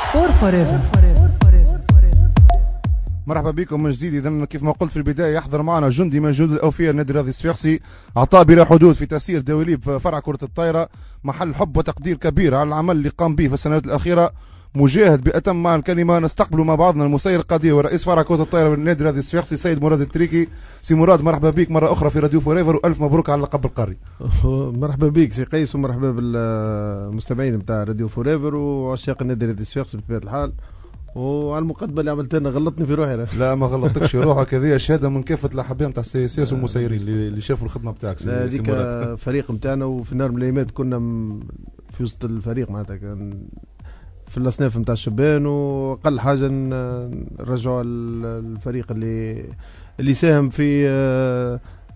Sport مرحبا بكم من جديد. اذا كيف ما قلت في البداية يحضر معنا جندي من جنود الأوفياء النادي الرياضي الصفاقسي عطاء بلا حدود في تسيير دوليب فرع كرة الطايرة محل حب وتقدير كبير على العمل اللي قام به في السنوات الأخيرة. مجاهد بأتم معنى الكلمة. نستقبل مع بعضنا المسير القدير ورئيس فرع كره الطايره بالنادي الرياضي الصفاقسي سيد مراد التريكي. سي مراد مرحبا بك. مرة أخرى في راديو Forever. وألف مبروك على اللقب القاري. مرحبا بك سي قيس ومرحبا بالمستمعين نتاع راديو Forever وعشاق النادي الرياضي الصفاقسي بطبيعة الحال. وعلى المقدمة اللي عملت لنا غلطني في روحي لا ما غلطتش روحك هذه. شهاده من كافة الاحباء نتاع ال CSS والمسيرين اللي شافوا الخدمة بتاعك هذيك فريق نتاعنا وفي نهار من الايامات كنا في وسط الفريق معناتها كان في الاصناف نتاع الشبان واقل حاجة نرجعوا الفريق اللي اللي ساهم في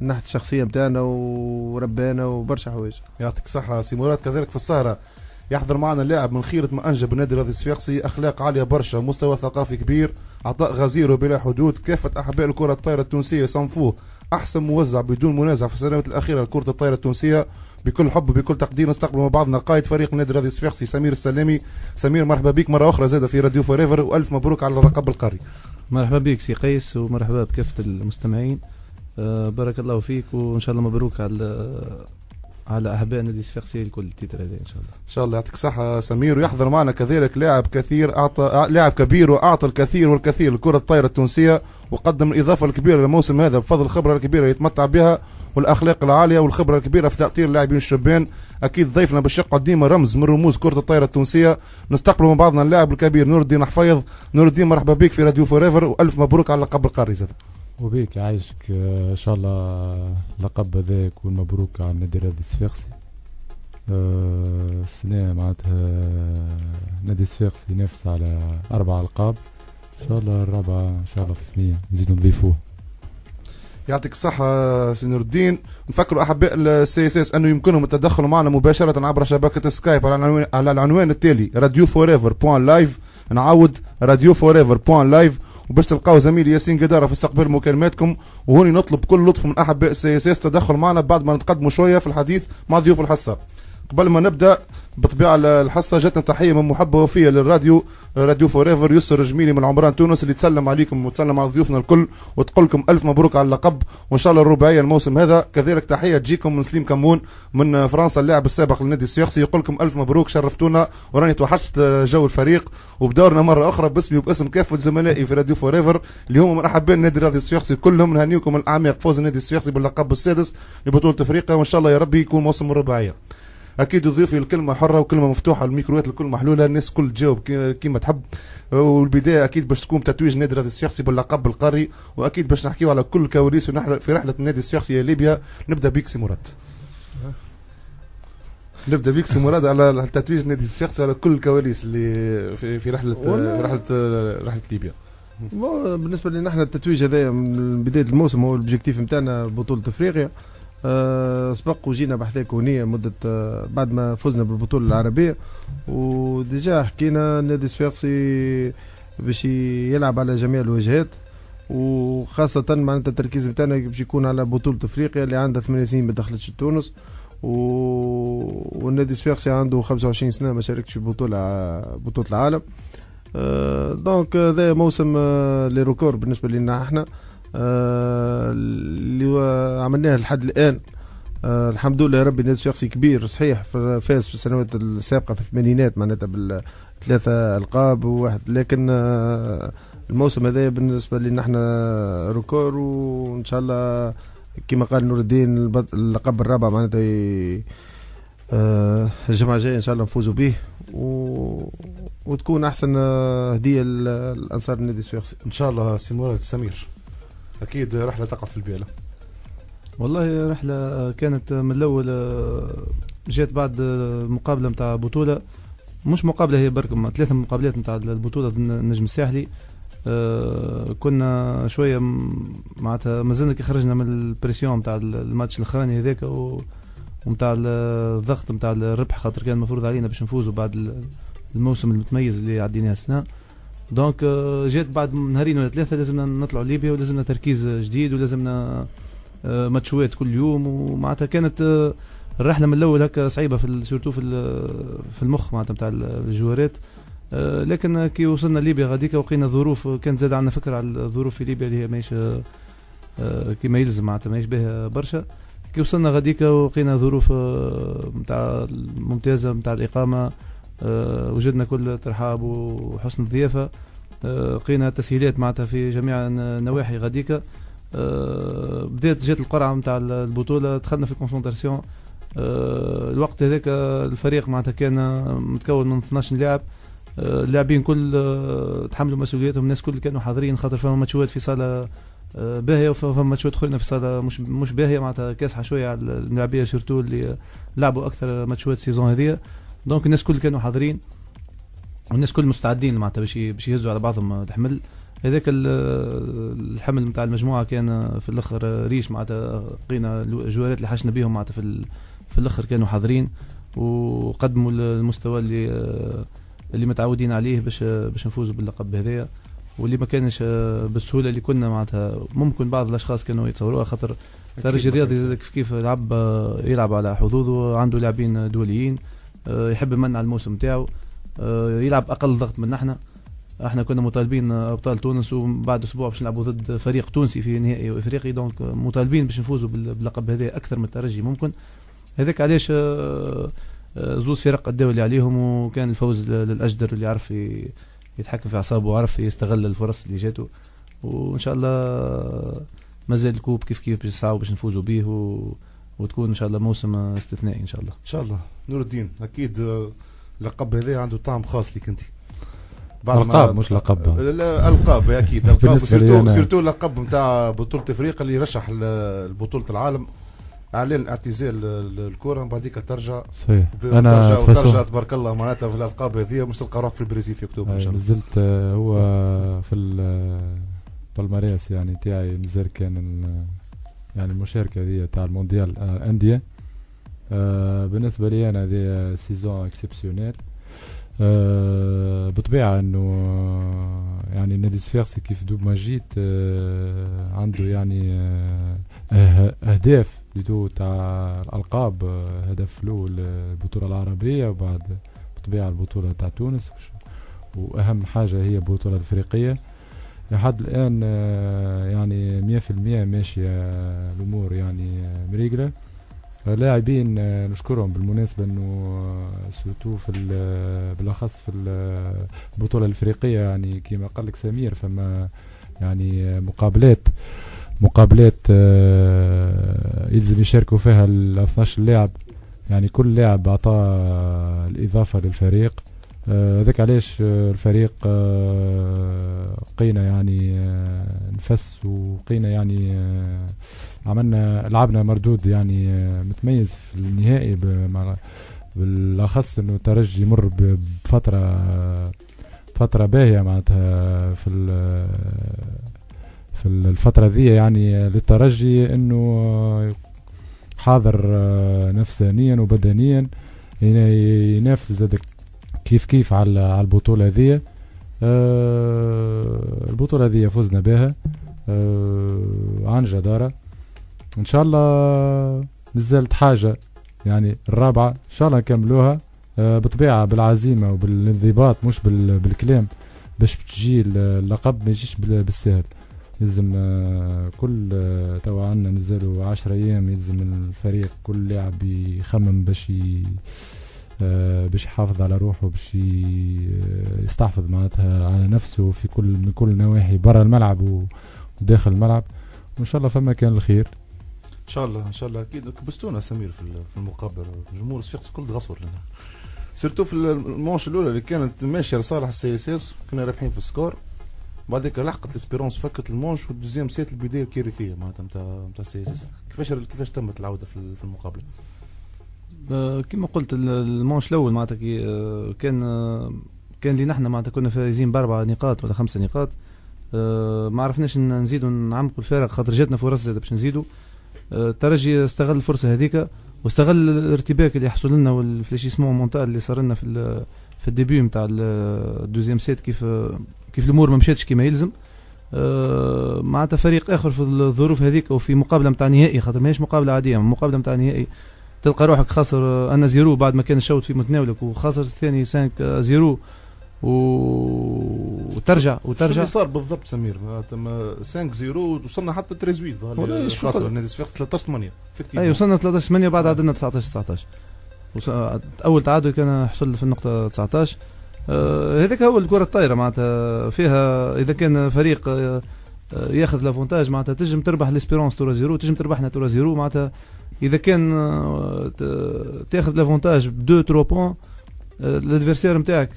الناحيه الشخصية نتاعنا وربانا وبرشا حوايج. يعطيك الصحة. سي مراد كذلك في السهرة يحضر معنا لاعب من خيرة ما أنجب النادي الرياضي الصفاقسي أخلاق عالية برشا مستوى ثقافي كبير عطاء غزير بلا حدود كافة أحباء الكرة الطايرة التونسية صنفوه أحسن موزع بدون منازع في السنوات الأخيرة لكرة الطايرة التونسية. بكل حب وبكل تقدير نستقبل مع بعضنا قائد فريق النادي الرياضي الصفاقسي سمير السلامي. سمير مرحبا بك. مرة أخرى زاد في راديو Forever وألف مبروك على اللقب القاري. مرحبا بك سي قيس ومرحبا بكافة المستمعين. أه بارك الله فيك وإن شاء الله مبروك على على احباء نادي صفاقسي الكل ال titre هذا إن شاء الله. إن شاء الله. يعطيك الصحة سمير. ويحضر معنا كذلك لاعب كثير أعطى لاعب كبير وأعطى الكثير والكثير لكرة الطايرة التونسية وقدم الإضافة الكبيرة للموسم هذا بفضل الخبرة الكبيرة اللي يتمتع بها والأخلاق العالية والخبرة الكبيرة في تأطير اللاعبين الشبان أكيد ضيفنا بالشقة ديما رمز من رموز كرة الطايرة التونسية. نستقبل من بعضنا اللاعب الكبير نور الدين حفيظ. نور الدين مرحبا بك في راديو Forever وألف مبروك على اللقب القاري زاد. وبيك يعيشك إن شاء الله لقب هذا يكون مبروك على النادي الرياضي الصفاقسي. السنة معناتها نادي صفاقس ينافس على أربع ألقاب. إن شاء الله الرابعة إن شاء الله في الثانية نزيدو نضيفوه. يعطيك الصحة سي نور الدين. نفكروا أحباء ال CSS أنه يمكنهم التدخل معنا مباشرة عبر شبكة Skype على العنوان التالي radio forever point live نعاود راديو Forever point live وباش تلقاو زميلي ياسين قدارة في استقبال مكالماتكم وهوني نطلب بكل لطف من احباء ال CSS تدخل معنا بعد ما نتقدموا شوية في الحديث مع ضيوف الحصة. قبل ما نبدأ بطبيعة الحصة جاتنا تحية من محبة وفية للراديو راديو Forever يسر جميلي من عمران تونس اللي تسلم عليكم وتسلم على ضيوفنا الكل وتقول لكم ألف مبروك على اللقب وإن شاء الله الرباعية الموسم هذا. كذلك تحية تجيكم من سليم كمون من فرنسا اللاعب السابق للنادي الصفاقسي. يقول لكم ألف مبروك شرفتونا وراني توحشت جو الفريق. وبدورنا مرة أخرى باسمي وباسم كافه زملائي في راديو Forever اللي هم من احباء النادي الرياضي الصفاقسي كلهم. نهنيكم الاعماق فوز النادي الصفاقسي باللقب السادس لبطولة أفريقيا وإن شاء الله يا ربي يكون موسم الرباعية. أكيد ضيوفي الكلمة حرة وكلمة مفتوحة الميكروات الكل محلولة الناس الكل تجاوب كيما تحب. والبداية أكيد باش تكون تتويج نادي الرياضي الصفاقسي باللقب القاري وأكيد باش نحكيو على كل كواليس في رحلة النادي الصفاقسي ليبيا. نبدأ بيك سي مراد. نبدأ بيك سي مراد على تتويج النادي الصفاقسي على كل الكواليس اللي في, في رحله في رحله رحلة ليبيا. بالنسبة لنا إحنا التتويج هذا من بداية الموسم هو ال objectif نتاعنا بطولة إفريقيا. سبق وجينا بحذاكم هوني مدة أه بعد ما فزنا بالبطولة العربية. و déjà حكينا النادي الصفاقسي باش يلعب على جميع الواجهات وخاصة معناتها التركيز بتاعنا باش يكون على بطولة إفريقيا اللي عندها ثمان سنين ما دخلتش تونس. و... والنادي الصفاقسي عنده 25 سنة ما شاركش في بطولة بطولة العالم. أه دونك هذا موسم لي بالنسبة لنا إحنا. آه، اللي عملناه لحد الآن. آه الحمد لله ربي النادي الشخصي كبير. صحيح فاز في السنوات السابقة في الثمانينات معناتها بالثلاثه ألقاب وواحد. لكن آه الموسم هذا بالنسبة لنا إحنا ركور وإن شاء الله كما قال نور الدين اللقب الرابع معناتها آه الجمعة الجاية إن شاء الله نفوزوا به. و... وتكون أحسن هدية لأنصار النادي السويقسي إن شاء الله سي سمير. أكيد رحلة تقع في البيئه والله رحلة كانت من الأول جات بعد مقابلة نتاع بطولة. مش مقابلة هي برك ثلاثة مقابلات نتاع البطولة النجم الساحلي. آه كنا شوية معناتها مازلنا كي خرجنا من ال pression نتاع الماتش الأخراني هذاك ومتاع الضغط نتاع الربح خاطر كان المفروض علينا باش نفوزوا بعد الموسم المتميز اللي عديناه السنة donc euh, جات بعد نهارين ولا ثلاثة لازمنا نطلعوا ليبيا ولازمنا تركيز جديد ولازمنا آه، ماتشوات كل يوم ومعناتها كانت آه، الرحلة من الأول هكا صعيبة في surtout في في المخ معناتها نتاع الجوارات. آه، لكن كي وصلنا ليبيا غاديك لقينا ظروف كانت زاد عندنا فكرة على الظروف في ليبيا اللي هي ماهيش كيما يلزم معناتها ماهيش باهية برشا. كي وصلنا غاديك لقينا ظروف نتاع ممتازه نتاع الإقامة وجدنا كل ترحاب وحسن الضيافه لقينا تسهيلات معناتها في جميع النواحي غاديكا. بدات جات القرعة نتاع البطولة دخلنا في ال concentration الوقت هذاك الفريق معناتها كان متكون من 12 لاعب. اللاعبين كل تحملوا مسؤولياتهم. الناس كل كانوا حاضرين خاطر فما ماتشات في صالة باهية وفما ماتشات اخرين في صالة مش مش باهية. معناتها كاسحة شوية على اللاعبية surtout اللي لعبوا أكثر ماتشات ال saison هذه. donc الناس كل كانوا حاضرين والناس كل مستعدين معناتها باش باش يهزوا على بعضهم الحمل هذاك الحمل نتاع المجموعة كان في الأخر ريش معناتها لقينا الجوارات اللي حاجتنا بهم معناتها في في الأخر كانوا حاضرين وقدموا المستوى اللي اللي متعودين عليه باش باش نفوزوا باللقب هذايا. واللي ما كانش بالسهولة اللي كنا معناتها ممكن بعض الأشخاص كانوا يتصوروها خاطر الترجي الرياضي كيف كيف يلعب يلعب على حظوظه عنده لاعبين دوليين. يحب يمنع الموسم نتاعو يلعب أقل ضغط من إحنا إحنا كنا مطالبين أبطال تونس وبعد أسبوع باش نلعبوا ضد فريق تونسي في نهائي إفريقي donc مطالبين باش نفوزوا باللقب هذا أكثر من الترجي ممكن. هذاك علاش آه، آه، زوز فرق اللي عليهم وكان الفوز للأجدر اللي عرف يتحكم في أعصابه وعرف يستغل الفرص اللي جاته. وإن شاء الله مازال ال coupe كيف كيف باش باش نفوزوا به و... وتكون إن شاء الله موسم استثنائي إن شاء الله. إن شاء الله. نور الدين أكيد اللقب هذا عنده طعم خاص لك أنت. القاب مش لقب. ألقاب أكيد ألقاب. surtout surtout اللقب نتاع بطولة إفريقيا اللي رشح لبطوله العالم. إعلان اعتزال الكرة من بعديك ترجع. صحيح. أنا ترجع, ترجع تبارك الله معناتها في الألقاب هذه مش تلقى روحك في البرازيل في أكتوبر إن شاء الله. نزلت آه، هو في ال palmarès يعني تاعي نزل كان يعني المشاركة هذه تاع المونديال آه، أندية. آه بالنسبة لي أنا هذه saison exceptionnelle آه بطبيعة إنه آه، يعني نادي صفاقسي كيف دوب ما جيت آه عنده يعني آه أهداف بدو تاع الألقاب آه هدف الأول البطولة العربية وبعد بطبيعة البطولة تاع تونس. واهم حاجة هي البطولة الأفريقية. لحد الآن آه يعني مية في المية ماشية الأمور يعني آه، مريقلة. لاعبين آه، نشكرهم بالمناسبة إنه سورتو في بالأخص في البطولة الإفريقية يعني كما قال لك سمير فما يعني مقابلات مقابلات يلزم يشاركوا فيها ال 12 لاعب. يعني كل لاعب اعطى الإضافة للفريق. هذاك علاش الفريق قينا يعني نفس وقينا يعني عملنا لعبنا مردود يعني آه، متميز في النهائي بالأخص إنه الترجي يمر بفترة فترة باهية معناتها في في الفترة ذي يعني للترجي إنه حاضر آه، نفسانيا وبدنيا ينافس زاد كيف كيف على البطولة ذي آه، البطولة ذي فزنا بها. عن جدارة. إن شاء الله نزلت حاجة يعني الرابعة إن شاء الله نكملوها. آه بطبيعة بالعزيمة وبالانضباط مش بالكلام. باش تجي اللقب ما يجيش بالسهل. آه كل آه توا عندنا نزلوا عشرة أيام يلزم الفريق كل لاعب يخمم باش آه باش يحافظ على روحه باش آه، يستحفظ معناتها على نفسه في كل من كل النواحي برا الملعب وداخل الملعب. وإن شاء الله فما كان الخير. إن شاء الله إن شاء الله. أكيد كبستونا سمير في المقابله جمهور صفاقس كل غصور لنا. surtout في ال manche الأولى اللي كانت ماشية لصالح ال CSS كنا رابحين في ال score. بعدك لحقت ال Espérance فكت ال manche وال deuxième set البداية الكارثيه معناتها نتاع نتاع ال CSS. كيفاش كيفاش تمت العودة في المقابلة؟ آه، كما قلت ال manche الأول معناتها آه، كان آه، كان اللي نحن معناتها كنا فايزين بأربع نقاط ولا خمسة نقاط. ما عرفناش نزيدوا نعمقوا الفارق خاطر جاتنا فرص زاد باش نزيدوا الترجي استغل الفرصة هذيك واستغل الارتباك اللي حصل لنا وال fléchissement mental اللي صار لنا في في ال début نتاع ال deuxième set كيف كيف الأمور ما مشاتش كما يلزم. معناتها فريق آخر في الظروف هذيك وفي مقابلة نتاع نهائي خاطر ماهيش مقابلة عادية مقابلة نتاع نهائي. تلقى روحك خاسر un zéro بعد ما كان الشوط في متناولك وخاسر الثاني 5 zéro. وترجع شو وترجع. اللي صار بالضبط سمير؟ آه، تم 5 0 وصلنا حتى 13 والله ظهر شو خاصة قال- نادي صفاقس 13 8 اي وصلنا 13 8 بعد عدنا 19 19 وص- أول تعادل كان حصل في النقطة 19 آه، هذاك هو الكرة الطايرة معناتها. فيها إذا كان فريق آه، آه، ياخذ l'avantage معناتها تنجم تربح l'Espérance trois zéro تنجم تربحنا trois zéro معناتها إذا كان آه، تاخذ l'avantage ب 2 3 points L'adversaire نتاعك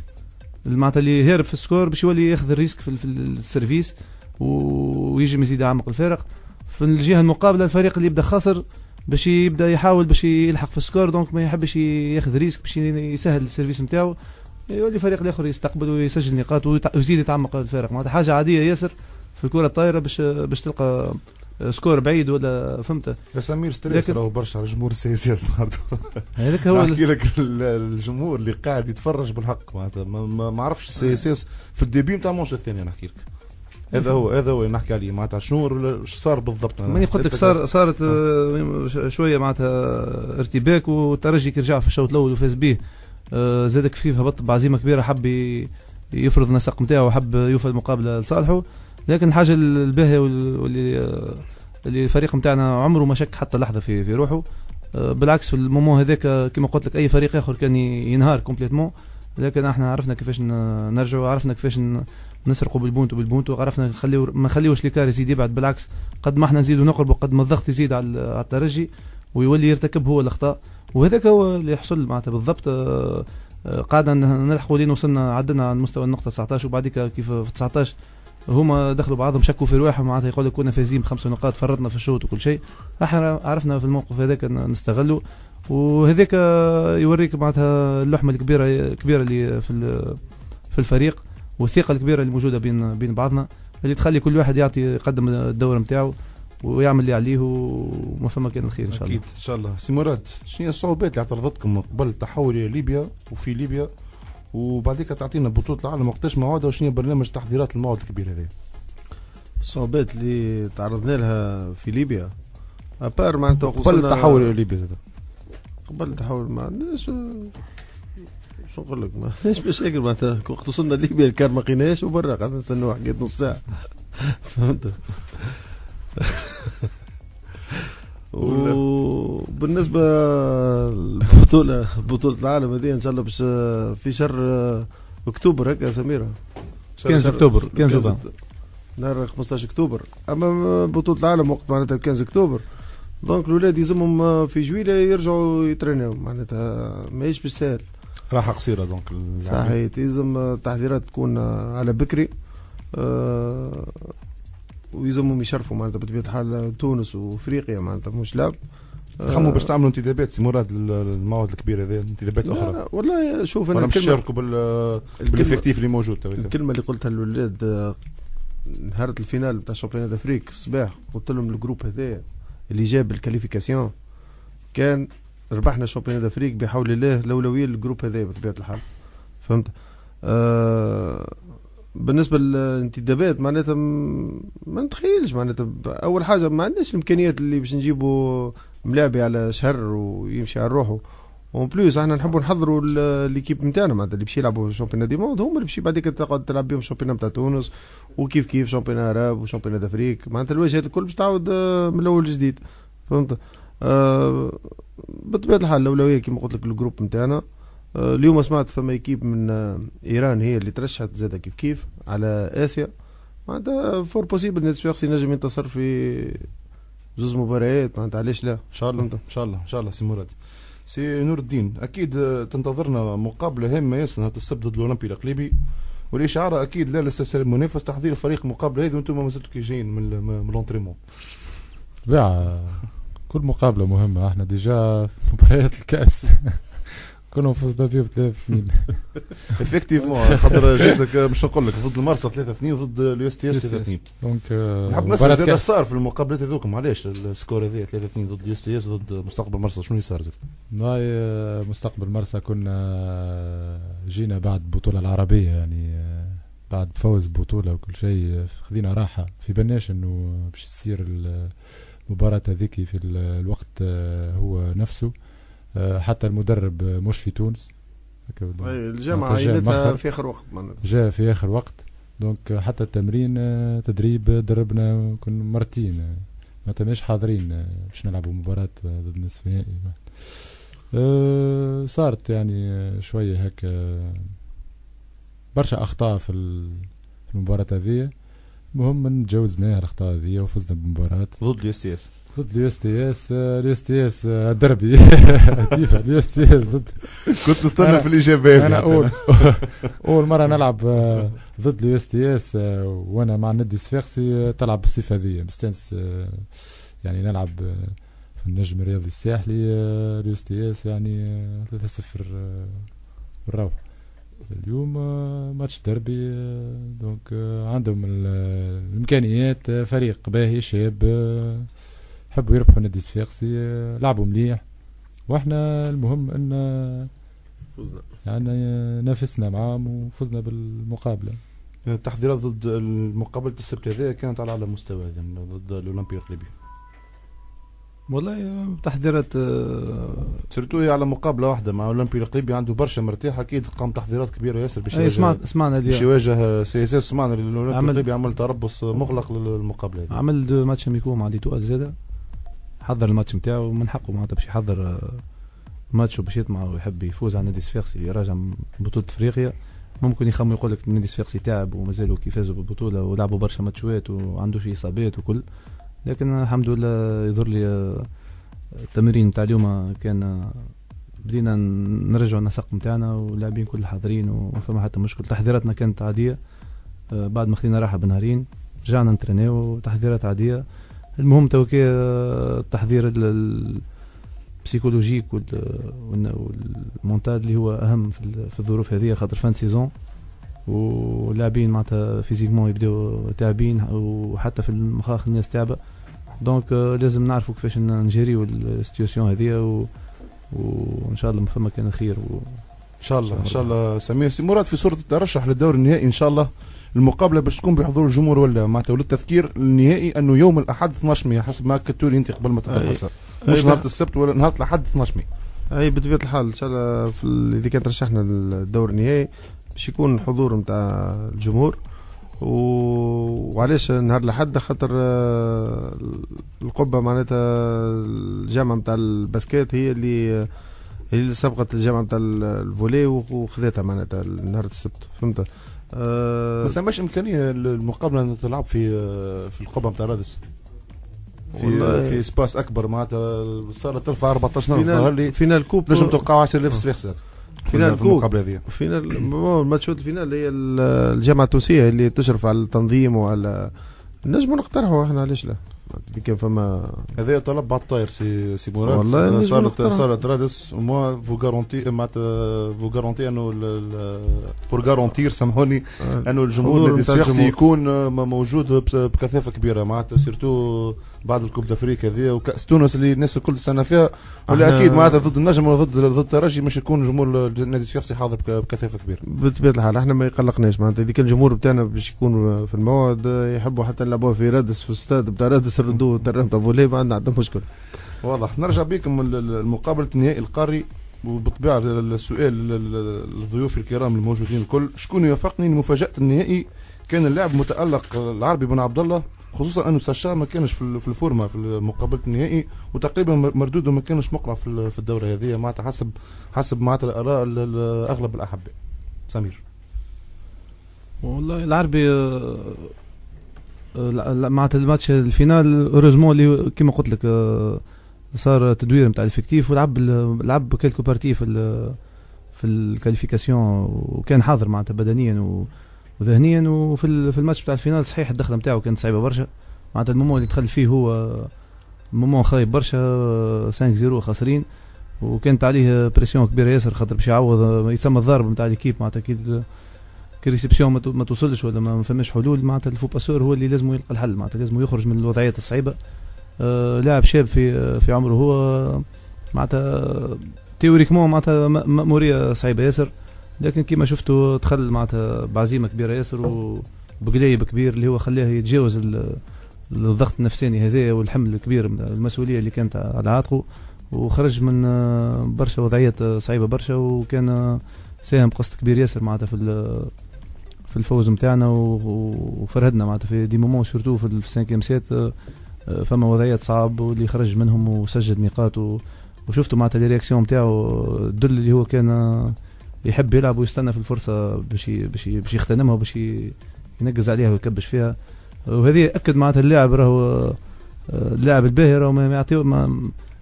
معناتها اللي هارب في ال score باش يولي ياخذ ال risque في, ال- في ال service ويجي يزيد يعمق الفارق في الجهة المقابلة الفريق اللي يبدأ خاسر باش يبدأ يحاول باش يلحق في ال score donc ما يحبش ياخذ risque باش يسهل ال service نتاعو. يولي فريق الآخر يستقبل ويسجل نقاط ويزيد يتعمق الفارق معناتها حاجة عادية ياسر في الكرة الطايرة باش باش تلقى score بعيد ولا فهمت؟ يا سمير stress راهو برشا على جمهور ال CSS النهارده هذاك هو نحكي لك ال- الجمهور اللي قاعد يتفرج بالحق معناتها ما, عرفش ال CSS في ال début نتاع الماتش الثاني نحكي لك. هذا هو هذا هو اللي نحكي عليه معناتها شنو صار بالضبط. ماني قلت لك صار صارت آه، ش- شوية معناتها ارتباك والترجي كي رجع في الشوط الأول وفاز به. آه، زادة كيف كيف هبط بعزيمة كبيرة حب يفرض النسق نتاعو وحب يوفى المقابله لصالحه. لكن الحاجة الباهيه وال- واللي آه، اللي الفريق نتاعنا عمره ما شك حتى لحظة في في روحه. آه، بالعكس في ال moment هذاك كما قلت لك أي فريق آخر كان ينهار complètement لكن إحنا عرفنا كيفاش نرجعوا عرفنا كيفاش نسرقوا بالبونتو بالبونتو. عرفنا نخليو ما نخليوش l'écart يزيد يبعد. بالعكس قد ما إحنا نزيدوا نقربوا قد ما الضغط يزيد على الترجي ويولي يرتكب هو الأخطاء. وهذاك هو اللي يحصل معناتها بالضبط. آه، آه، ن- نلحقوا لين وصلنا عدنا على مستوى النقطة 19 وبعديك كيف في 19 هما دخلوا بعضهم شكوا في رواحهم معناتها يقول لك كنا فايزين بخمس نقاط فرطنا في الشوط وكل شيء. إحنا عرفنا في الموقف هذاك ن- نستغله. وهذاك يوريك معناتها اللحمة الكبيرة الكبيرة اللي في في الفريق والثقة الكبيرة اللي موجودة بين بين بعضنا اللي تخلي كل واحد يعطي يقدم الدور نتاعو ويعمل اللي عليه وما فما كان الخير إن شاء الله. أكيد إن شاء الله. سي مراد شنو هي الصعوبات اللي اعترضتكم قبل التحول إلى ليبيا وفي ليبيا؟ وبعديك تعطينا بطولة العالم وقتاش موعدها وشنو هي برنامج تحضيرات الموعد الكبير هذا؟ الصعوبات اللي تعرضنا لها في ليبيا. أبار معناتها قبل التحول إلى ليبيا زاد. قبل التحول ما عندناش شو نقول لك؟ ما عندناش مشاكل معناتها. وقت وصلنا ليبيا الكار ما لقيناش وبرا قعدنا نستنوا حكايه نص ساعة. فهمت؟ وبالنسبة للبطوله بطولة العالم هذه إن شاء الله باش في شهر أكتوبر هكا سميرة. كان شهر- أكتوبر، كان كان زوبا. نهار 15 أكتوبر. أما بطولة العالم وقت معناتها 15 أكتوبر. donc الاولاد يلزمهم في جويلة يرجعوا يترينيو. معناتها ماهيش بالسهل راحة قصيرة donc ال- صحيح. يلزم التحضيرات تكون على بكري. آه ويلزمهم يشرفوا معناتها بطبيعة الحال تونس وإفريقيا معناتها مش لعب تخموا آه، باش تعملوا انتدابات سي مراد لل- للموعد الكبير هذا انتدابات أخرى. لا، والله شوف أنا مش الكلمة تشاركوا بال الكلمة, بال effectif اللي موجود تويك الكلمة اللي قلتها للولاد آه، نهار ال finale بتاع championnat Afrique الصباح قلت لهم ال groupe هذايا اللي جاب ال qualification كان ربحنا championnat Afrique بحول الله الاولويه لل groupe هذايا بطبيعة الحال. فهمت؟ آه بالنسبة للانتدابات معناتها ما نتخيلش معناتها أول حاجة ما عندناش الإمكانيات اللي باش نجيبوا ملاعبي على شهر ويمشي على روحه en plus إحنا نحبوا نحضروا l'équipe نتاعنا معناتها اللي باش يلعبوا championnat du monde هما اللي باش بعديك تقعد تلعب بهم championnat نتاع تونس وكيف كيف championnat عرب و championnat Afrique معناتها الواجهات الكل باش تعاود آه، من الأول جديد فهمت؟ آه بطبيعة الحال الاولويه كما قلت لك ال groupe نتاعنا اليوم سمعت فما équipe من آه ايران هي اللي ترشحت زادة كيف كيف على اسيا. معناتها fort possible نادي صفاقسي نجم ينتصر في زوز مباريات. معناتها علاش لا؟ إن شاء الله إن شاء الله إن شاء الله سي مراد. سي نور الدين أكيد آه، تنتظرنا مقابلة هامة ياسر نهار السبت ضد الأولمبي القليبي والإشعار أكيد لا للسلسله المنافس تحضير فريق المقابله هذه وأنتم ما زلتوا كي جايين من l'entraînement طبيعة كل مقابلة مهمة. إحنا déjà مباريات الكأس. كنا فزنا بيه بثلاث اثنين. effectivement خاطر جاتك آه، باش نقول لك ضد المرسى 3 2 وضد ال USTS 3 2 donc آه، نحب نسال زادة. صار في المقابلات هذوكم علاش ال score هذا 3 2 ضد ال USTS وضد مستقبل مرسى. شنو صار زاد؟ والله آه، مستقبل مرسى كنا آه، جينا بعد البطولة العربية يعني آه، بعد فوز بطولة وكل شيء آه، خذينا راحة في بالناش انه باش تصير ال- المباراة هذيك في ال- الوقت آه، هو نفسه. آه، حتى المدرب آه، مش في تونس. جا عينتها. في آخر وقت جاء في آخر وقت. donc حتى التمرين آه، تدريب دربنا كنا مرتين آه، ما تماش حاضرين آه، باش نلعبوا مباراة آه، ضد نصف نهائي. آه، صارت يعني آه، شوية هكا برشا أخطاء في ال- في المباراة هذه. المهم تجاوزناها الأخطاء هذه وفزنا بالمباراة ضد ال USTS. ضد ال USTS ال USTS دربي كيف ال USTS ضد كنت نستنى في الاجابه أنا. اول اول مره نلعب ضد ال USTS وأنا مع الصفاقسي آه، تلعب بالصفه هذه مستانس يعني نلعب في النجم الرياضي الساحلي ال USTS يعني آه، 3-0 آه، بالروح اليوم match derby donc عندهم ال- الامكانيات فريق باهي شاب حبوا يربحوا النادي الصفاقسي آه، لعبوا مليح. وإحنا المهم إن آه، فزنا يعني نافسنا معاهم وفزنا بالمقابلة. التحضيرات ضد مقابله السبت هذه كانت على أعلى مستوى ضد الاولمبي القليبي والله آه، تحضيرات آه، surtout هي على مقابلة واحدة مع اولمبي القليبي عنده برشا مرتاح. أكيد قام تحضيرات كبيرة ياسر باش اي يواجه- سمعت سمعنا باش اليوم يواجه CSS. سمعنا الاولمبي عمل- القليبي عمل تربص مغلق للمقابلة هذه. عمل deux matchs amicaux مع ديتوال زادة حضر الماتش نتاعو من حقه معناتها باش يحضر آه، ماتش وباش يطمع ويحب يفوز على النادي الصفاقسي اللي راجع من بطولة إفريقيا ممكن يخمم يقول لك النادي الصفاقسي تعب ومازالوا كي فازوا بالبطولة ولعبوا برشا ماتشات وعنده شي إصابات وكل. لكن الحمد لله يظهر لي آه، التمرين نتاع اليوم كان آه، بدينا نرجعوا النسق نتاعنا واللاعبين كل حاضرين وما فما حتى مشكل. تحضيراتنا كانت عادية بعد ما خدينا راحة بنهارين رجعنا نترينيو تحضيرات عادية. المهم تو كي آه، التحضير ال- ال- psychologique وال- وال- و ال mental اللي هو أهم في ال- في الظروف هذه خاطر fin saison واللاعبين معناتها physiquement يبداو تعبين وحتى في المخاخ الناس تعبة. donc آه، لازم نعرفوا كيفاش نجيريو ال situation هذه و- وإن شاء الله ما فما كان خير و... إن شاء الله إن شاء الله. سمير. سي مراد في صورة الترشح للدور النهائي إن شاء الله. المقابلة باش تكون بحضور الجمهور ولا معناتها وللتذكير النهائي أنه يوم الأحد 12 مايو حسب ما كتولي انت قبل ما تخلص مش نهار السبت ولا نهار الأحد 12 مايو أي بطبيعة الحال إن شاء الله إذا كان ترشحنا للدور النهائي باش يكون الحضور نتاع الجمهور. و... وعلاش نهار الأحد؟ خاطر آه، القبة معناتها الجامعة نتاع الباسكيت هي اللي هي اللي سبقت الجامعة نتاع الفولي وخذتها معناتها نهار السبت فهمت؟ آه، ما ثماش إمكانية المقابلة أن تلعب في في القبة نتاع رادس. في في سباس أكبر معناتها صارت ترفع 14 ظهر فينال لي فينال كوب نجم توقعوا 10000 صفاقس فينال في. المقابلة هذه. فينال بون الماتشات الفينال هي ال- الجامعة التونسية اللي تشرف على التنظيم وعلى نجموا نقترحوا إحنا علاش لا؟ كان فما هذا طلب بعد طاير سي سي مراد والله صارت. صارت رادس moi faut garantir معناتها faut garantir أنه pour garantir سامحوني آه، أنه الجمهور الصفاقسي الجمهور. يكون آه، موجود بكثافة كبيرة معناتها surtout بعد ال coupe d'Afrique هذه وكأس تونس اللي الناس الكل سنه فيها. ولا أكيد معناتها ضد النجم ولا ضد ضد الترجي مش يكون جمهور النادي الصفاقسي حاضر بك- بكثافة كبيرة. بطبيعه الحال إحنا ما يقلقناش معناتها اذا كان الجمهور بتاعنا باش يكون في الموعد يحبوا حتى نلعبوها في رادس في الاستاد بتاع رادس. نردوه ترام تاع فولي ما عندنا مشكل. واضح. نرجع بكم ال- ال- المقابلة النهائي القاري وبالطبيعه ال- السؤال ال- ال- الضيوف الكرام الموجودين الكل شكون يوافقني مفاجاه النهائي؟ كان اللاعب متألق العربي بن عبد الله خصوصا أنه ساشا ما كانش في ال- في الفورمة في مقابلة النهائي وتقريبا مردوده ما كانش مقرع في ال- في الدوره هذه معناتها حسب حسب معناتها الآراء ال- ال- أغلب الأحباء. سمير. والله العربي آه، معناتها الماتش ال finale heureusement اللي كيما قلت لك آه، صار تدوير نتاع ال effectif ولعب لعب quelques parties في في ال qualification وكان حاضر معناتها بدنيا وذهنيا وفي في الماتش بتاع ال finale صحيح الدخلة نتاعو كانت صعيبة برشا. معناتها ال moment اللي دخل فيه هو moment خايب برشا آه، 5-0 خاسرين وكانت عليه pression كبيرة ياسر خاطر باش يعوض يسمى الضرب نتاع l'équipe معناتها أكيد. كي réception ما تو- ما توصلش ولا ما ما فماش حلول معناتها ال faux passeur هو اللي لازم يلقى الحل معناتها لازم يخرج من الوضعيات الصعيبة. آه لاعب شاب في في عمره هو معناتها théoriquement معناتها مأمورية صعيبة ياسر. لكن كيما شفتوا دخل معناتها بعزيمة كبيرة ياسر وبقلب كبير اللي هو خلاه يتجاوز ال- الضغط النفساني هذا والحمل الكبير المسؤولية اللي كانت على عاتقه. وخرج من آه، برشا وضعيات آه، صعيبة برشا وكان آه، ساهم بقسط كبير ياسر معناتها في في الفوز نتاعنا وفرهدنا معناتها في des moments surtout في ال cinquième set آه، آه، فما وضعيات صعب واللي خرج منهم وسجل نقاط وشفتوا معناتها les réactions نتاعو دل اللي هو كان آه، يحب يلعب ويستنى في الفرصة باش باش باش يغتنمها وباش ي- ينقز عليها ويكبش فيها. وهذه أكد معناتها اللاعب راهو آه، آه، اللاعب الباهي راهو ما يعطيو ما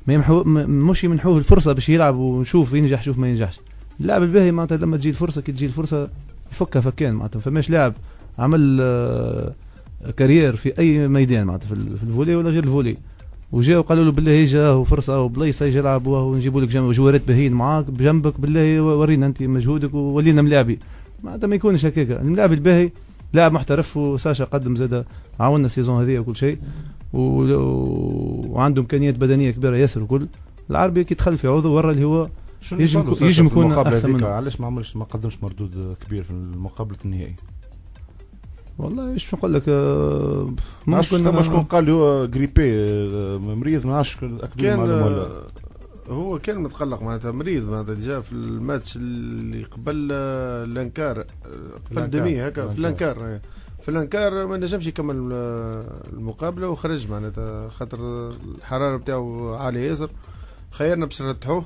ما يمحو مش يمنحوه الفرصة باش يلعب ونشوف ينجح شوف ما ينجحش. اللاعب الباهي معناتها لما تجي الفرصة كي تجي الفرصة يفكها فكان معناتها فماش لاعب عمل آه، carrière في أي ميدان معناتها في ال- في الفولي ولا غير الفولي. وجاو قالوا له بالله يجي راهو فرصة وبليصة يجي يلعب وهو نجيبوا لك جوارات باهيين معاك بجنبك بالله ورينا أنت مجهودك وورينا ملاعبي. معناتها ما يكونش هكاك. الملاعب الباهي لاعب محترف وساشا قدم زاد عاوننا ال saison هذه وكل شيء و... وعنده إمكانيات بدنية كبيرة ياسر وكل العربي كي دخل في عضو ورا اللي هو يجم يجم يكون- المقابلة هذيك. علاش ما عملش ما قدمش مردود كبير في المقابله النهائي والله إيش نقول لك آه، ما عرفتش ثم شكون قال لي هو جريبي آه، مريض ما أكدوا كان المعلومة ولا آه، هو كان متقلق معناتها مريض معناتها جا في الماتش اللي قبل لانكار آه، قبل. دمي هكا في لانكار. لانكار آه. في لانكار ما نجمش يكمل المقابلة وخرج معناتها خاطر الحرارة بتاعه عالية ياسر خيرنا باش نرتحوه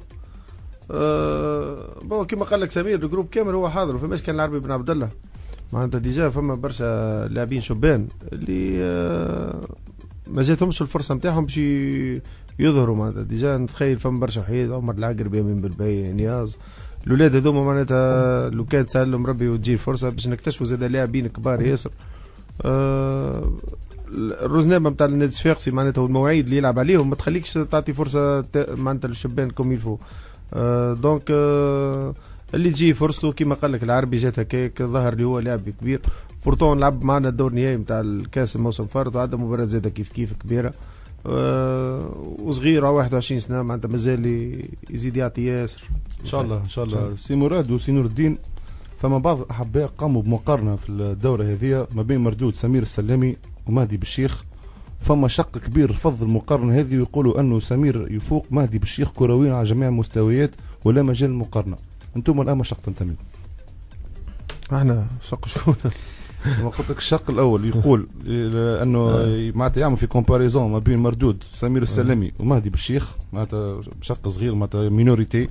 بون كما قال لك سمير الجروب كامل هو حاضر وفماش كان العربي بن عبد الله. معناتها ديجا فما برشا لاعبين شبان اللي أه ما جاتهمش الفرصة نتاعهم باش يظهروا. معناتها ديجا نتخيل فما برشا وحيد عمر العقربي يمين بالبي نياز الاولاد هذوما معناتها لو كان سهل لهم ربي وتجي الفرصة باش نكتشفوا زاد لاعبين كبار ياسر. آه الرزنامه نتاع النادي الصفاقسي معناتها والمواعيد اللي يلعب عليهم ما تخليكش تعطي فرصة معناتها للشبان comme il faut. donc آه اللي تجي فرصته كما قال لك العربي جات هكاك ظهر اللي هو لاعب كبير. pourtant لعب معنا الدور النهائي نتاع الكاس الموسم فارط وعندها مباراة زاده كيف كيف كبيرة. آه وصغير على 21 سنة معناتها مازال يزيد يعطي ياسر. إن شاء الله إن شاء الله. سي مراد وسي نور الدين فما بعض الاحباء قاموا بمقارنة في الدورة هذه ما بين مردود سمير السلامي ومهدي بالشيخ. فما شق كبير رفض المقارنة هذه ويقولوا أنه سمير يفوق مهدي بالشيخ كرويا على جميع المستويات ولا مجال المقارنة. أنتم الآن ما شق تنتمي أحنا شق شكون ما قلت لك الشق الأول يقول انه معناتها يعمل في comparaison ما بين مردود سمير السلامي ومهدي بالشيخ معناتها شق صغير معناتها minorité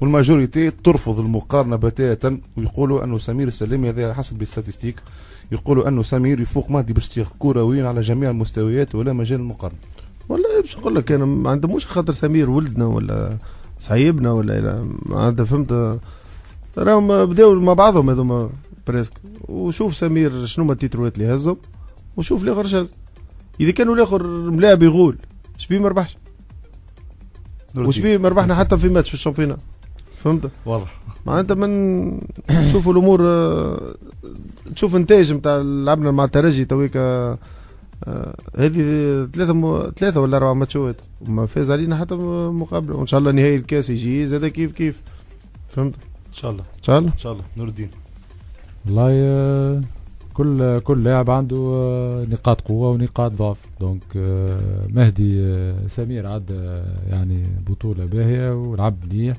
وال majorité ترفض المقارنة بتاتا ويقولوا أنه سمير السلامي هذا حسب ال statistiques يقولوا انه سمير يفوق مهدي بالشيخ كرويا على جميع المستويات ولا مجال المقارنة. والله باش نقول لك أنا ما عندهمش خاطر سمير ولدنا ولا صايبنا ولا معناتها فهمت. راهم بداوا مع بعضهم هذوما presque. وشوف سمير شنو ما التيتروات اللي هزهم وشوف الآخر ش هز. إذا كانوا الآخر ملاعب يغول شبيه ما ربحش؟ نور وش الدين. بيه ما ربحنا حتى في ماتش في ال championnat فهمت؟ واضح. معناتها من نشوفوا الأمور آه، تشوف انتاج نتاع لعبنا مع الترجي تويكا آه، هذه ثلاثة م... ثلاثة ولا أربع ماتشات. وما فاز علينا حتى مقابلة وإن شاء الله نهائي الكاس يجي. زاد كيف كيف؟ فهمت؟ إن شاء الله. إن شاء الله. إن شاء الله. نور الدين. والله آه، كل كل لاعب عنده آه، نقاط قوة ونقاط ضعف. donc آه، مهدي آه، سمير عدى آه، يعني بطولة باهية ولعب مليح.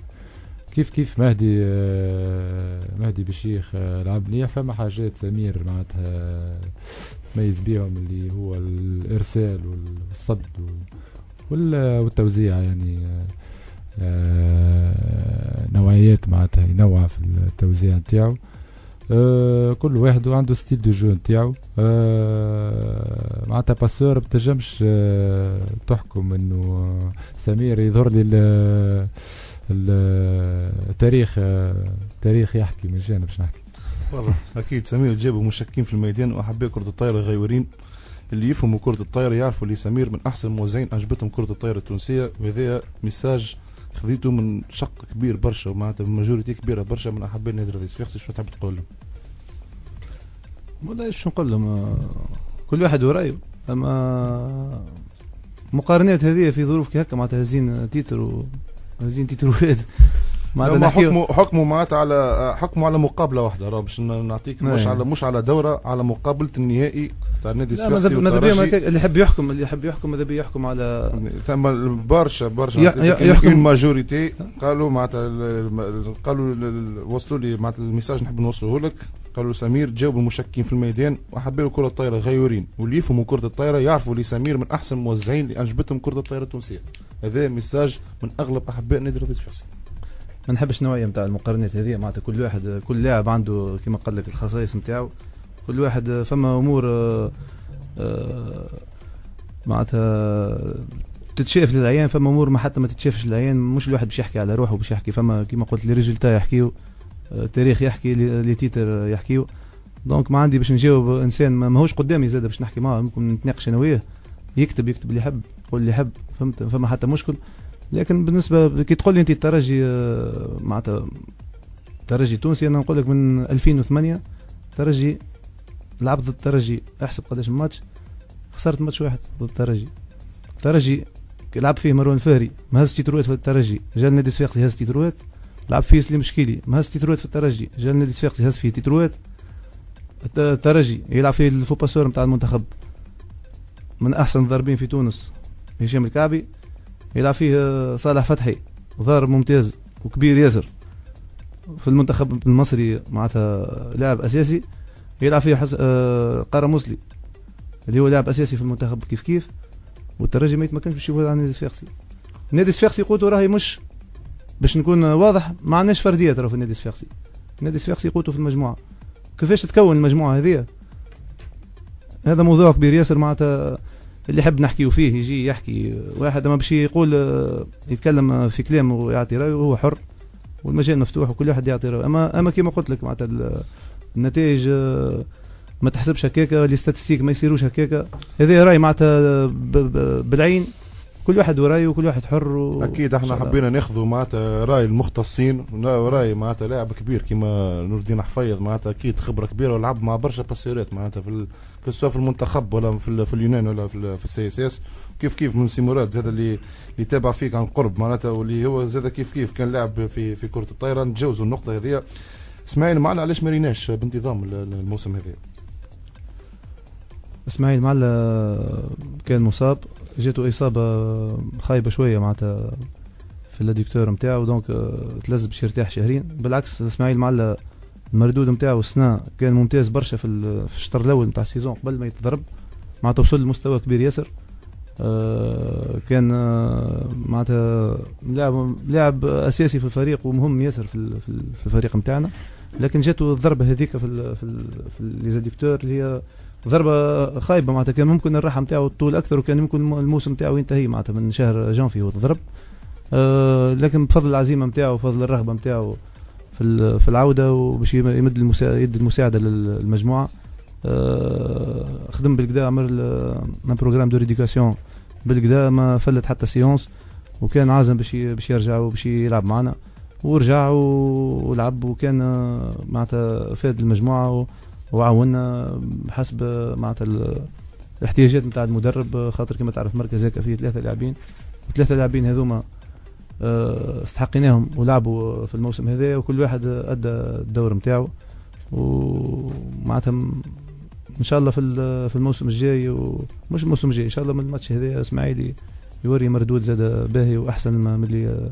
كيف كيف مهدي آه، مهدي بالشيخ آه، لعب مليح فما حاجات سمير معناتها ميز بيهم اللي هو الإرسال والصد وال- والتوزيع يعني آه، نوعيات معناتها ينوع في التوزيع نتاعو. كل واحد عنده style de jeu نتاعو. معناتها passeur ما تنجمش تحكم إنه سمير يظهر لي التاريخ التاريخ يحكي من جانب باش نحكي. والله أكيد. سمير جاوب المشككين في الميدان وأحباء كرة الطايرة غيورين. اللي يفهموا كرة الطايرة يعرفوا اللي سمير من أحسن الموزعين أنجبتهم كرة الطايرة التونسية. وهذا message خذيته من شق كبير برشا ومعناتها من majorité كبيرة برشا من أحباء النادي الرياضي الصفاقسي شو تحب تقول لهم؟ والله إيش نقول لهم؟ كل واحد ورأيه. أما مقارنات هذه في ظروف كي هكا معناتها هزين titre وهزين تيتروات معناتها ما حكمه حكمه معناتها على حكمه على مقابلة واحدة راه باش نعطيك مش أي. على مش على دورة على مقابلة النهائي تاع النادي لا ماذا بيا اللي يحب يحكم اللي يحب يحكم ماذا بيا يحكم على ثم برشا برشا. يح- يح- يحكم- une majorité قالوا معناتها ال- ال- قالوا ال- ال- وصلوا لي معناتها ال message نحب نوصله لك. قالوا سمير جاوب المشككين في الميدان وأحباء كرة الطايرة غيورين. واللي يفهموا كرة الطايرة يعرفوا اللي سمير من أحسن الموزعين اللي أنجبتهم كرة الطايرة التونسية. هذا message من أغلب أحباء نادي الرياضي الصفاقسي ما نحبش نوعيه نتاع المقارنات هذه معناتها كل واحد كل لاعب عنده كما قال لك الخصائص نتاعو كل واحد فما أمور آه، آه، معناتها تتشاف للعيان فما أمور ما حتى ما تتشافش للعيان مش الواحد باش يحكي على روحه باش يحكي. فما كما قلت les résultats يحكيو آه، تاريخ يحكي les titres يحكيو. donc ما عندي باش نجاوب إنسان ما ماهوش قدامي زاد باش نحكي معاه ممكن نتناقش أنا وياه. يكتب يكتب اللي يحب. يقول اللي يحب فهمت؟ فما حتى مشكل. لكن بالنسبة كي تقول لي أنت الترجي آه، معناتها ترجي تونسي أنا نقول لك من 2008 ترجي لعب ضد الترجي احسب قداش الماتش خسرت ماتش واحد ضد الترجي الترجي لعب فيه مروان فهري ما هز تيتروات في الترجي. جا النادي الصفاقسي هز تيتروات لعب فيه سليم شكيلي ما هز تيتروات في الترجي. جا النادي الصفاقسي هز فيه تيتروات الت- الترجي يلعب فيه ال faux passeur نتاع المنتخب. من أحسن الضاربين في تونس. هشام الكعبي يلعب فيه صالح فتحي ضارب ممتاز وكبير ياسر في المنتخب المصري معناتها لاعب أساسي. يلعب فيه حس... آه، قارة مسلي اللي هو لاعب أساسي في المنتخب كيف كيف والترجي ما يتمكنش باش يفوز على النادي الصفاقسي النادي الصفاقسي قوته راهي مش باش نكون واضح ما عندناش فردية ترى في النادي الصفاقسي النادي الصفاقسي قوته في المجموعة. كيفاش تتكون المجموعة هذه؟ هذا موضوع كبير ياسر معناتها اللي يحب نحكيه فيه يجي يحكي. واحد ما باش يقول آه، يتكلم في كلام ويعطي رأيه وهو حر والمجال مفتوح وكل واحد يعطي رأيه. اما أما كما قلت لك معناتها ال- النتائج آه، ما تحسبش هكاكا لي ستاتستيك ما يصيروش هكاكا. هذا رأي معناتها بالعين. كل واحد ورأيه وكل واحد حر و... أكيد إحنا. حبينا ناخذوا معناتها رأي المختصين رأي معناتها لاعب كبير كيما نور الدين حفيظ معناتها أكيد خبرة كبيرة ولعب مع برشا باسورات معناتها في ال... سواء في المنتخب ولا في, ال... في اليونان ولا في, ال... في ال CSS. كيف كيف من سيمورات زاد اللي اللي تابع فيك عن قرب معناتها واللي هو زاد كيف كيف كان لاعب في في كرة الطايرة. نتجاوزوا النقطة هذه. إسماعيل معلا علاش ما ريناش بانتظام ال- ال- الموسم هذا؟ إسماعيل معلا كان مصاب. جاته إصابة خايبة شوية معناتها في ال adducteur نتاعو donc آه، تلزم باش يرتاح شهرين. بالعكس إسماعيل معلا المردود نتاعو السنة كان ممتاز برشا في ال- في الشطر الأول نتاع ال saison قبل ما يتضرب. معناتها وصل لمستوى كبير ياسر. آه، كان آه، معناتها لاعب لاعب أساسي في الفريق ومهم ياسر في في ال- في الفريق نتاعنا لكن جاته الضربة هذيك في في ال في les adducteurs اللي هي ضربة خايبة معناتها كان ممكن الراحه نتاعو تطول أكثر وكان ممكن الموسم نتاعو ينتهي معناتها من شهر جانفي وتضرب آه لكن بفضل العزيمة نتاعو وفضل الرغبه نتاعو في في العودة وباش يم- يمد. يد المساعدة للمجموعة آه خدم بالكدا عمل un programme de rééducation بالكدا ما فلت حتى séance وكان عازم باش باش يرجع وباش يلعب معنا ورجع ولعب وكان آه، معناتها فاد المجموعة. وعاونا حسب معناتها ال- الاحتياجات نتاع المدرب خاطر كما تعرف مركز هيك فيه ثلاثة لاعبين. وثلاثه لاعبين هذوما آه، استحقيناهم ولعبوا في الموسم هذا وكل واحد أدى الدور نتاعو ومعناتها إن شاء الله في في الموسم الجاي ومش الموسم الجاي إن شاء الله من الماتش هذا إسماعيلي يوري مردود زاد باهي وأحسن من اللي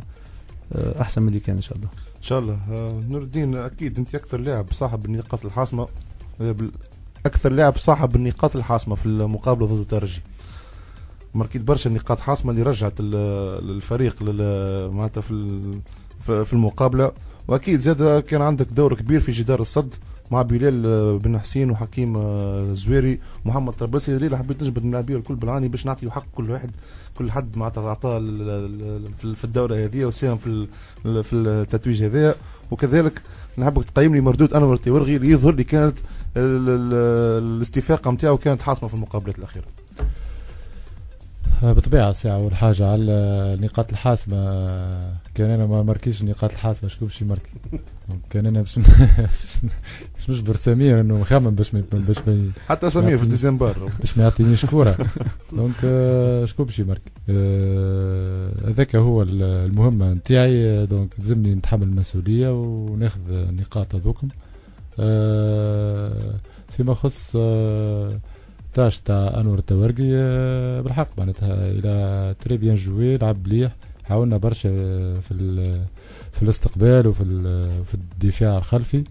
آه، أحسن من اللي كان إن شاء الله. إن شاء الله. آه، نور الدين أكيد أنت أكثر لاعب صاحب النقاط الحاسمة. أكثر لاعب صاحب النقاط الحاسمة في المقابلة ضد الترجي ماركيت برشا نقاط حاسمة اللي رجعت ال- الفريق معناتها في في المقابلة. وأكيد زاد كان عندك دور كبير في جدار الصد. مع بلال آه، بن حسين وحكيم آه، زويري محمد طرابلسي الليلة حبيت نجبد اللاعبين الكل بالعاني باش نعطيو حق كل واحد كل حد معناتها ال- في الدورة هذه وساهم في في التتويج هذايا وكذلك نحبك تقيم لي مردود أنور تيورغي اللي يظهر لي كانت ال- ال- الاستفاقة نتاعو كانت حاسمة في المقابلات الأخيرة. آه، بالطبيعة ساعة أول حاجة على النقاط الحاسمة. كان أنا ما ماركيش النقاط الحاسمة شكون باش يماركي كان أنا باش باش نجبر سمير إنه مخمم باش باش حتى سمير في ديسمبر باش ما يعطينيش كورة donc آه، شكون باش يماركي آه، هذاك هو المهمة نتاعي. donc لازمني نتحمل المسؤولية وناخذ النقاط هذوكم. فيما يخص ماتش تاع أنور التورقي آه، بالحق معناتها il a très bien joué لعب مليح حاولنا برشا في في الاستقبال وفي في الدفاع الخلفي.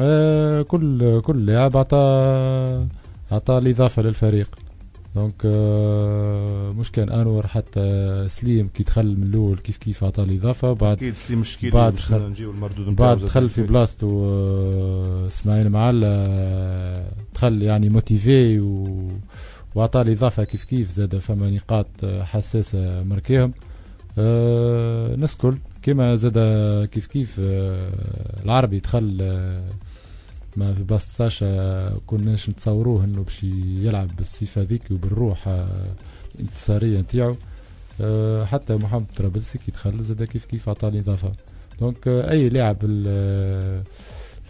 آه، كل كل لاعب عطى عطى الإضافة للفريق. donc آه، مش كان أنور حتى سليم كي دخل من الأول كيف كيف عطى الإضافة بعد أكيد سليم مشكيل بعد دخل بعد دخل في بلاصتو إسماعيل معلا دخل يعني motivé و وعطى الإضافة كيف كيف زاد فما نقاط حساسة مركيهم. أه ناس كل كيما زاد كيف كيف العربي دخل ما في بلاصة ساشا كناش نتصوروه إنه باش يلعب بالصفة ذيك وبالروح الانتصارية نتاعو. أه حتى محمد طرابلسي كي دخل زاد كيف كيف عطى الإضافة. donc أي لاعب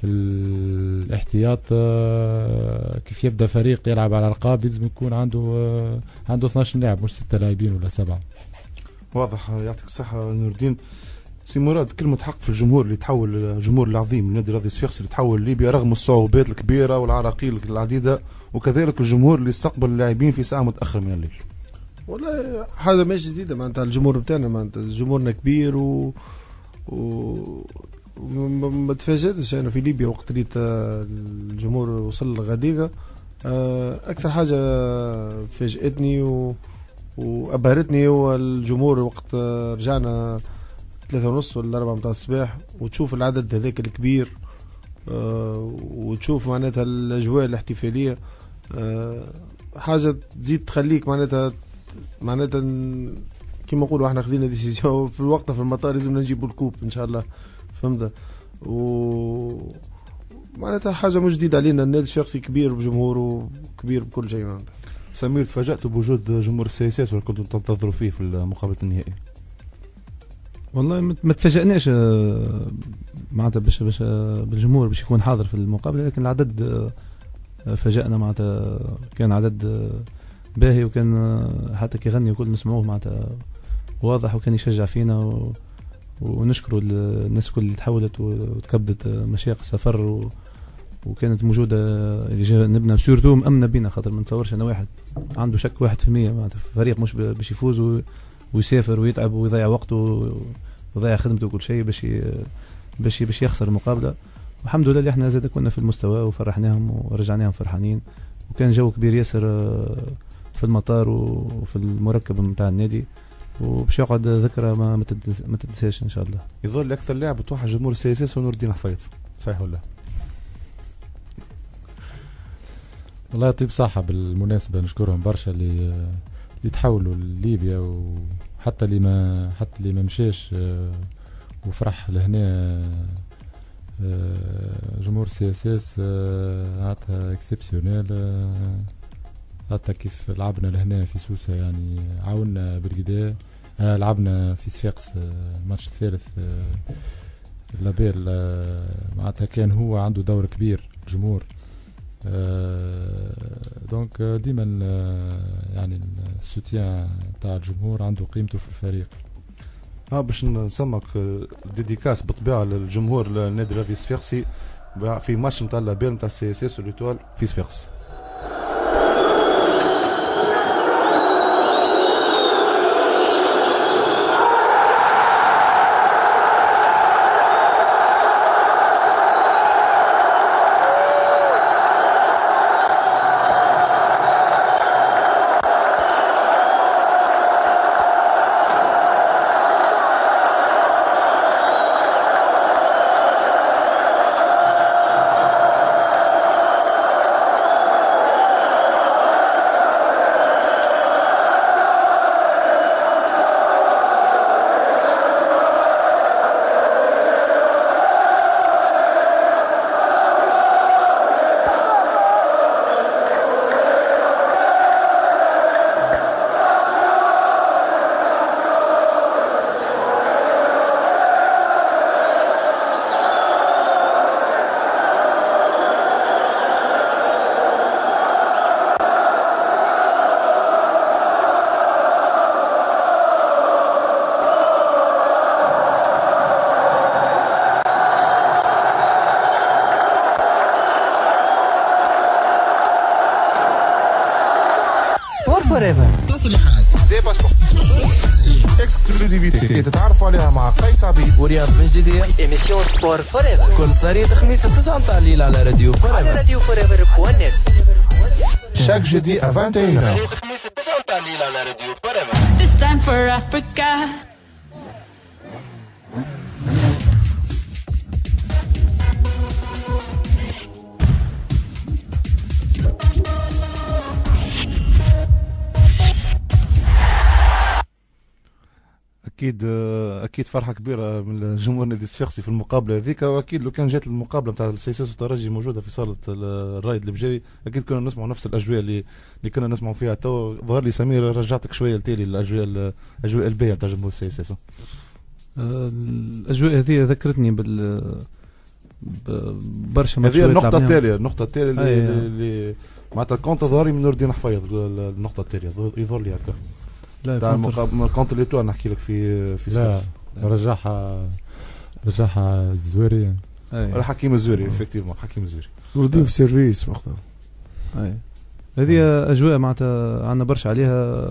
في الاحتياط آه، كيف يبدأ فريق يلعب على القاب لازم يكون عنده آه، عنده 12 لاعب مش ستة لاعبين ولا سبعة. واضح يعطيك الصحة نور الدين. سي مراد كلمة حق في الجمهور اللي تحول الجمهور العظيم نادي رادي صفاقس اللي تحول ليبيا رغم الصعوبات الكبيرة والعراقيل العديدة وكذلك الجمهور اللي استقبل اللاعبين في ساعة متأخر من الليل. والله حاجة ماشي جديدة معناتها الجمهور بتاعنا معناتها جمهورنا كبير و, و... ما تفاجأتش. أنا في ليبيا وقت ريت الجمهور وصل لغديقه آه، أكثر حاجة فاجأتني و... وأبهرتني هو الجمهور وقت رجعنا ثلاثة ونص ولا أربعة متاع الصباح وتشوف العدد هذاك الكبير آه، وتشوف معناتها الأجواء الاحتفالية آه، حاجة تزيد تخليك معناتها معناتها كيما نقولوا إحنا خذينا ديسيزيون في الوقت في المطار لازم نجيبوا الكوب إن شاء الله. فهمت؟ و معناتها حاجة مش جديدة علينا. النادي الصفاقسي كبير بجمهوره كبير بكل شيء معناتها. سمير تفاجأت بوجود جمهور ال CSS ولا كنتوا تنتظروا فيه في مقابله النهائي؟ والله ما تفاجئناش آه، معناتها باش باش بالجمهور باش يكون حاضر في المقابلة لكن العدد آه، فاجأنا معناتها كان عدد آه، باهي وكان حتى كي يغني وكل نسمعوه معناتها واضح وكان يشجع فينا و ونشكروا الناس الكل اللي تحولت وتكبدت مشايق السفر و... وكانت موجودة إلى جانبنا surtout مأمنة بينا خاطر ما نتصورش أنا واحد عنده شك واحد في المية معناتها فريق مش باش يفوز. ويسافر ويتعب ويضيع وقته ويضيع خدمته وكل شيء باش. باش باش يخسر المقابلة. والحمد لله اللي إحنا زاد كنا في المستوى وفرحناهم ورجعناهم فرحانين. وكان جو كبير ياسر في المطار وفي المركب نتاع النادي. وباش يقعد ذكرى ما ما تنساش إن شاء الله. يظل أكثر لاعب توحش جمهور ال CSS هو نور الدين حفيظ. صحيح ولا الله يعطيه بصحة بالمناسبة نشكرهم برشا اللي اللي تحولوا لليبيا وحتى اللي ما حتى اللي ما مشاش آه، وفرح لهنا آه، جمهور CSS exceptionnel حتى كيف لعبنا لهنا في سوسة يعني عاونا بالقدا آه لعبنا في صفاقس آه، الماتش الثالث آه la belle آه معناتها كان هو عنده دور كبير الجمهور. آه donc آه، ديما آه يعني السوتيان تاع الجمهور عنده قيمته في الفريق. آه باش نسمعك dédicace بالطبيعة للجمهور النادي الرياضي الصفاقسي في ماتش نتاع لابيل نتاع السي إس إس في صفاقس كل خميس 9 متاع الليل على راديو على Forever Radio Forever point net chaque jeudi à 21h. This time for Africa. أكيد فرحة كبيرة من جمهور نادي الصفاقسي في المقابلة هذيك وأكيد لو كان جات المقابله نتاع ال CSS والترجي موجودة في صالة الرايد البجاوي أكيد كنا نسمعوا نفس الأجواء اللي اللي كنا نسمعوا فيها. تو ظهر لي سمير رجعتك شوية لتالي الأجواء الأجواء الباهيه نتاع جمهور ال CSS آه، الأجواء هذه ذكرتني بال برشا هذه لعبناهم. التالية النقطة التالية اللي, أي. اللي معناتها ال contre ظهري من نور الدين حفيظ النقطة التالية. يظهر لي هكا. لا تاع الكونت اللي تو نحكي لك في في صفاقس رجعها رجعها الزويري أي. ولا حكيم الزوري إفكتيفمون حكيم الزوري وردين في سيرفيس وقتها. أي. هذه أجواء معناتها عندنا برشا عليها.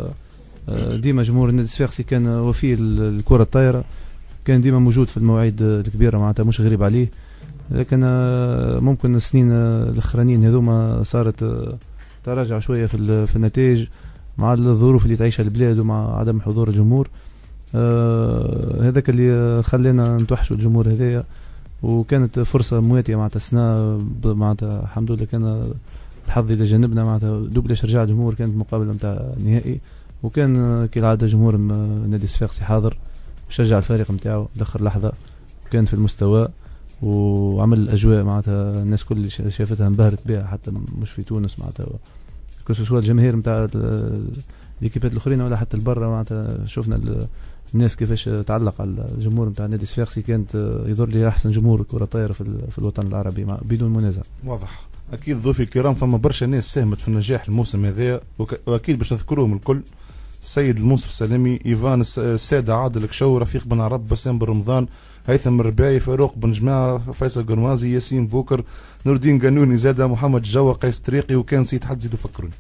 آه، ديما جمهور النادي الصفاقسي كان وفي ال- الكرة الطايرة. كان ديما موجود في المواعيد الكبيرة معناتها مش غريب عليه. لكن آه، ممكن السنين الأخرانيين هذوما صارت آه، تراجع شوية في ال- في النتائج مع الظروف اللي تعيشها البلاد ومع عدم حضور الجمهور. هذاك اللي خلينا نتوحشوا الجمهور هذايا. وكانت فرصة مواتية معناتها ب- معناتها الحمد لله كان الحظ اللي جنبنا معناتها. دوبلاش رجع الجمهور كانت مقابلة نتاع نهائي. وكان آه، كالعاده جمهور نادي الصفاقسي حاضر وشجع الفريق نتاعو لآخر لحظة. وكان في المستوى وعمل الأجواء معناتها الناس كل شافتها انبهرت بها حتى مش في تونس معناتها. كسوسوا الجماهير نتاع ليكيبات الأخرين ولا حتى البرة معناتها شفنا الناس كيفاش تعلق على الجمهور نتاع نادي الصفاقسي كانت آه، يظهر لي أحسن جمهور كرة طايرة في, ال- في الوطن العربي بدون منازع. واضح. أكيد ضيوفي الكرام فما برشا ناس ساهمت في النجاح الموسم هذا وأكيد باش نذكرهم الكل السيد المنصف السلامي إيفان الس- السادة عادل الكشو رفيق بن عرب بسام بن رمضان هيثم الرباعي فاروق بن جماعة فيصل قرمازي ياسين بوكر نور الدين قانوني زادة محمد جوا قيس طريقي وكان سيد حد زيدوا فكروني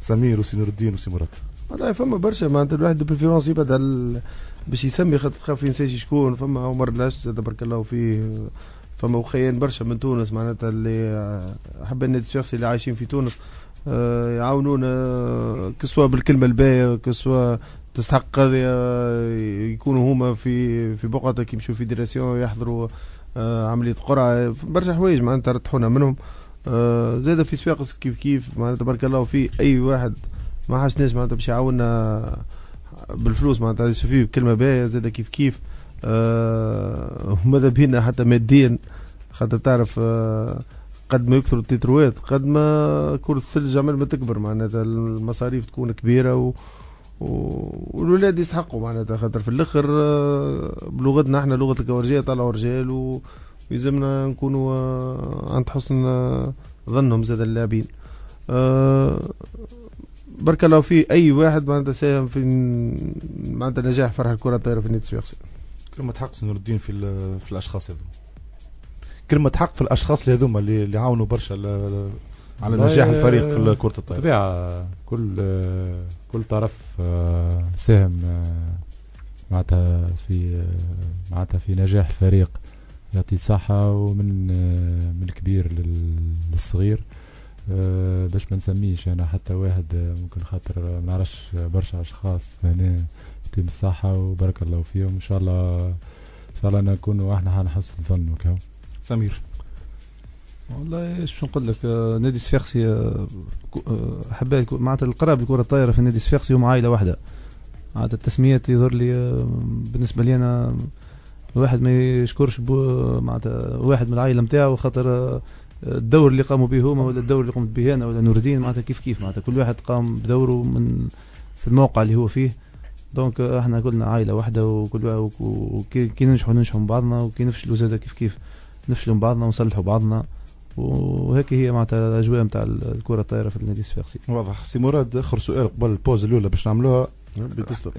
سمير وسي نور الدين وسي مراد. والله فما برشا معناتها الواحد دو بريفيرونس يبدا ال- باش يسمي خاطر تخاف ينساش شكون. فما عمر العش زاد بارك الله فيه. فما وخيان برشا من تونس معناتها اللي حب النادي الصفاقسي اللي عايشين في تونس آه، يعاونونا كسوا بالكلمة الباهية كسوا تستحق قضية يكونوا هما في في بقعتك يمشوا في ديراسيون يحضروا آه، عملية قرعة. برشا حوايج معناتها رتحونا منهم. آه، زاد في صفاقس كيف كيف معناتها تبارك الله في أي واحد ما حاجناش معناتها باش يعاوننا بالفلوس معناتها يشوفيه بكلمة باهية زاد كيف كيف. آه، ماذا بينا حتى ماديا؟ خاطر تعرف آه، قد ما يكثروا التتروات قد ما كرة الثلج عمل ما تكبر معناتها المصاريف تكون كبيرة و والولاد يستحقوا معناتها. خاطر في الآخر آه، بلغتنا إحنا لغة الكورجيه طلعوا رجال ويلزمنا نكونوا آه، عند حسن آه، ظنهم زاد اللاعبين. آه، بارك الله في أي واحد معناتها ساهم في معناتها نجاح فرح الكرة الطايرة في النادي الصفاقسي كلمة حق سي نور الدين في ال- في الأشخاص هذوما كلمة حق في الأشخاص اللي هذوما اللي اللي عاونوا برشا على نجاح الفريق في كرة الطايرة. طبيعة كل كل طرف آه، ساهم آه، معناتها في آه، معناتها في نجاح الفريق. يعطي صحة ومن من الكبير لل- للصغير. باش ما نسميش أنا حتى واحد آه، ممكن خاطر آه، ما نعرفش برشا أشخاص هنا يعطيهم الصحة وبارك الله فيهم. إن شاء الله إن شاء الله نكونوا إحنا حنحسن الظن وكاو سمير. والله إيش نقول لك؟ آه، نادي آه، آه، حبايب معناتها القراب الكرة الطايرة في النادي الصفاقسي هم عائلة واحدة. معناتها التسميات يظهر لي آه، بالنسبة لي أنا الواحد ما يشكرش معناتها واحد من العائلة نتاعو خاطر آه، الدور اللي قاموا به هما ولا الدور اللي قمت به أنا ولا نور الدين معناتها كيف كيف؟ معناتها كل واحد قام بدوره من في الموقع اللي هو فيه. donc إحنا كلنا عائلة واحدة وكل وكي كي ننجحوا ننجحوا من بعضنا وكي نفشلوا زاد كيف كيف. نفشلوا من بعضنا ونصلحوا بعضنا. وهيك هي معناتها الأجواء نتاع الكرة الطايره في النادي الصفاقسي واضح. سي مراد آخر سؤال قبل ال pause الأولى باش نعملوها.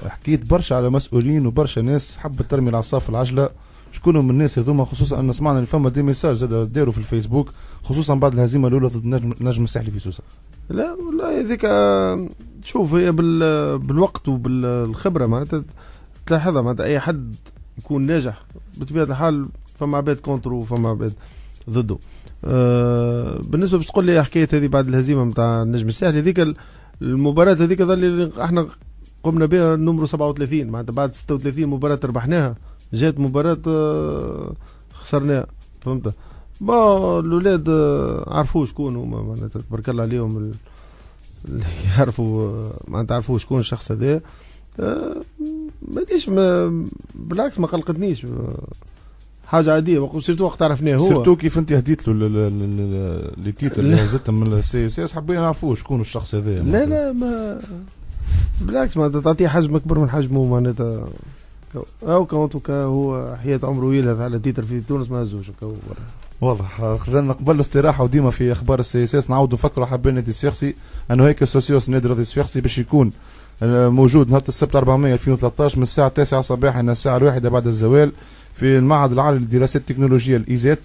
حكيت برشا على مسؤولين وبرشا ناس حبت ترمي العصا في العجلة. شكون من الناس هذوما خصوصا أن سمعنا ان فما des messages زاد داروا في الفيسبوك خصوصا بعد الهزيمة الأولى ضد نجم, نجم الساحلي في سوسة. لا والله هذيك آه، شوف هي بال بالوقت وبالخبرة معناتها تلاحظها معناتها أي حد يكون ناجح بطبيعة الحال فما عباد contre وفما عباد ضده. آه بالنسبة باش تقول لي حكاية هذه بعد الهزيمة نتاع النجم الساحلي هذيك المباراة هذيك ظل إحنا قمنا بها ال numéro 37 معناتها بعد 36 مباراة ربحناها. جات مباراة آه، خسرناها فهمت؟ با الاولاد آه، عرفوا شكون هما معناتها تبارك الله عليهم ال- اللي يعرفوا آه، معناتها عرفوا شكون الشخص هذا. مانيش ما بالعكس ما قلقتنيش. حاجة عادية surtout وقت عرفناه هو. surtout كيف انت هديت له les titres اللي. هزتهم من ال CSS حبينا نعرفوا شكون الشخص هذا. لا لا ما بالعكس معناتها تعطيه حجم أكبر من حجمه معناتها. au contraire هو حياة عمره يلهث على titre في تونس ما هزوش. واضح خذلنا قبل الاستراحه وديما في أخبار ال CSS نعاودوا نفكروا حابين نادي السفيخسي أنه هيك ال socios نادي رياضي السفيخسي باش يكون آه، موجود نهار السبت 4 مايو 2013 من الساعة 9 صباحا إلى الساعة الواحدة بعد الزوال في المعهد العالي للدراسات التكنولوجية ال ISET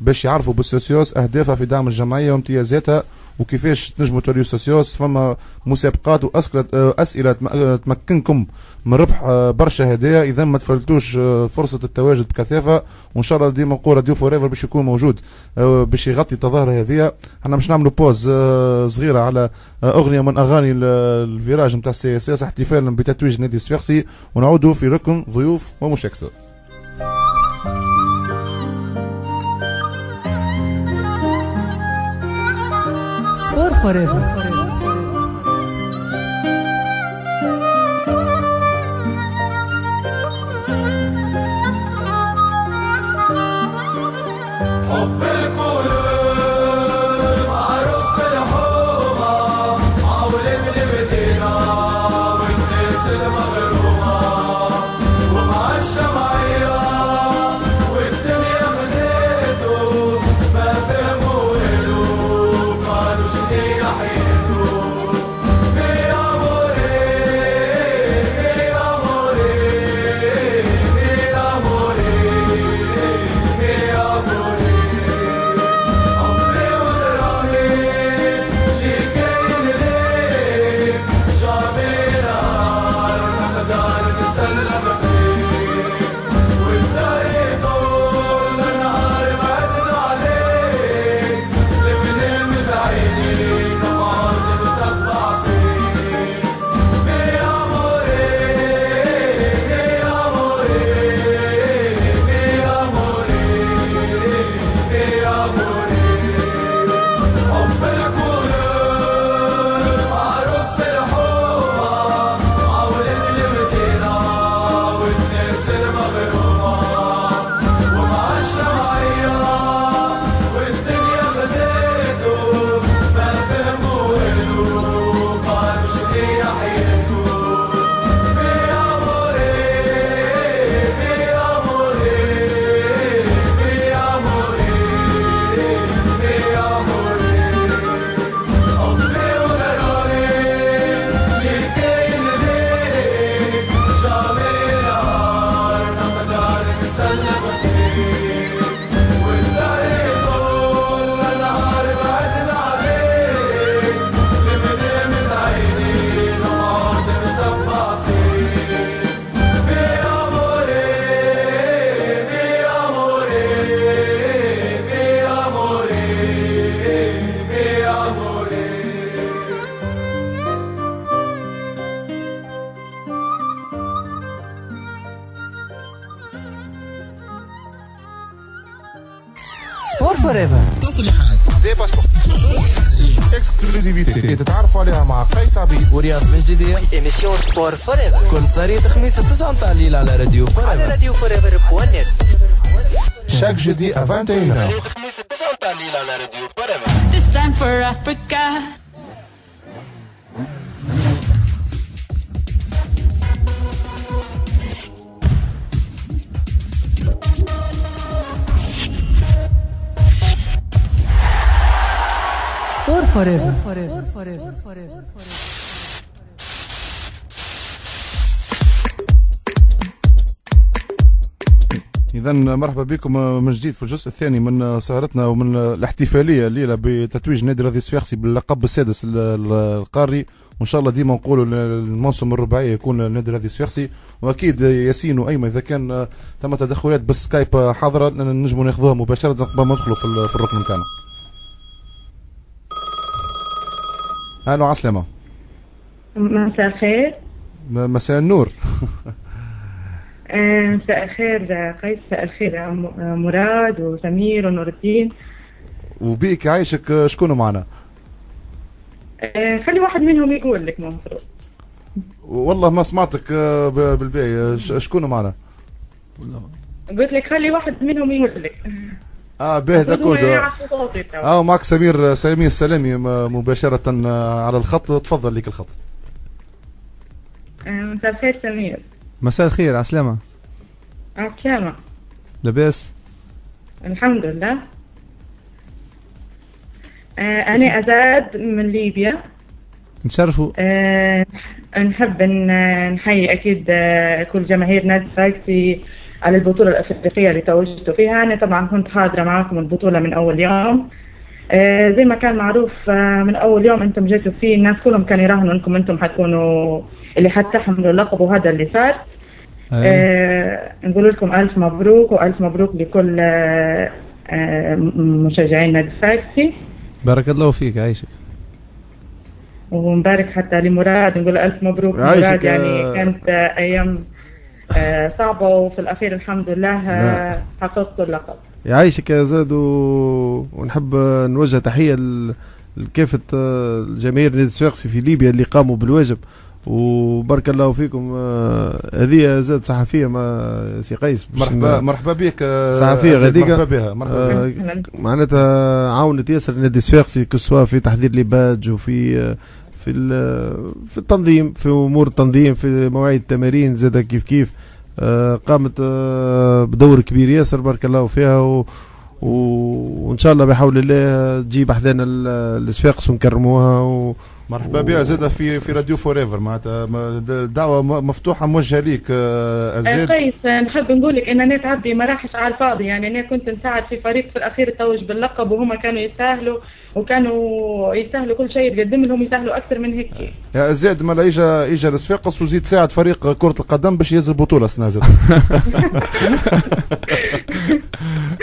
باش يعرفوا بال socios أهدافها في دعم الجمعية وامتيازاتها وكيفاش تنجموا توليو socios فما مسابقات واسئله أسئلة تم- تمكنكم من ربح آه، برشا هدايا. إذا ما تفلتوش آه، فرصة التواجد بكثافة. وإن شاء الله ديما نقول راديو forever باش يكون موجود آه، باش يغطي التظاهره هذه إحنا باش نعملوا pause صغيرة على أغنية من أغاني ال- ال virage نتاع ال CSS احتفالا بتتويج نادي الصفاقسي ونعودوا في ركن ضيوف ومشاكسة. سبور فوريفر سبور ايميسيون سبور فوريفر كل صريت خميس 9 متاع الليل على راديو على فريفر راديو فوريفر بوان نت شاك جدي 21 خميس 9 متاع الليل على راديو فريفر This time for Africa. اذا مرحبا بكم من جديد في الجزء الثاني من سهرتنا ومن الاحتفالية الليلة بتتويج نادي راديو صفاقسي باللقب السادس ال- ال- القاري. وإن شاء الله ديما نقولوا ال- الموسم الرباعي يكون نادي راديو صفاقسي وأكيد ياسين وأيمن إذا كان ثم تدخلات بالسكايب حاضرة نجموا ناخذوها مباشرة قبل ما ندخلوا في ال- في الركن نتاعنا. ألو عسلامة. مساء الخير. مساء النور. مساء الخير آه، قيس مساء الخير آه، آه، مراد وسمير ونور الدين وبيك عايشك شكون معنا؟ آه، خلي واحد منهم يقول لك المفروض والله ما سمعتك آه، ب- بالباهي ش- شكون معنا؟ قلت لك خلي واحد منهم يقول لك. آه صوتي تو. آه معك سمير سمير السلامي م- مباشرة آه، على الخط. تفضل ليك الخط. آه، مساء الخير سمير. مساء الخير عسلامة. عسلامة. لاباس؟ الحمد لله آه، أنا أزاد من ليبيا. نشرفوا آه، نحب نحيي أكيد آه، كل جماهير نادي فايكسي على البطولة الأفريقية اللي توجتوا فيها. أنا طبعا كنت حاضرة معاكم البطولة من أول يوم. آه، زي ما كان معروف آه، من أول يوم أنتم جيتوا فيه الناس كلهم كانوا يراهنوا أنكم أنتم حتكونوا اللي حتحملوا اللقب وهذا اللي صار. آه، نقول لكم ألف مبروك وألف مبروك لكل آه، آه، مشجعين نادي فايكسي بارك الله فيك عايشك. ونبارك حتى لمراد نقول ألف مبروك. يعيشك مراد يعني كانت آه، أيام آه، صعبة وفي الأخير الحمد لله آه، حققتوا اللقب. يعيشك يا زاد و... ونحب نوجه تحية لكافة آه، الجماهير نادي الصفاقسي في ليبيا اللي قاموا بالواجب. وبارك الله فيكم آه، هذه زاد صحفية ما سي قيس مرحبا مرحبا بك آه، أزيد، غديقة. مرحبا بها مرحبا. آه، أهلاً. معناتها عاونت ياسر نادي الصفاقسي كسوا في تحضير لباج وفي آه، في في التنظيم في أمور التنظيم في مواعيد التمارين زاد كيف كيف قامت بدور كبير ياسر بارك الله فيها و وإن شاء الله بحول الله تجيب احدانا ال- الصفاقس ونكرموها و... مرحبا بها زاد في في راديو Forever معناتها الدعوة مفتوحة موجهة ليك آه، آه، قيس نحب نقول لك إن أنا تعبي ما راحش على الفاضي. يعني أنا كنت نساعد في فريق في الأخير توج باللقب وهما كانوا يستاهلوا وكانوا يستاهلوا كل شيء يتقدم لهم يستاهلوا أكثر من هيك. يا زيد ما اجا إجا الصفاقس وزيد ساعد فريق كرة القدم باش يهز البطوله السنة زاد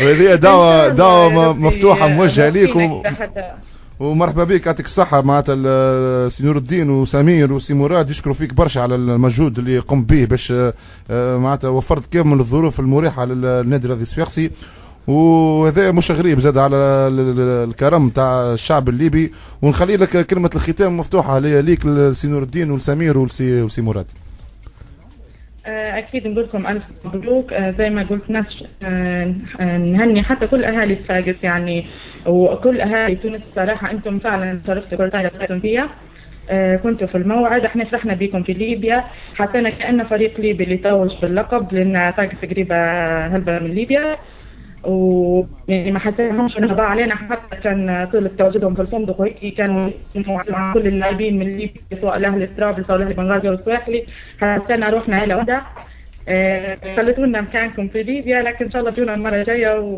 وهذه دعوه دعوة مفتوحة موجهة ليك و... ومرحبا بك يعطيك الصحة معناتها ال- سي نور الدين وسمير وسي مراد يشكروا فيك برشا على المجهود اللي قم به باش آه، معناتها وفرت كامل الظروف المريحة للنادي الرياضي الصفاقسي وهذا مش غريب زاد على ال- ال- الكرم تاع الشعب الليبي. ونخلي لك كلمة الختام مفتوحة لي- ليك لسي نور الدين ولسمير ولسي ولسي مراد. آه، أكيد نقول لكم ألف مبروك. آه، زي ما قلت نفس آه، آه، نهني حتى كل أهالي صفاقس يعني. وكل أهالي تونس الصراحه أنتم فعلا شرفتوا كل حاجة فيها. آه، كنتوا في الموعد. إحنا فرحنا بكم في ليبيا. حسينا كأن فريق ليبي اللي توج باللقب لأن صفاقس قريبة هلبة من ليبيا. و يعني ما حسيناهمش إنه ضاع علينا حتى كان طول تواجدهم في الفندق وهيك كانوا مع كل اللاعبين من ليبيا سواء الأهلي طرابلس أو الأهلي بنغازي والسواحلي. حسينا روحنا عيله واحدة آه، خليتونا مكانكم في ليبيا لكن إن شاء الله تجونا المرة الجاية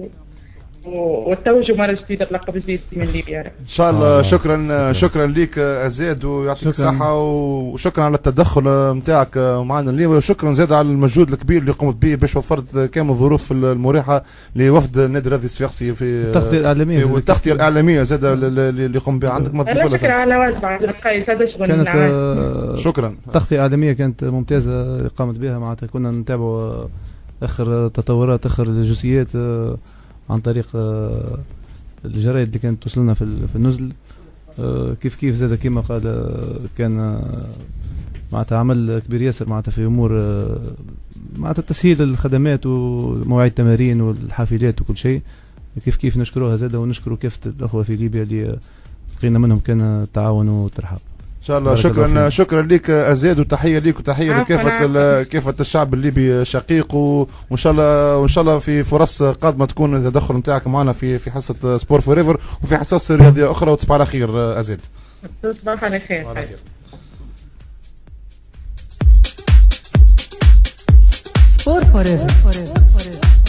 و... و... وتوجوا مرة جديده بلقب جديد من ليبيا. إن شاء الله. شكرا شكرا ليك آه، ازيد ويعطيك شكراً. الصحة وشكرا على التدخل نتاعك معنا اليوم وشكرا زاد على المجهود الكبير اللي قمت به باش وفرت كامل الظروف المريحة لوفد النادي الرياضي الصفاقسي في في- زاد والتغطية الإعلامية زاد اللي اللي قم بها. عندك ما لها على شغل كانت. آه، شكرا. تغطية إعلامية كانت ممتازة اللي قامت بها. معناتها كنا نتابعوا آه، آخر تطورات آخر الجزئيات آه، عن طريق آه، الجرايد اللي كانت توصلنا في ال- في النزل. آه، كيف كيف زاد كما قال آه، كان معناتها عمل كبير ياسر معناتها في أمور آه، معناتها تسهيل الخدمات ومواعيد التمارين والحافلات وكل شيء. كيف كيف نشكروها زادة ونشكروا كافة الأخوة في ليبيا اللي لقينا منهم كان تعاون وترحاب. شاء الله. شكرا. شكرا لك أزيد وتحية ليك وتحية لكافه ال- كافه الشعب الليبي شقيق و- وإن شاء الله وإن شاء الله في فرص قادمة تكون التدخل نتاعك معنا في في حصة Sport Forever وفي حصص رياضية أخرى وتصبح على خير أزيد. تصبح على خير. على خير. Sport Forever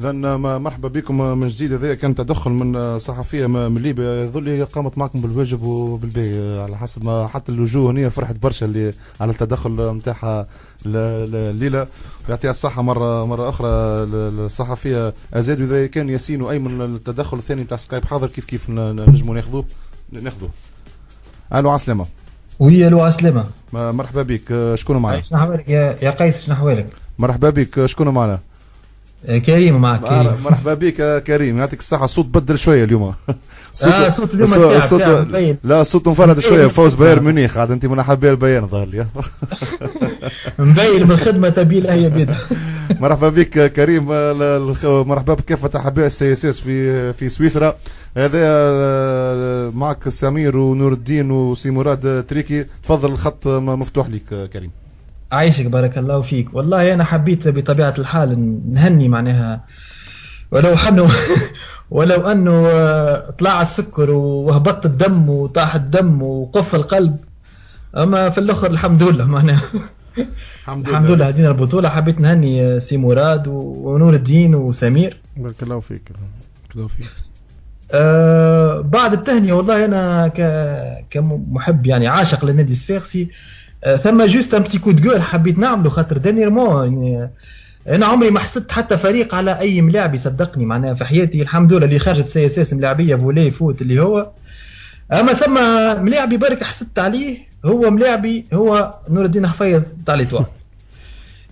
اذا مرحبا بكم من جديد. هذا كان تدخل من صحفية من ليبيا. يظل هي قامت معكم بالواجب وبالباهي على حسب ما حتى اللجوء هنا فرحت برشا اللي على التدخل نتاعها الليلة ويعطيها الصحة مره مرة أخرى الصحفية. أزاد اذا كان ياسين وأيمن التدخل الثاني نتاع سكايب حاضر كيف كيف نجموا ناخذوه؟ ناخذوه. ألو عسلامة. وي ألو عسلامة. مرحبا بك شكون معنا؟ شنو أحوالك يا يا قيس؟ شنو أحوالك؟ مرحبا بك شكون معنا؟ كريم معك كريم. مرحبا بك كريم. يعطيك الصحة الصوت بدل شوية اليوم. صوت آه صوت اليوم الصوت صوت لا الصوت مفرد شوية. فوز بايرن ميونخ عاد أنت من احباء ال Bayern ظهر لي. مبين من الخدمة تبي هي بيد مرحبا بك كريم. مرحبا بكافة احباء ال CSS في في سويسرا. هذا معك سمير ونور الدين وسي مراد تريكي. تفضل الخط مفتوح لك كريم. عايشك بارك الله فيك. والله أنا حبيت بطبيعة الحال نهني معناها. ولو حنو ولو أنه طلع السكر وهبط الدم وطاح الدم وقف القلب. أما في الأخر الحمد لله معناها. الحمد لله. الحمد لله هزينا البطولة. حبيت نهني سي مراد ونور الدين وسمير. بارك الله فيك. بارك الله فيك. أه بعد التهنئة والله أنا. كمحب يعني عاشق للنادي الصفاقسي أه ثم juste un petit coup de حبيت نعمله خاطر dernièrement يعني أنا عمري ما حسدت حتى فريق على أي ملاعب يصدقني. معناها في حياتي الحمد لله اللي خرجت CSS ملاعبية volley foot اللي هو. أما ثم ملاعبي برك حسدت عليه هو ملاعبي هو نور الدين حفيظ تاع l'Étoile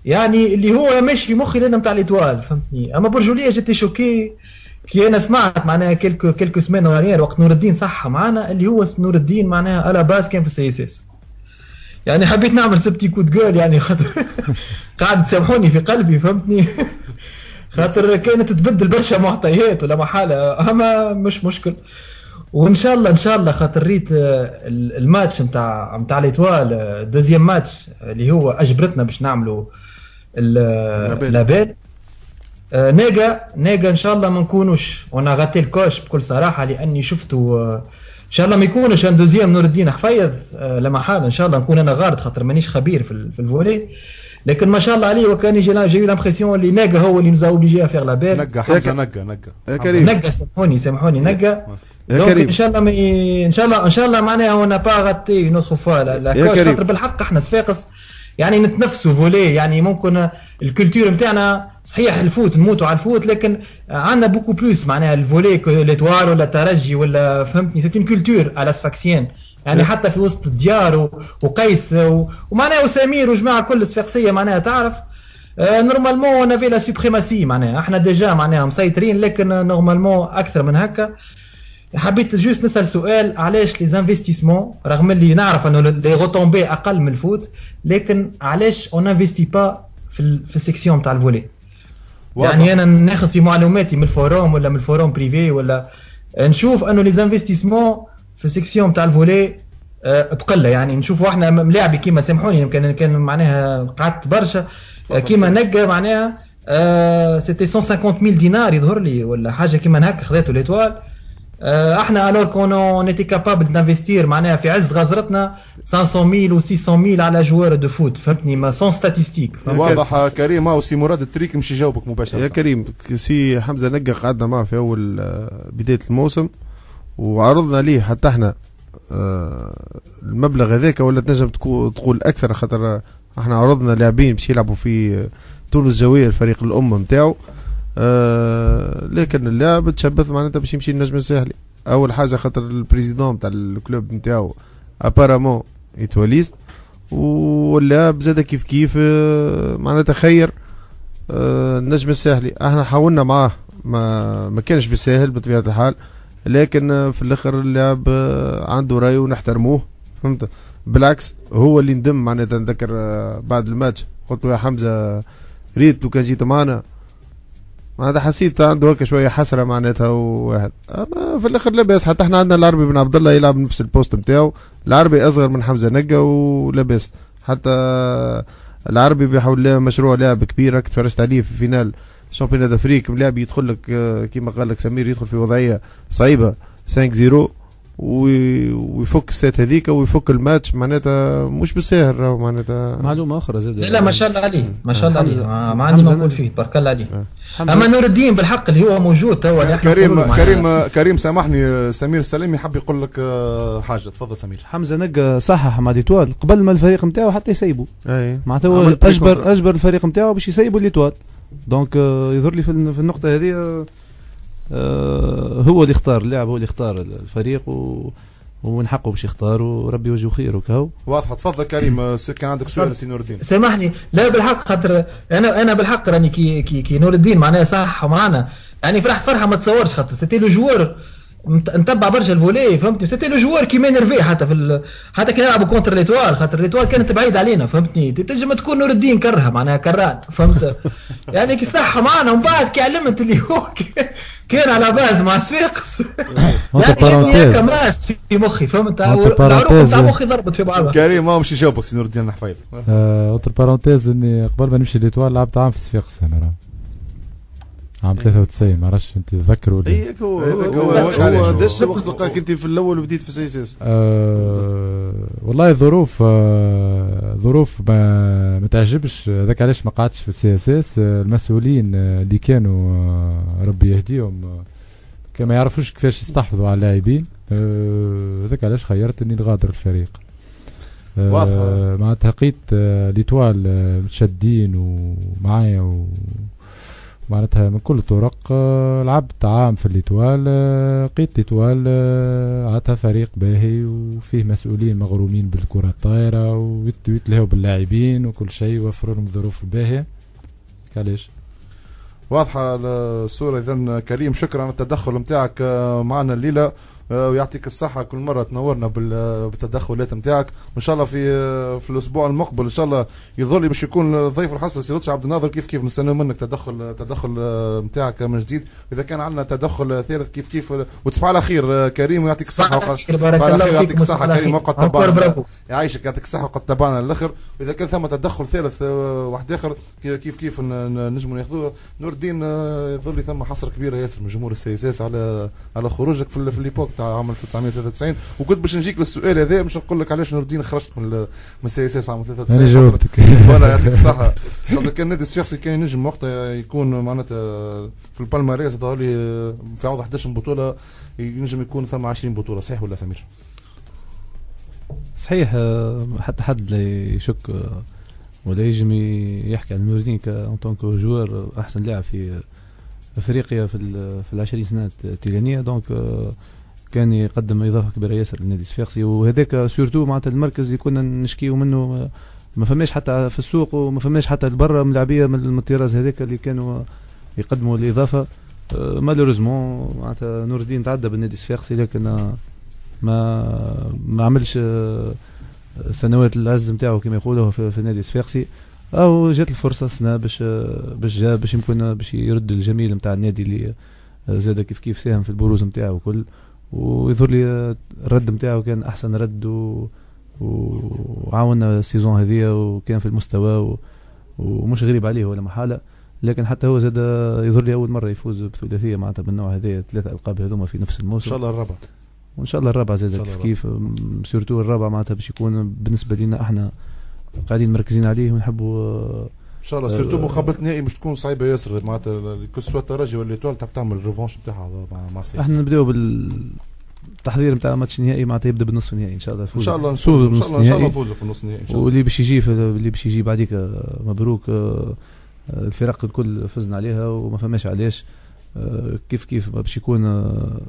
يعني اللي هو ماشي في مخي لأنه تاع l'Étoile فهمتني؟ أما برجولية جيتي شوكي كي أنا سمعت معناها كيلكو كيلكو سمان وقت نور الدين صح معنا اللي هو نور الدين معناها على باس كان في السي إس إس. يعني حبيت نعمل سبتي كود جول يعني خاطر قاعد تسامحوني في قلبي فهمتني؟ خاطر كانت تبدل برشا معطيات ولا محالة. أما مش مشكل. وإن شاء الله إن شاء الله خاطر ريت الماتش نتاع نتاع ليتوال دوزيام ماتش اللي هو أجبرتنا باش نعملوا لابيل. نيجا نيجا إن شاء الله ما نكونوش وأنا غطي الكوش بكل صراحة لأني شفته شاء الله ما يكونش ان دوزيام نور الدين حفيظ لا محالة. إن شاء الله نكون أنا غارد خاطر مانيش خبير في, في الفولي. لكن ما شاء الله عليه وكان يجي جاي لامبرسيون اللي نقا هو اللي نزاو اللي جا فيغ لا بيل نقا حمزة نقا نقا يا كريم. نقا سامحوني سامحوني نقا دونك إن شاء الله مي... إن شاء الله إن شاء الله معناها اون با غاتي اون اوتر فوا لا كوش خاطر بالحق إحنا صفاقس يعني نتنفسوا volley يعني ممكن ال culture نتاعنا صحيح ال foot نموتوا على ال foot لكن عندنا beaucoup plus معناها ال volley l'Étoile ولا الترجي ولا فهمتني c'est une culture à la sfaxienne يعني حتى في وسط الديار وقيس ومعناها وسمير وجماعة كل صفاقسيه معناها تعرف. normalement on avait la suprématie معناها. إحنا déjà معناها مسيطرين لكن normalement أكثر من هكا. حبيت جوست نسأل سؤال علاش لي زانفستيسمون رغم اللي نعرف إنه لي روتومبي أقل من الفوت لكن علاش on investit pas في في ال section تاع ال volley؟ يعني أنا ناخذ في معلوماتي من ال forum ولا من ال forum privé ولا نشوف إنه les investissements في ال section تاع ال volley بقلة. يعني نشوفوا إحنا ملاعبي كيما سامحوني يمكن كان معناها قعدت برشا كيما نقا معناها c'était 150 mille دينار يظهر لي ولا حاجة كيما هكا خذيته l'Étoile. إحنا alors qu'on était capable d'investir معناها في عز غزرتنا 500 mille و 600 mille على joueur de foot فهمتني mais sans statistiques واضح كريم أو سي مراد التريك مش يجاوبك مباشرة. يا كريم سي حمزة نقا قعدنا معه في أول بداية الموسم وعرضنا ليه حتى إحنا المبلغ هذاك ولا تنجم تقول أكثر خاطر إحنا عرضنا لاعبين باش يلعبوا في تونس جويه الفريق الأم نتاعو. آه لكن اللاعب تشبث معناتها باش يمشي النجم الساحلي أول حاجة خاطر ال président تاع ال club نتاعو apparemment étoiliste واللاعب زاد كيف كيف آه معناتها خير آه النجم الساحلي إحنا حاولنا معاه ما ما كانش بالساهل بطبيعة الحال لكن في الأخر اللاعب عنده رأي ونحترموه فهمت؟ بالعكس هو اللي ندم معناتها نذكر بعد الماتش. قلت له يا حمزة ريت لو كان جيت معنا معناتها حسيت عنده هكا شوية حسرة معناتها وواحد. أما في الآخر لاباس حتى إحنا عندنا العربي بن عبد الله يلعب نفس ال poste نتاعو العربي أصغر من حمزة نقا ولاباس حتى العربي بحول الله مشروع لاعب كبير راك تفرجت عليه في finale championnat d'Afrique لاعب يدخل لك كيما قال لك سمير يدخل في وضعية صعيبة. 5 0 وي- ويفك ال set هذيك ويفك الماتش معناتها مش بالساهل راهو معناتها. معلومة أخرى زاد. لا لا ما شاء الله عليه ما شاء الله عليه. حمزة- ما, عندي ما نقول فيه بارك الله عليه. حمزة- أما نور الدين بالحق اللي هو موجود توا كريم. كريم كريم سامحني سمير السلامي حاب يقول لك آه، حاجة. تفضل سمير. حمزة نقى صحح مع l'Etoile قبل ما الفريق نتاعو حتى يسيبوا أي. معناتها هو اجبر. أجبر الفريق نتاعو باش يسيبوا l'Etoile. donc آه، يظهر لي في الن- في النقطة هذه آه، آه، هو اللي اختار اللاعب هو اللي اختار الفريق و ومن حقه باش يختار وربي يوجهه خير وكهو. واضحة. تفضل كريم. آه، كان عندك سؤال سي نور الدين. سامحني. لا بالحق خاطر أنا أنا بالحق راني كي كي, كي نور الدين معناها صح معنا يعني فرحت فرحة ما تصورش خاطر. c'était le joueur نتبع برشا ال volley فهمتني؟ c'était le joueur qui m'énervait حتى في ال... حتى كي نلعبوا contre l'Etoile خاطر l'Etoile كانت بعيد علينا فهمتني؟ تنجم تكون نور الدين كرها معناها كران فهمت؟ يعني كي صح معنا ومن بعد كي علمت اللي هو كان على باز مع صفاقس يعني جاني هكا ماس في مخي فهمت؟ العروق. نتاع مخي ضربت في بعضها. كريم ما مش يجاوبك سي نور الدين حفيظ entre parenthèses إني قبل ما نمشي l'Etoile لعبت عام في صفاقس أنا راه عام 93 ما عرفتش أنت تذكروا ولا اي هو إيه، هو هو- هو, هو- هو هو- داش وقت لقاك أنت في الأول وبديت في CSS؟ آه والله ظروف آه ظروف ما ما تعجبش. ذاك علاش ما قعدتش في ال CSS؟ المسؤولين آه، اللي كانوا آه ربي يهديهم آه، كان ما يعرفوش كيفاش يستحفظوا على اللاعبين. آه، ذاك علاش خيرت اني نغادر الفريق. آه، واضحة. معناتها لقيت آه، ليتوال آه، متشدين ومعايا و معناتها من كل الطرق آه، لعبت عام في الليتوال آه، لقيت ليتوال آه، عادها فريق باهي وفيه مسؤولين مغرومين بالكرة الطايرة ويت- ويتلهوا باللاعبين وكل شيء وفروا لهم الظروف الباهية. علاش واضحة الصورة اذا كريم شكرا على التدخل نتاعك معنا الليلة. آه، ويعطيك الصحة كل مرة تنورنا بال- بالتدخلات نتاعك. وإن شاء الله في آه، في الأسبوع المقبل إن شاء الله يظل باش يكون ضيف الحصه سي لطفي عبد الناظر. كيف كيف؟ نستنى منك تدخل تدخل نتاعك من جديد. واذا كان عندنا تدخل ثالث كيف كيف؟ وتصبح على خير آه، كريم ويعطيك الصحة وقت بارك الله فيكم يعطيك الصحة كريم. وقت تبعنا. يعيشك يعطيك الصحة وقد تبعنا للآخر. واذا كان ثم تدخل ثالث آه، واحد آخر كي- كيف كيف نجموا ناخذوه نور الدين آه، يظل ثم حسره كبيره ياسر من جمهور السي على على خروجك في ال- في l'époque تاع عام 1993 وكنت باش نجيك للسؤال هذا باش نقول لك علاش نور الدين خرجت من من ال CSS عام 93 أنا جاوبتك. والله يعطيك الصحة خاطر كان نادي الصفاقسي كان ينجم وقتها يكون معناتها في ال palmarès ظهر لي في عوض 11 بطولة ينجم يكون ثم 20 بطولة. صحيح ولا سمير؟ صحيح حتى حد لا يشك ولا يجم يحكي عن نورين en tant que joueur أحسن لاعب في أفريقيا في ال- في العشرين سنة التيلانية. donc آه، كان يقدم اضافه كبيره ياسر للنادي الصفاقسي وهذاك surtout معناتها المركز اللي كنا نشكيو منه ما فماش حتى في السوق وما فماش حتى برا من لاعبيه من الطراز هذاك اللي كانوا يقدموا الإضافة. malheureusement معناتها نور الدين تعدى بالنادي الصفاقسي لكن ما ما عملش آه، سنوات العز نتاعو كما يقولوا في, في النادي الصفاقسي أو جات الفرصة سنه باش باش جا باش يمكن باش يرد الجميل نتاع النادي اللي آه، زاد كيف كيف ساهم في البروز نتاعو وكل ويظهر لي الرد نتاعو كان أحسن رد و وعاونا ال saison هذيا وكان في المستوى و... ومش غريب عليه ولا محالة. لكن حتى هو زاد يظهر لي أول مرة يفوز بثلاثية معناتها بالنوع هذايا ثلاثة ألقاب هذوما في نفس الموسم. إن شاء الله الرابع. وإن شاء الله الرابع زاد كيف كيف surtout الرابع معناتها باش يكون بالنسبة لنا إحنا قاعدين مركزين عليه ونحبوا إن شاء الله. surtout مقابلة نهائي مش تكون صعيبة ياسر. معناتها كل سوا الترجي ولا ال Etoile تحب تعمل ال revanche نتاعها مع مع إحنا نبداو بالتحضير نتاع ماتش النهائي معناتها يبدأ بالنصف النهائي إن شاء الله. إن شاء الله نفوزوا إن شاء الله إن شاء الله نفوزوا في النص النهائي واللي باش يجي اللي باش يجي بعديك آه، مبروك آه، آه، الفرق الكل فزنا عليها وما فماش علاش. آه، كيف كيف باش يكون آه،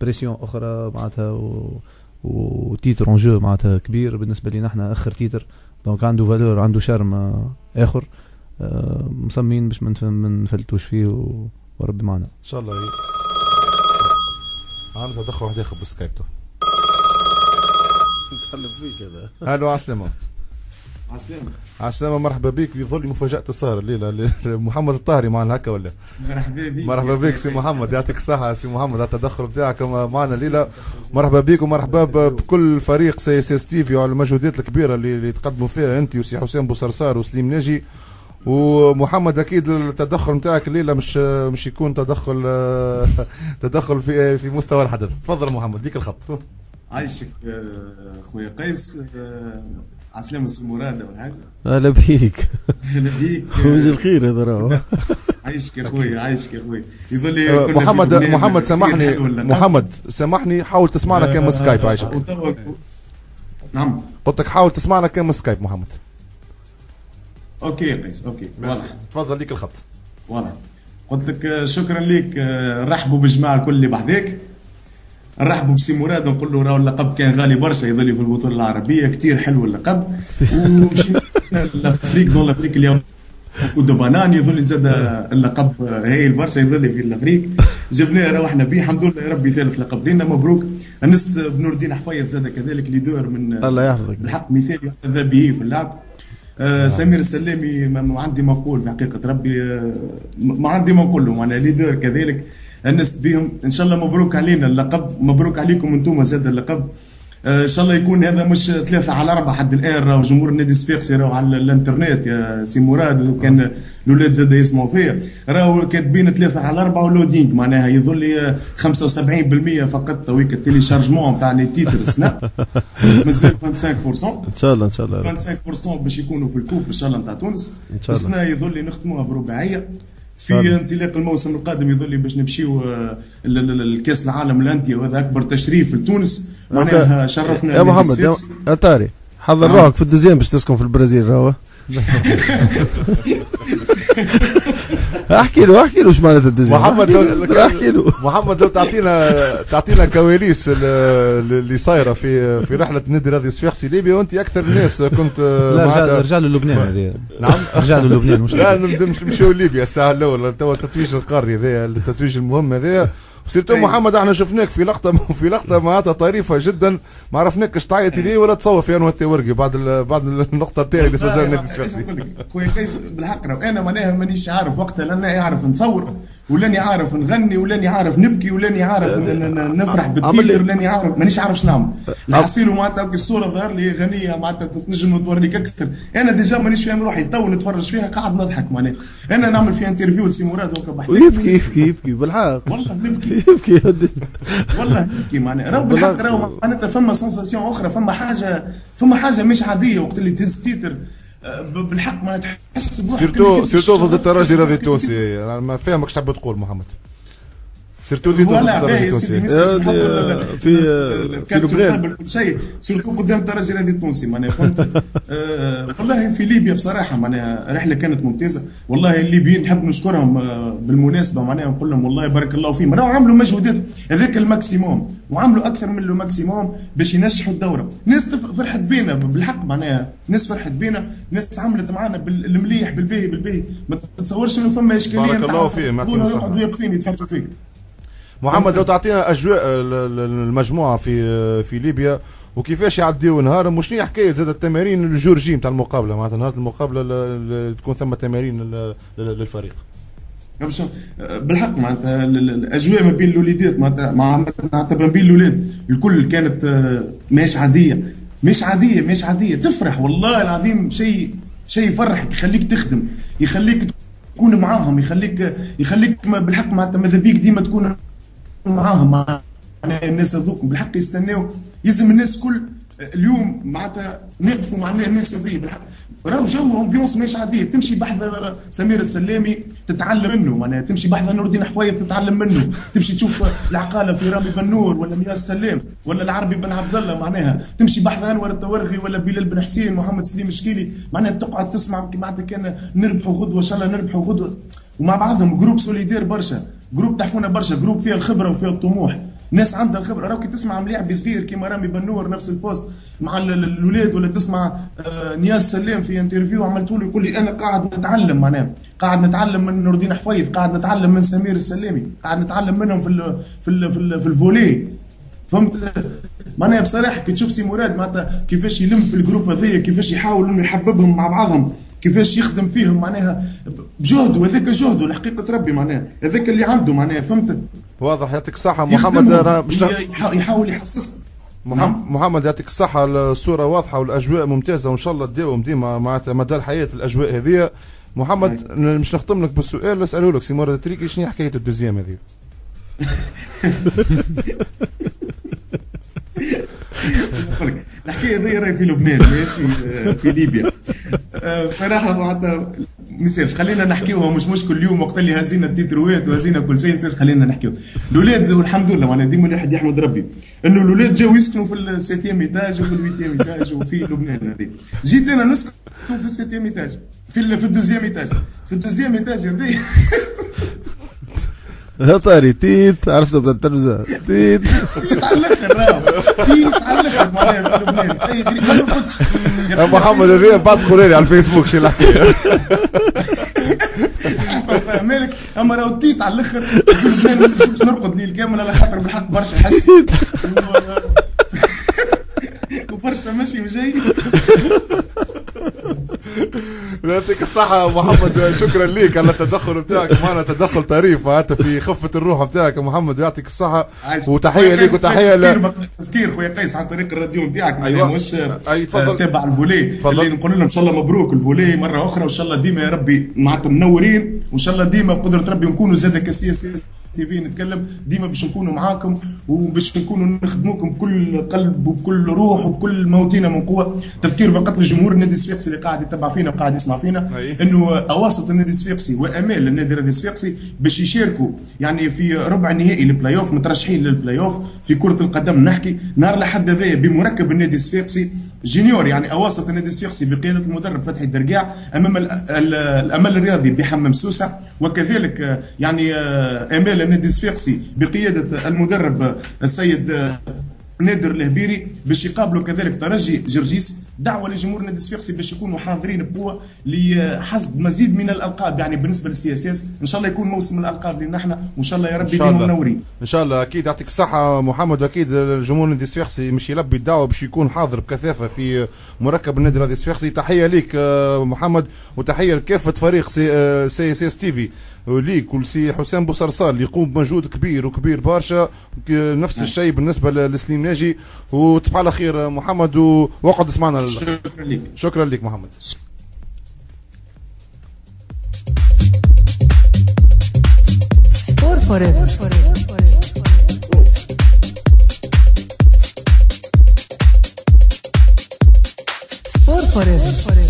pression أخرى معناتها و- و titre en jeu معناتها كبير بالنسبة لنا إحنا آخر titre. donc عنده valeur عنده charme آه، آخر. آه، مصممين باش ما نف- ما نفلتوش فيه و- وربي معنا. إن شاء الله. ي- عندنا تدخل واحد ياخذ بال Skype تو. نتحلف فيك هذا. ألو عسلامة. عسلامة. عسلامة مرحبا بك يظل مفاجأة صار الليلة محمد الطاهري معنا هكا ولا؟ مرحبا بك مرحبا بك سي محمد. يعطيك الصحة سي محمد على التدخل بتاعك معنا. الليلة مرحبا بك ومرحبا بكل فريق CSS TV وعلى المجهودات الكبيرة اللي, اللي تقدموا فيها. أنت وسي حسين بوصرصار وسليم ناجي. ومحمد أكيد التدخل نتاعك الليلة مش مش يكون تدخل تدخل في في مستوى الحدث. تفضل محمد ديك الخط. عايشك آه، خويا قيس آه، عسلامة سي مراد ولا حاجة؟ هلا بيك. هلا بيك. وجه الخير هذا راهو عايشك يا خويا عايشك يا خويا. يظل آه، محمد محمد سامحني؟ محمد سامحني حاول تسمعنا كان من Skype عايشك. نعم. قلت لك حاول تسمعنا كان من Skype محمد. OK يا قيس OK. واضح. تفضل ليك الخط. واضح. قلت لك آه، شكرا لك آه، نرحبوا بالجماعه الكل اللي بحذاك نرحبوا بسي مراد نقول له راهو اللقب كان غالي برشا يظل في البطولة العربية كتير حلو اللقب. ومشينا لافريك دون لافريك اليوم كودو بانان يظل زاد اللقب هايل برشا يظل في الافريق جبناه روحنا به الحمد لله يا ربي ثالث لقب لينا مبروك. أنست بنور الدين حفيظ زاد كذلك ليدور من الله يحفظك. بالحق مثال يحتذى به في اللعب. آه سمير السلامي ما عندي ما نقول في حقيقة. ربي آه ما عندي ما نقول له معناها ليدر كذلك أنست بهم. إن شاء الله مبروك علينا اللقب. مبروك عليكم أنتم زاد اللقب. إن شاء الله يكون هذا مش ثلاثة على أربعة حد الآن راهو جمهور النادي الصفاقسي راهو على الإنترنت يا سي مراد وكان الأولاد زاد يسمعوا فيا. راهو كاتبين ثلاثة على أربعة و loading معناها يظل لي 75% فقط تويك ال téléchargement تاع les titres سناب مازال 25% إن شاء الله إن شاء الله. 25% باش يكونوا في ال coupe إن شاء الله نتاع تونس. إن شاء الله. السنة يظل لي نختموها برباعية. في انطلاق الموسم القادم يظل باش نمشيو آه، ال- ال- ال- الكاس العالم الانديه وهذا أكبر تشريف لتونس معناها شرفنا يا محمد طاري حضر نعم. روحك في ال deuxième باش تسكن في البرازيل راهو. احكي له احكي له إيش معناتها ال deuxième محمد لو احكي له محمد لو تعطينا تعطينا كواليس ال- اللي صايره في في رحلة النادي الرياضي الصفاقسي ليبيا وانت أكثر الناس كنت لا رجع رجع له لبنان هذه. نعم؟ رجع له لبنان مش لا نمشي نمشيو ليبيا الساعة الاولى توا التتويج القاري ذا التتويج المهم هذا surtout أيوة. محمد إحنا شفناك في لقطة في لقطة معناتها طريفة جدا. ما عرفناكش تعيط ليه ولا تصور في انور التورقي بعد ال- بعد النقطة الثانية اللي سجلها خويا قيس بالحق. أنا معناها مانيش عارف وقتها لاني اعرف نصور. ولاني عارف نغني ولاني عارف نبكي ولاني عارف نفرح لي- بال titre ولاني عارف. مانيش عارف شنو نعمل الحصيل معناتها الصورة ظهر لي غنية معناتها تنجم توريك أكثر. أنا déjà مانيش فاهم روحي تو نتفرج فيها قاعد نضحك معناها أنا نعمل فيها interview لسي مراد هكا بحكي ويبكي يبكي يبكي بالحق. والله نبكي. يبكي. والله نبكي معناها راهو بالحق. راهو معناتها فما sensation أخرى فما حاجة فما حاجة مش عادية وقت اللي تهز titre. بالحق معناتها تحس بروحك surtout surtout ضد الترجي الرياضي التونسي. أنا ما فاهمك إيش تحب تقول محمد. surtout ضد voilà باهي سيدي في- في شيء surtout قدام الترجي الرياضي التونسي معناها فهمت والله في ليبيا بصراحه معناها رحله كانت ممتازه والله الليبيين نحب نشكرهم بالمناسبه معناها نقول لهم والله بارك الله فيهم راهو عملوا مجهودات هذاك ال maximum وعملوا أكثر من le maximum باش ينجحوا الدوره ناس فرحت بينا بالحق معناها ناس فرحت بينا ناس عملت معنا بالمليح بالباهي بالباهي ما تتصورش انه فما اشكاليه بارك الله فيهم،. يقعدوا واقفين يتفرجوا فيك محمد لو تعطينا أجواء ال- ال- المجموعه في في ليبيا وكيفاش يعديوا نهارهم وشنو حكايه زاد التمارين الجورجي نتاع المقابلة معناتها نهار المقابلة تكون ثم تمارين لل- لل- للفريق. باش بالحق معناتها ال- ال- الأجواء ما بين الوليدات معناتها مع معناتها ما بين الأولاد الكل كانت آه، مش عادية. مش عادية مش عادية. تفرح والله العظيم شيء شيء يفرحك يخليك تخدم يخليك تكون معاهم يخليك يخليك بالحق معناتها ماذا بيك ديما تكون معاهم مع معناها الناس هذوك بالحق يستناو يلزم الناس كل اليوم معناتها نقفوا مع الناس هذي بالحق. راهو جو ambiance مش عادية تمشي بحذا سمير السلامي تتعلم منه معناها تمشي بحذا نور الدين حفايظ تتعلم منه. تمشي تشوف العقالة في رامي بن نور ولا مياه السلام ولا العربي بن عبد الله معناها تمشي بحذا أنور التورغي ولا بلال بن حسين محمد سليم الشكيلي معناها تقعد تسمع معناتها كان نربحوا غدوة إن شاء الله نربحوا غدوة. ومع بعضهم groupe solidaire برشا. groupe تحفونا برشا groupe فيها الخبرة وفيها الطموح. ناس عندها الخبرة. راك تسمع ملاعب صغير كيما رامي بنور نفس ال poste مع ال- ال- الاولاد ولا تسمع آه، نياس سلام في interview عملته له يقول لي أنا قاعد نتعلم معناها. قاعد نتعلم من نور الدين حفيظ قاعد نتعلم من سمير السلامي قاعد نتعلم منهم في ال في ال في, ال في ال volley. فهمت؟ معناها بصراحة كي تشوف سي مراد معناتها كيفاش يلم في ال groupe هذايا كيفاش يحاول إنه يحببهم مع بعضهم. كيفاش يخدم فيهم معناها بجهده؟ هذاك جهده لحقيقة ربي معناها. هذاك اللي عنده معناها فهمت واضح يعطيك الصحة. محمد يخدمهم، راه مش يح- يحاول يحسس. محمد, محمد يعطيك الصحة. الصورة واضحة والأجواء ممتازة وإن شاء الله تداوم ديما معناتها مدى الحياة الأجواء هذه. محمد ن- مش نختم لك بالسؤال نسأله لك. سي مراد التريكي شنو هي حكاية ال deuxième هذه؟ الحكاية هذه راهي في لبنان ماهيش في في ليبيا. آه، بصراحة معناتها يصيرش خلينا نحكيوها مش مشكل اليوم وقت اللي هزينا التتروات وهزينا كل شيء نسيرش خلينا نحكيو الاولاد والحمد لله معناها ديما الواحد يحمد ربي إنه الاولاد جاوا يسكنوا في ال septième étage وفي ال huitième étage وفي لبنان جيت أنا نسكن في ال septième étage في في ال deuxième étage. في ال deuxième étage هذه. يا طاري تيت عرفت التلفزه تيت تيت. على الآخر راهو تيت على الآخر معناها في لبنان شيء غريب. ما نرقدش يا محمد هذه بعد خلالي على الفيسبوك شي الحكاية فاهمك اما راهو تيت على الأخر. نجمش نرقد ليل كامل على خاطر بالحق برشا حس. وبرشا ماشي وجاي يعطيك الصحة محمد شكرا ليك على التدخل بتاعك معنا تدخل طريف معناتها في خفة الروح بتاعك يا محمد يعطيك الصحة وتحية ليك وتحية ل تفكير خويا قيس عن طريق الراديو نتاعك أيوة. مش أي تفضل. تابع ال volley تفضل. اللي نقول لهم إن شاء الله مبروك ال volley مرة أخرى وإن شاء الله ديما يا ربي معناتها منورين وإن شاء الله ديما بقدرة ربي نكونوا زاد ك CSS TV نتكلم ديما باش نكونوا معاكم وباش نكونوا نخدموكم بكل قلب وبكل روح وبكل ما أوتينا من قوة. تذكير فقط لجمهور النادي الصفاقسي اللي قاعد يتبع فينا وقاعد يسمع فينا. إنه أواسط النادي الصفاقسي وأمال النادي الرياضي الصفاقسي باش يشاركوا. يعني في ربع نهائي البلاي اوف مترشحين للبلاي اوف في كرة القدم نحكي نهار لحد هذايا بمركب النادي الصفاقسي junior يعني أواسط النادي الصفاقسي بقيادة المدرب فتحي الدرقاع أمام ال- ال- الأمل الرياضي بحمام سوسة وكذلك آه، يعني آه، امال النادي الصفاقسي بقيادة المدرب آه، السيد آه، نادر الهبيري باش يقابلوا كذلك ترجي جرجيس. دعوة لجمهور النادي الصفاقسي باش يكونوا حاضرين بقوة لحصد مزيد من الألقاب يعني بالنسبة لل CSS إن شاء الله يكون موسم الألقاب لنا إحنا وإن شاء الله يا ربي ديما. منورين إن شاء الله. أكيد يعطيك الصحة محمد وأكيد الجمهور النادي الصفاقسي مش يلبي الدعوة باش يكون حاضر بكثافة في مركب النادي الرياضي الصفاقسي تحية ليك آه، محمد وتحية لكافة فريق سي آه، CSS TV. ليك ولسي حسام بوصرصار اللي يقوم بمجهود كبير وكبير برشا. نفس الشيء بالنسبة ل- لسليم ناجي. وتصبح على خير محمد واقعد اسمعنا. شكرا لك. شكرا لك محمد. Sport forever. Sport forever.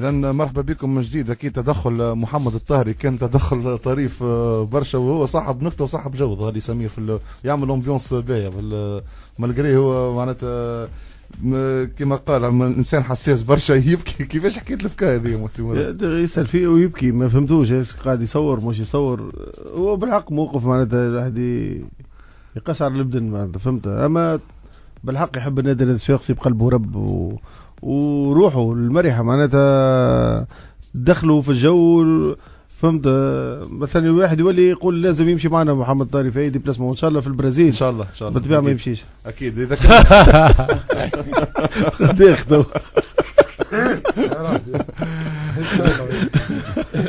اذا مرحبا بكم من جديد. أكيد تدخل محمد الطاهري كان تدخل طريف آه، برشا وهو صاحب نكتة وصاحب جو غادي سمير في يعمل امبيونس باهية. مالجري هو معناتها كما قال إنسان حساس برشا يبكي. كيفاش حكيت الفكايه هذه؟ يسأل فيه ويبكي. ما فهمتوش. قاعد يصور؟ مش يصور. هو بالحق موقف معناتها الواحد يقشعر البدن معناتها. فهمت؟ أما بالحق يحب النادي الصفاقسي بقلبه رب و... وروحه المرحه معناتها دخلوا في الجو فهمت؟ مثلا الواحد يولي يقول لازم يمشي معنا محمد طاري في أي ديبلاسمون وإن شاء الله في البرازيل. إن شاء الله إن شاء الله. بالطبيعة ما. يمشيش. أكيد. إذا كان داخل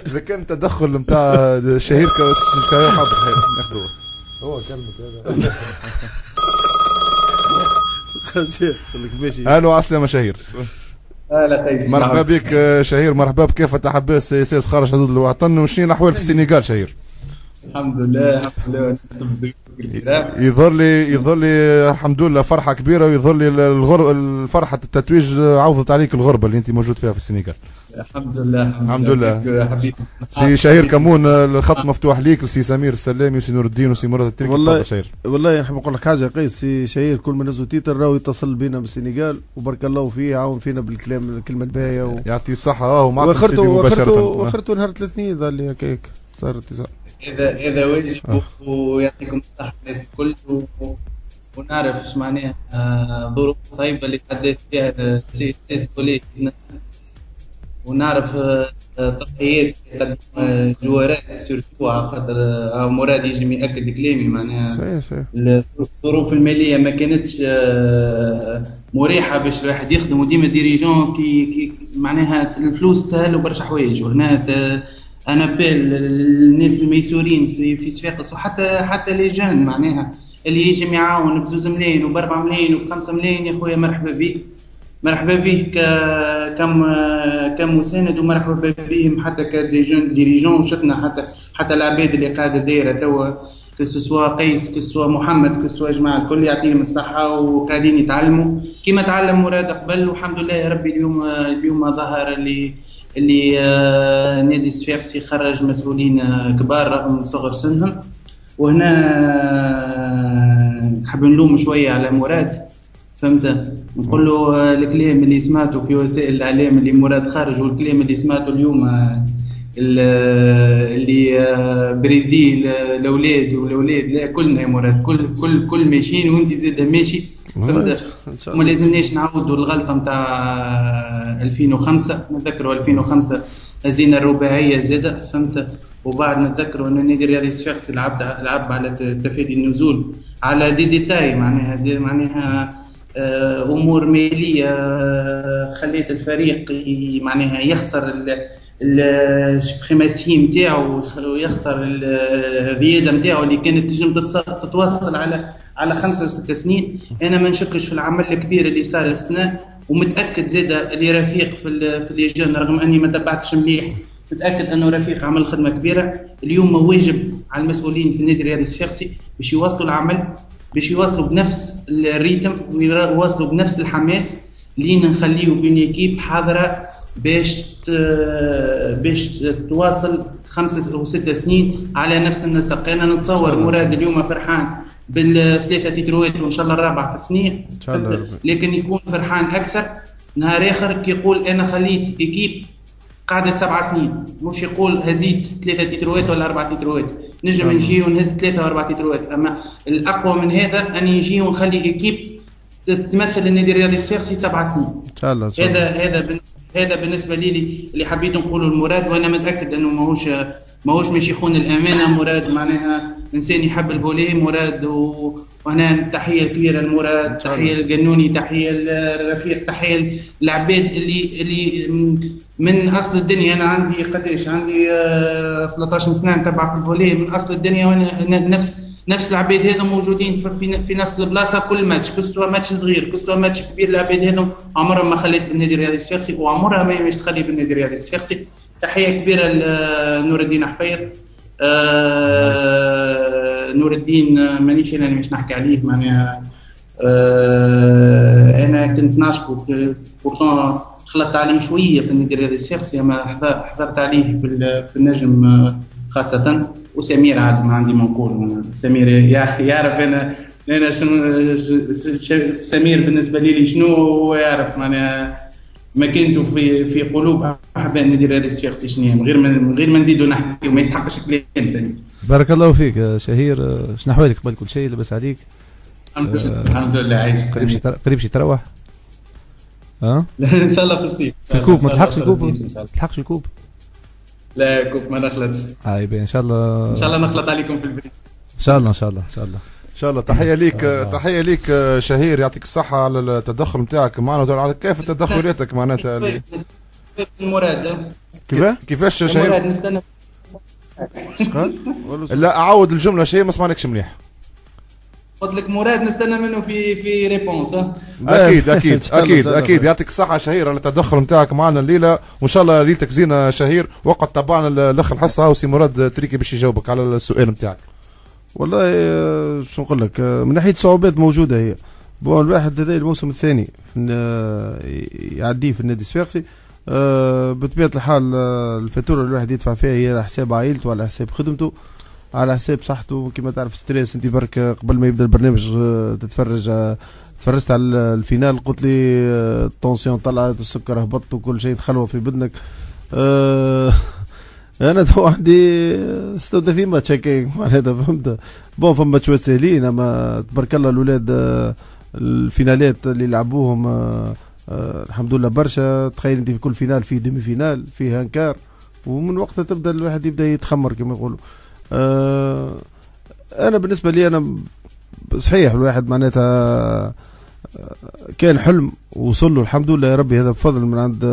إذا كان تدخل نتاع شهير كا حاضر. ناخذوه هو كلمة هذا. ألو عسلامة شهير. هلا مرحبا بك شهير. مرحبا بكافة احباء ال CSS خارج حدود الوطن وشنو الأحوال في السنغال شهير؟ الحمد لله الحمد لله. يظهر لي يظهر لي الحمد لله فرحة كبيرة ويظهر لي الغر... الفرحة التتويج عوضت عليك الغربة اللي أنت موجود فيها في السنغال. الحمد لله. الحمد لله. حبيت سي شهير كمون الخط مفتوح ليك لسي سمير السلامي وسي نور الدين وسي مراد التريكي والله شهير. والله نحب نقول لك حاجة قيس. سي شهير كل ما نهزوا titre راهو يتصل بينا من السنغال وبارك الله فيه عاون فينا بالكلام الكلمة الباهية و... يعطيه الصحة. آه ومعكم واخرته سيدي واخرته مباشره وآخرته نهار الاثنين ظل لي هكاك صار اتصال. هذا هذا واجب ويعطيكم الصحة الناس الكل ونعرف إيش معناها آه، ظروف صعيبة اللي عديت فيها سي سي ونعرف آه، تضحيات يقدم آه، جوارات surtout على خاطر آه، مراد يجي ياكد كلامي معناها صحيح صحيح. الظروف المالية ما كانتش مريحة باش الواحد يخدم. وديما dirigeant كي, كي معناها الفلوس تسهل برشا حوايج. وهنا أنا بال الناس الميسورين في في صفاقس وحتى حتى لي معناها اللي يجي يعاون بزوز ملايين وباربع ملايين وبخمسة ملايين يا خويا مرحبا بك مرحبا به ك كم كمساند ومرحبا بهم حتى ك dirigeants dirigeants وشفنا حتى حتى العباد اللي قاعدة دايرة توا كسوا قيس كسوا محمد كسوا جماعة الكل يعطيهم الصحة وقاعدين يتعلموا. كما تعلم مراد قبل والحمد لله ربي اليوم اليوم ظهر اللي اللي آه، نادي الصفاقسي خرج مسؤولين آه، كبار رغم صغر سنهم. وهنا آه، نحب نلوم شوية على مراد. فهمت؟ نقول له الكلام اللي سمعته في وسائل الإعلام اللي مراد خارج والكلام اللي سمعته اليوم اللي برازيل الاولاد والاولاد لا كلنا يا مراد كل كل كل ماشيين وانت زاد ماشي. فهمت؟ ما لازمناش نعاودوا الغلطة نتاع 2005 نذكروا 2005 هزينا الرباعية زادة. فهمت؟ وبعد نتذكروا أن النادي الرياضي الصفاقسي لعب لعب على تفادي النزول على دي ديتاي معناها دي معناها آه، أمور مالية آه، خليت الفريق معناها يخسر ال suprématie نتاعو ويخسر الرياده نتاعو اللي كانت تنجم تتواصل على على خمسة وست سنين. أنا ما نشكش في العمل الكبير اللي صار السنة ومتأكد زاد اللي رفيق في في اللجان رغم أني ما تبعتش مليح. متأكد أنه رفيق عمل خدمة كبيرة. اليوم واجب على المسؤولين في النادي الرياضي الصفاقسي باش يواصلوا العمل. باش يواصلوا بنفس الريتم ويواصلوا بنفس الحماس لين نخليو بين ايكيب حاضرة باش باش تواصل خمسة أو ست سنين على نفس النسق. أنا نتصور مراد اليوم فرحان بالثلاثه تيتروات وإن شاء الله الرابع في الثنيه إن شاء الله لكن يكون فرحان أكثر. نهار آخر كي يقول أنا خليت équipe قعدت سبع سنين. مش يقول هزيت ثلاثة تيتروات ولا أربع تيتروات نجم نجي ونهز ثلاثة واربع تيتروات أما الأقوى من هذا أني نجي ونخلي équipe تمثل النادي الرياضي الصفاقسي سبع سنين. إن شاء الله هذا هذا هذا بالنسبة لي اللي حبيت نقوله المراد وأنا متأكد أنه ماهوش ماهوش مش يخون الأمانة مراد معناها إنسان يحب الفولي مراد و... وهنا تحية كبيرة لمراد تحية للقنوني تحية للرفيق تحية للعباد اللي اللي من أصل الدنيا. أنا عندي قداش عندي 13 سنة نتبع في الفولي من أصل الدنيا وأنا نفس نفس العباد هذو موجودين في, في نفس البلاصة. كل ماتش كسوا ماتش صغير كسوا ماتش كبير. العباد هذو عمرها ما خلت بالنادي الرياضي الصفاقسي وعمرها ما تخلي بالنادي الرياضي الصفاقسي تحية كبيرة لنور الدين حفير آه نور الدين مانيش أنا مش نحكي عليه معناها آه أنا كنت ناشكو بورتون خلطت عليه شوية في النادي الرياضي الصفاقسي اما حضرت عليه في النجم خاصة وسمير عاد ما عندي ما نقول سمير يعرف أنا أنا شنو سمير بالنسبة لي شنو هو يعرف معناها. مكانته في في قلوب أحباء النادي الرياضي الصفاقسي شنو من غير من غير ما نزيدوا نحكي وما يستحقش كلام سمير بارك الله فيك شهير. شنو أحوالك قبل كل شيء؟ لبس عليك. الحمد لله الحمد لله عايش قريب شي قريب شي تروح؟ ها؟ إن شاء الله في الصيف. في الكوب ما تلحقش الكوب؟ ما تلحقش الكوب؟ لا كوب ما نخلطش هاي إن شاء الله. إن شاء الله نخلط عليكم في البيت إن شاء الله إن شاء الله إن شاء الله. شاء الله. تحية ليك تحية ليك شهير. يعطيك الصحة على التدخل نتاعك معنا على كيف تدخلاتك معناتها اللي مراد. كيف؟ كيفاش شهير؟ مراد نستنى. لا عاود الجملة شيء ما سمعناكش مليح قلت لك مراد نستنى منه في في réponse أكيد أكيد أكيد أكيد. يعطيك الصحة شهير على التدخل نتاعك معنا الليلة. وإن شاء الله ليلتك زينة شهير. وقت تبعنا الأخ الحصة وسي مراد تريكي باش يجاوبك على السؤال نتاعك والله شو نقول لك من ناحية صعوبات موجودة هي. bon الواحد هذا الموسم الثاني يعديه في النادي الصفاقسي أه بطبيعة الحال الفاتورة اللي الواحد يدفع فيها هي على حساب عائلته وعلى حساب خدمته على حساب صحته. كما تعرف stress أنت برك قبل ما يبدأ البرنامج تتفرج تفرجت على ال finale قلت لي ال tension طلعت السكر هبط وكل شيء تخلوه في بدنك. أه أنا تو عندي 36 ماتش هكاك معناتها فهمت bon فما ماتشات ساهلين اما تبارك الله الاولاد الفينالات اللي لعبوهم الحمد لله برشا تخيل انت في كل finale فيه demi-finale فيه un quart ومن وقتها تبدا الواحد يبدا يتخمر كما يقولوا أنا بالنسبة لي أنا صحيح الواحد معناتها كان حلم وصل له الحمد لله يا ربي هذا بفضل من عند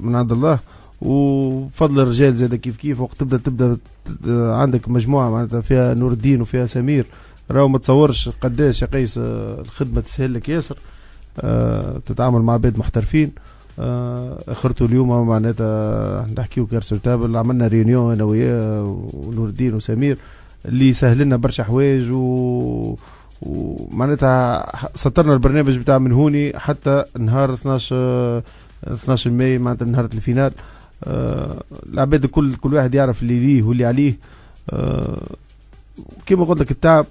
من عند الله وفضل الرجال زاد كيف كيف وقت تبدأ تبدأ عندك مجموعة معناتها فيها نور الدين وفيها سمير. راهو ما تصورش قداش يا قيس الخدمة تسهل لك ياسر. آه تتعامل مع عباد محترفين. آه اخرته اليوم معناتها نحكيو كارسر تابل عملنا ريونيون أنا وياه ونور الدين وسمير اللي سهل لنا برشا حوايج و ومعناتها سطرنا البرنامج بتاع من هوني حتى نهار 12 12 ماي معناتها نهار ال finale. آه العباد الكل كل واحد يعرف اللي ليه واللي عليه. آه كما قلت لك التعب.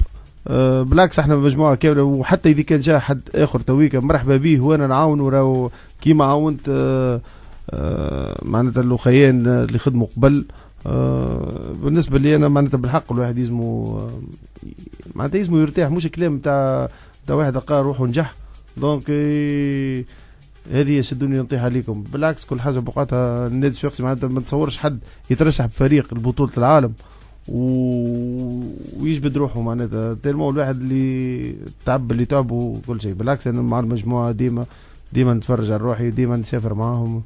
آه بالعكس إحنا مجموعة كاملة وحتى إذا كان جاء حد آخر تويكا مرحبا به وأنا نعاون راهو كيما عاونت آه آه معناتها الأخيان اللي خدموا قبل. آه بالنسبة لي أنا معناتها بالحق الواحد يلزمو آه معناتها يلزمو يرتاح مش كلام تاع تاع واحد لقى روحه نجح. donc آه هذه شدوني نطيح عليكم بالعكس كل حاجة بوقتها النادي الصفاقسي معناتها ما تصورش حد يترشح بفريق لبطوله العالم و... ويجبد روحه معناتها. يلزمو الواحد اللي تعب اللي تعب وكل شيء. بالعكس أنا مع المجموعة ديما ديما نتفرج على روحي ديما نسافر معاهم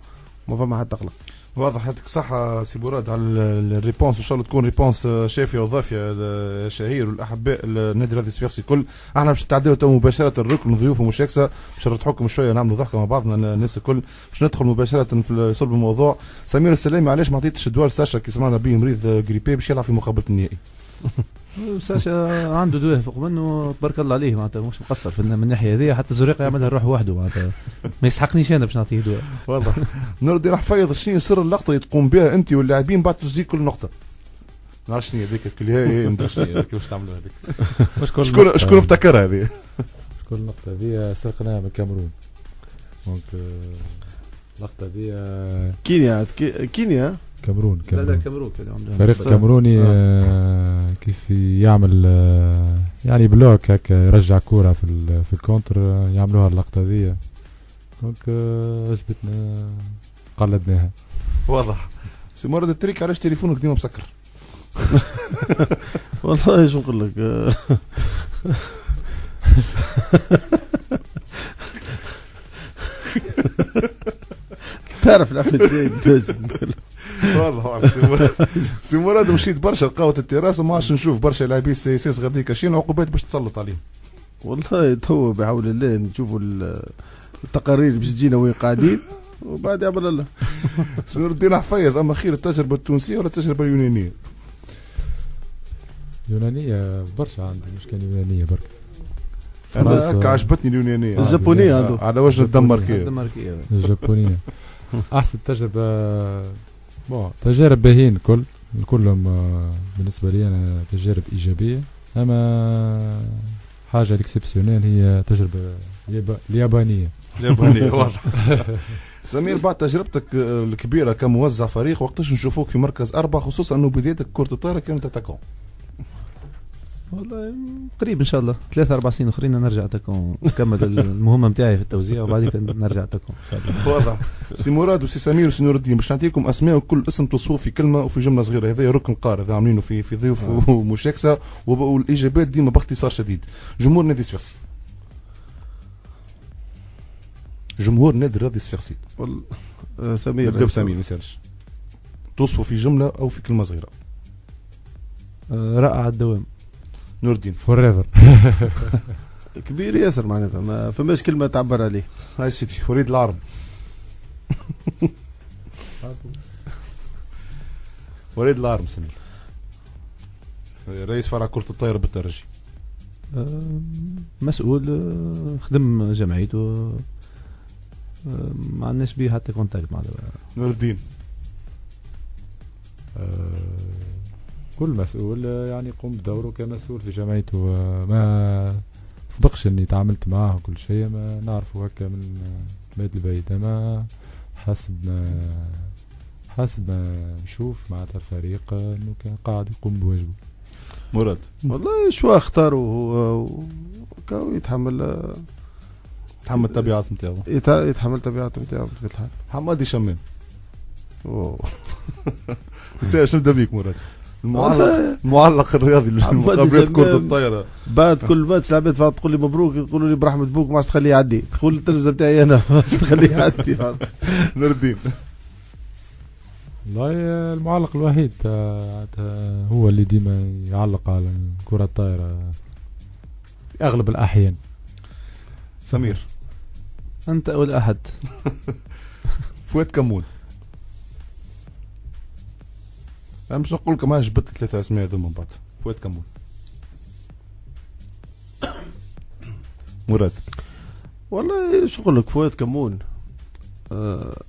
ما فما حتى قلق واضح يعطيك الصحة سي مراد على ال réponse. إن شاء الله تكون réponse شافية وضافية الشهير والأحباء النادي الرياضي الصفاقسي الكل إحنا باش نتعداو تو مباشرة الركن ضيوف ومشاكسة باش نرتحوكم شوية نعملوا ضحكة مع بعضنا الناس الكل. باش ندخل مباشرة في صلب الموضوع. سمير السلامي علاش ما عطيتش الدواء لساشا كي سمعنا به مريض grippé باش يلعب في مقابلة النهائي؟ ساشا عنده دواء فوق منه تبارك الله عليه معناتها مش مقصر في من الناحية هذه حتى زريق يعملها روح وحده معناتها. ما يستحقنيش أنا باش نعطيه دواء واضح نور الدين حفيظ شنو سر اللقطة اللي تقوم بها أنت واللاعبين بعد تزيد كل نقطة. نعرف شنو هذيك الكل هي ندري شنو كيفاش تعملوا هذيك. شكون شكون ابتكرها هذه؟ شكون اللقطه هذه سرقناها من الكاميرون donc اللقطه هذه كينيا كينيا؟ كاميرون لا لا كاميرون فريق كاميروني آه. كيف يعمل آه يعني bloc هكا يرجع كورة في في ال contre يعملوها اللقطة ذي donc عجبتنا قلدناها. واضح. سي مراد التريك علاش تليفونك ديما مسكر؟ والله شو نقول لك تعرف العمل والله سي مراد سي مراد مشيت برشا لقاوة التراس وما عادش نشوف برشا لاعبين CSS غاديك شنو عقوبات باش تسلط عليهم. والله تو بحول الله نشوفوا التقارير باش تجينا وين قاعدين وبعد يعمل الله. سنور الدين حفيظ أما خير التجربة التونسية ولا التجربة اليونانية؟ يونانية برشا عندي مش كان يونانية برك. أنا هكا عجبتني اليونانية. الجابونية عنده على وجه الدنماركيه الدنماركيه الجابونية. أحسن تجربة بون تجارب باهين الكل كلهم بالنسبة لي أنا تجارب إيجابية. أما حاجة exceptionnelle هي تجربة اليابانية. اليابانية واضح سمير بعد تجربتك الكبيرة كموزع فريق وقتاش نشوفوك في مركز أربعة خصوصا إنه بدايتك كرة الطايره كانت attaquant والله قريب إن شاء الله. ثلاثة أربع سنين أخرين نرجع attaquant نكمل المهمة نتاعي في التوزيع وبعد نرجع attaquant. واضح. سي مراد وسي سمير وسي نور الدين باش نعطيكم أسماء وكل اسم توصفوه في كلمة وفي جملة صغيرة. هذا ركن قار هذا عاملينه في في ضيوف آه. ومشاكسة والاجابات ديما باختصار شديد. جمهور نادي صفاقسي. جمهور نادي الرياضي صفاقسي. وال... آه سمير. نبدا بسمير ما يسألش. توصفوا في جملة أو في كلمة صغيرة. آه رائع الدوام. نور الدين forever كبير ياسر معناتها ما فماش كلمة تعبر عليه. هاي سيدي وليد العرب. وليد العرب سمير رئيس فرع كرة الطايرة بالترجي. مسؤول خدم جمعيته. ما عندناش بيه حتى كونتاكت مع نور الدين كل مسؤول يعني يقوم بدوره كمسؤول في جمعيته ما سبقش إني تعاملت معاه وكل شيء ما نعرفه هكا من بعيد البعيد. أما حسب ما حسب ما نشوف معناتها الفريق إنه كان قاعد يقوم بواجبه. مراد. والله شو اختاره هو يتحمل يتحمل التبعات نتاعو يتحمل التبعات نتاعو بطبيعه الحال. حمادي شمام أوه. شنو نبدا بيك مراد؟ المعلق المعلق الرياضي لمقابلات كرة الطايرة. بعد كل ماتش لعبت فقط تقول لي مبروك يقولوا لي برحمة بوك ما عادش تخليه يعدي. تقول التلفزة بتاعي أنا ما عادش تخليه يعدي. نور الدين والله المعلق الوحيد هو اللي ديما يعلق على الكرة الطايرة في أغلب الأحيان. سمير. أنت أو الأحد. فؤاد كمون. أنا مش نقول لكم أنا جبت ثلاثة أسماء هذوما من بعد فؤاد كمون مراد. والله شو نقول لك؟ فؤاد كمون آه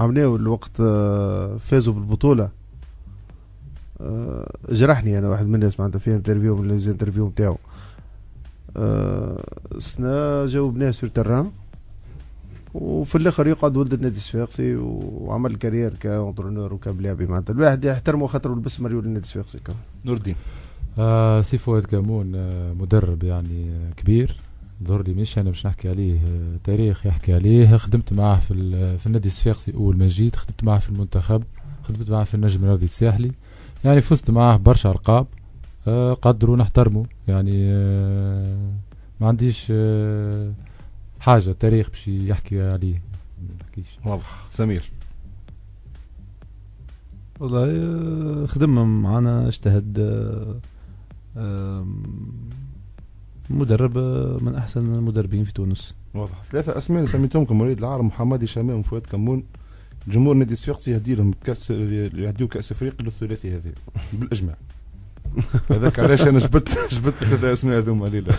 عملناه الوقت آه فازوا بالبطولة. آه جرحني أنا واحد من الناس معناتها في interview من ال interview نتاعو آه سنا جاوب ناس في ال terrain وفي الآخر يقعد ولد النادي الصفاقسي وعمل carrière ك entraîneur وكبلاعبي معناتها الواحد يحترمه خاطر لبس مريول النادي الصفاقسي نور الدين آه سي فؤاد كامون آه مدرب يعني آه كبير. ظهر لي مش أنا باش نحكي عليه آه تاريخ يحكي عليه. خدمت معاه في في النادي الصفاقسي أول ما جيت. خدمت معاه في المنتخب. خدمت معاه في النجم الرياضي الساحلي. يعني فزت معاه برشا ألقاب. آه قدروا نحترمه يعني آه ما عنديش آه حاجة تاريخ باش يحكي عليه. نحكيش واضح. سمير. والله خدم معنا اجتهد مدرب من أحسن المدربين في تونس. واضح. ثلاثة أسماء سميتهم وليد العار محمد هشام وفؤاد كمون جمهور نادي الصفاقسي يهدي لهم كأس يهديو كأس أفريقيا للثلاثي هذا بالإجماع. هذاك علاش أنا جبت جبت ثلاثة اسماء هذوما ليلة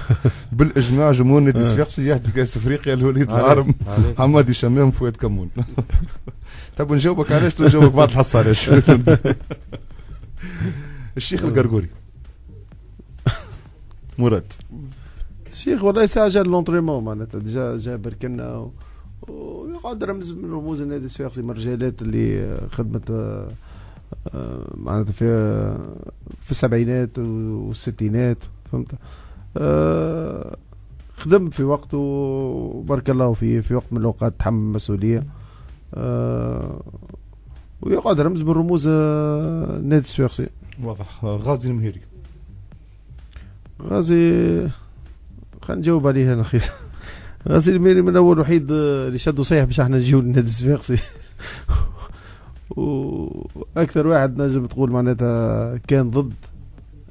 بالإجماع جمهور نادي الصفاقسي يهدي كاس افريقيا لوليد العرم محمد هشام وفؤاد كمون. طب نجاوبك علاش نجاوبك بعد الحصة علاش؟ الشيخ القرقوري. مراد. الشيخ والله ساعة جا لونتريمون معناتها جا جا بركنا ويقعد رمز من رموز النادي الصفاقسي من الرجالات اللي خدمت معناتها في في السبعينات والستينات فهمت؟ خدم في وقته وبارك الله فيه في وقت من الأوقات تحمل مسؤوليه ويقعد رمز من رموز النادي الصفاقسي واضح. غازي المهيري. غازي خلينا نجاوب عليه أنا خير. غازي المهيري من اول وحيد اللي شدوا صيح باش إحنا نجيو للنادي الصفاقسي وأكثر واحد نجم تقول معناتها كان ضد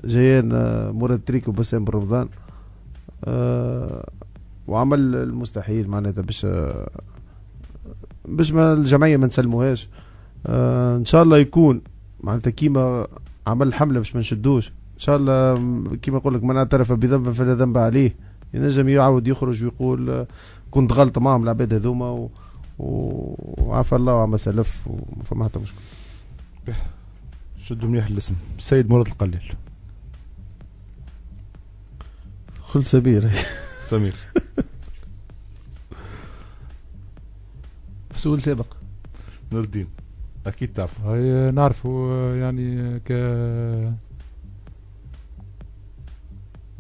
جيان مراد تريكو وبسام بن رمضان. أه وعمل المستحيل معناتها باش باش ما الجمعية ما نسلموهاش. إن شاء الله يكون معناتها كيما عمل الحملة باش ما نشدوش. إن شاء الله كيما نقول لك من اعترف بذنب فلا ذنب عليه. ينجم يعاود يخرج ويقول كنت غلط معهم العباد هذوما. وعفى الله عما سلف وما فما حتى مشكل شدوا مليح الاسم السيد مراد القليل. خل سمير. سمير. مسؤول سابق. نور الدين أكيد تعرف هاي نعرفه يعني ك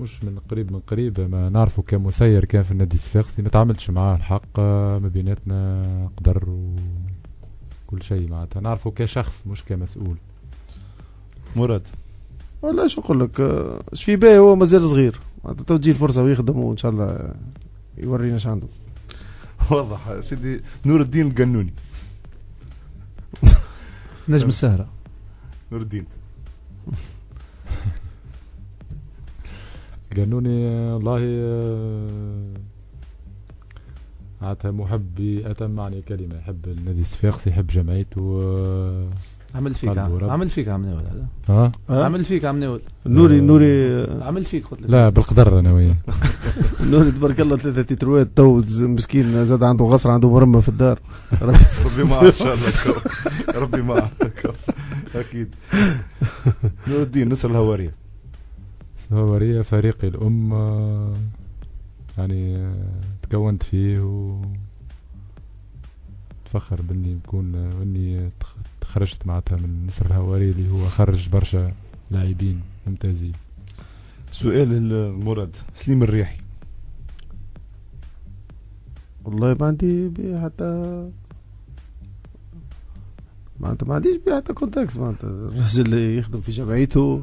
مش من قريب من قريب ما نعرفه كمسير كان في النادي الصفاقسي ما تعاملتش معاه الحق ما بيناتنا قدر وكل شيء معناتها. نعرفه كشخص مش كمسؤول. مراد. والله شو نقول لك إيش في باهي هو مازال صغير. معناتها تو تجي الفرصة ويخدم وإن شاء الله يورينا إيش عنده. واضح سيدي نور الدين القنوني. نجم السهرة. نور الدين. قانوني والله معناتها محبي اتم معني كلمة يحب النادي الصفاقسي يحب جمعيته عمل فيك عمل فيك عم ناول هذا ها؟ عمل فيك عم ناول نوري نوري. عمل فيك قلت لك. لا بالقدر أنا وياه. نوري تبارك الله ثلاثة تتروات تو مسكين زاد عنده غصر عنده مرمى في الدار. ربي معه ان شاء الله ربي معه أكيد. نور الدين نصر الهوارية. الهواريه فريقي الام يعني تكونت فيه و تفخر بأني نكون اني خرجت معناتها من نصر الهواري اللي هو خرج برشا لاعبين ممتازين. سؤال المراد سليم الريحي والله ما عندي حتى معناتها ما عنديش بيه حتى كونتاكت معناتها. الراجل اللي يخدم في جمعيته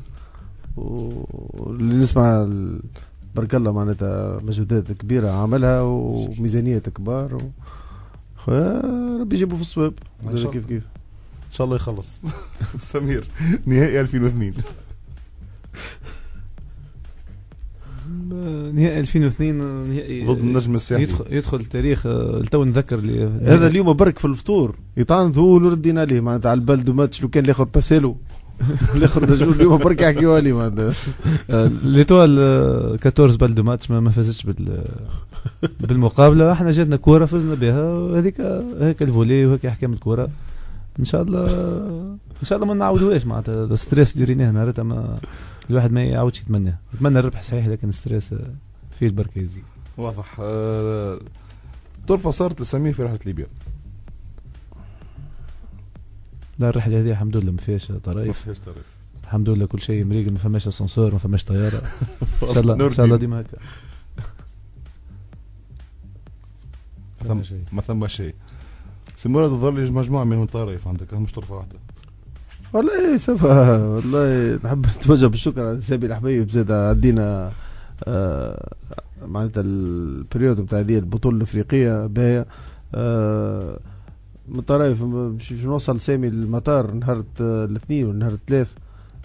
واللي نسمع بارك الله معناتها مجهودات كبيرة عملها وميزانيات كبار و... خويا ربي يجيبه في الصواب. كيف كيف؟ إن شاء الله يخلص. سمير نهائي 2002 نهائي 2002 نهائي ضد النجم الساحلي. يدخل يدخل التاريخ آه، تو نذكر اللي هذا اليوم برك في الفطور. يطعن هو نور الدين عليه معناتها على البلد ماتش لو كان الآخر باسيلو. الآخر نجم اليوم برك معناتها آه، ليتوال آه، 14 بلدو ماتش ما ما فازتش بال بالمقابلة. إحنا جاتنا كورة فزنا بها هذيك هيك ال volley وهيك احكام الكورة. إن شاء الله إن شاء الله ما نعاودوهاش معناتها. ال stress اللي ريناه نهارتها ما الواحد ما يعاودش يتمناه. يتمنى الربح صحيح لكن ال stress آه، فيه البركة يزيد. واضح. آه، طرفة صارت لسمير في رحلة ليبيا. لا الرحلة هذه الحمد لله ما فيهاش ما طرايف فيهاش طريف الحمد لله كل شيء مريقل ما فماش اسانسور ما فماش طيارة. إن شاء الله إن شاء الله. ديما هكا. ثم ما ثم شيء. مراد تظل مجموعة من الطرائف عندك مش طرفة واحدة. والله سفا والله نحب نتوجه بالشكر على سامي الحبيب زاد عدينا آه معناتها البريود نتاع هذه البطولة الإفريقية باهية. آه من باش باش نوصل سامي المطار نهار الاثنين ونهار الثلاث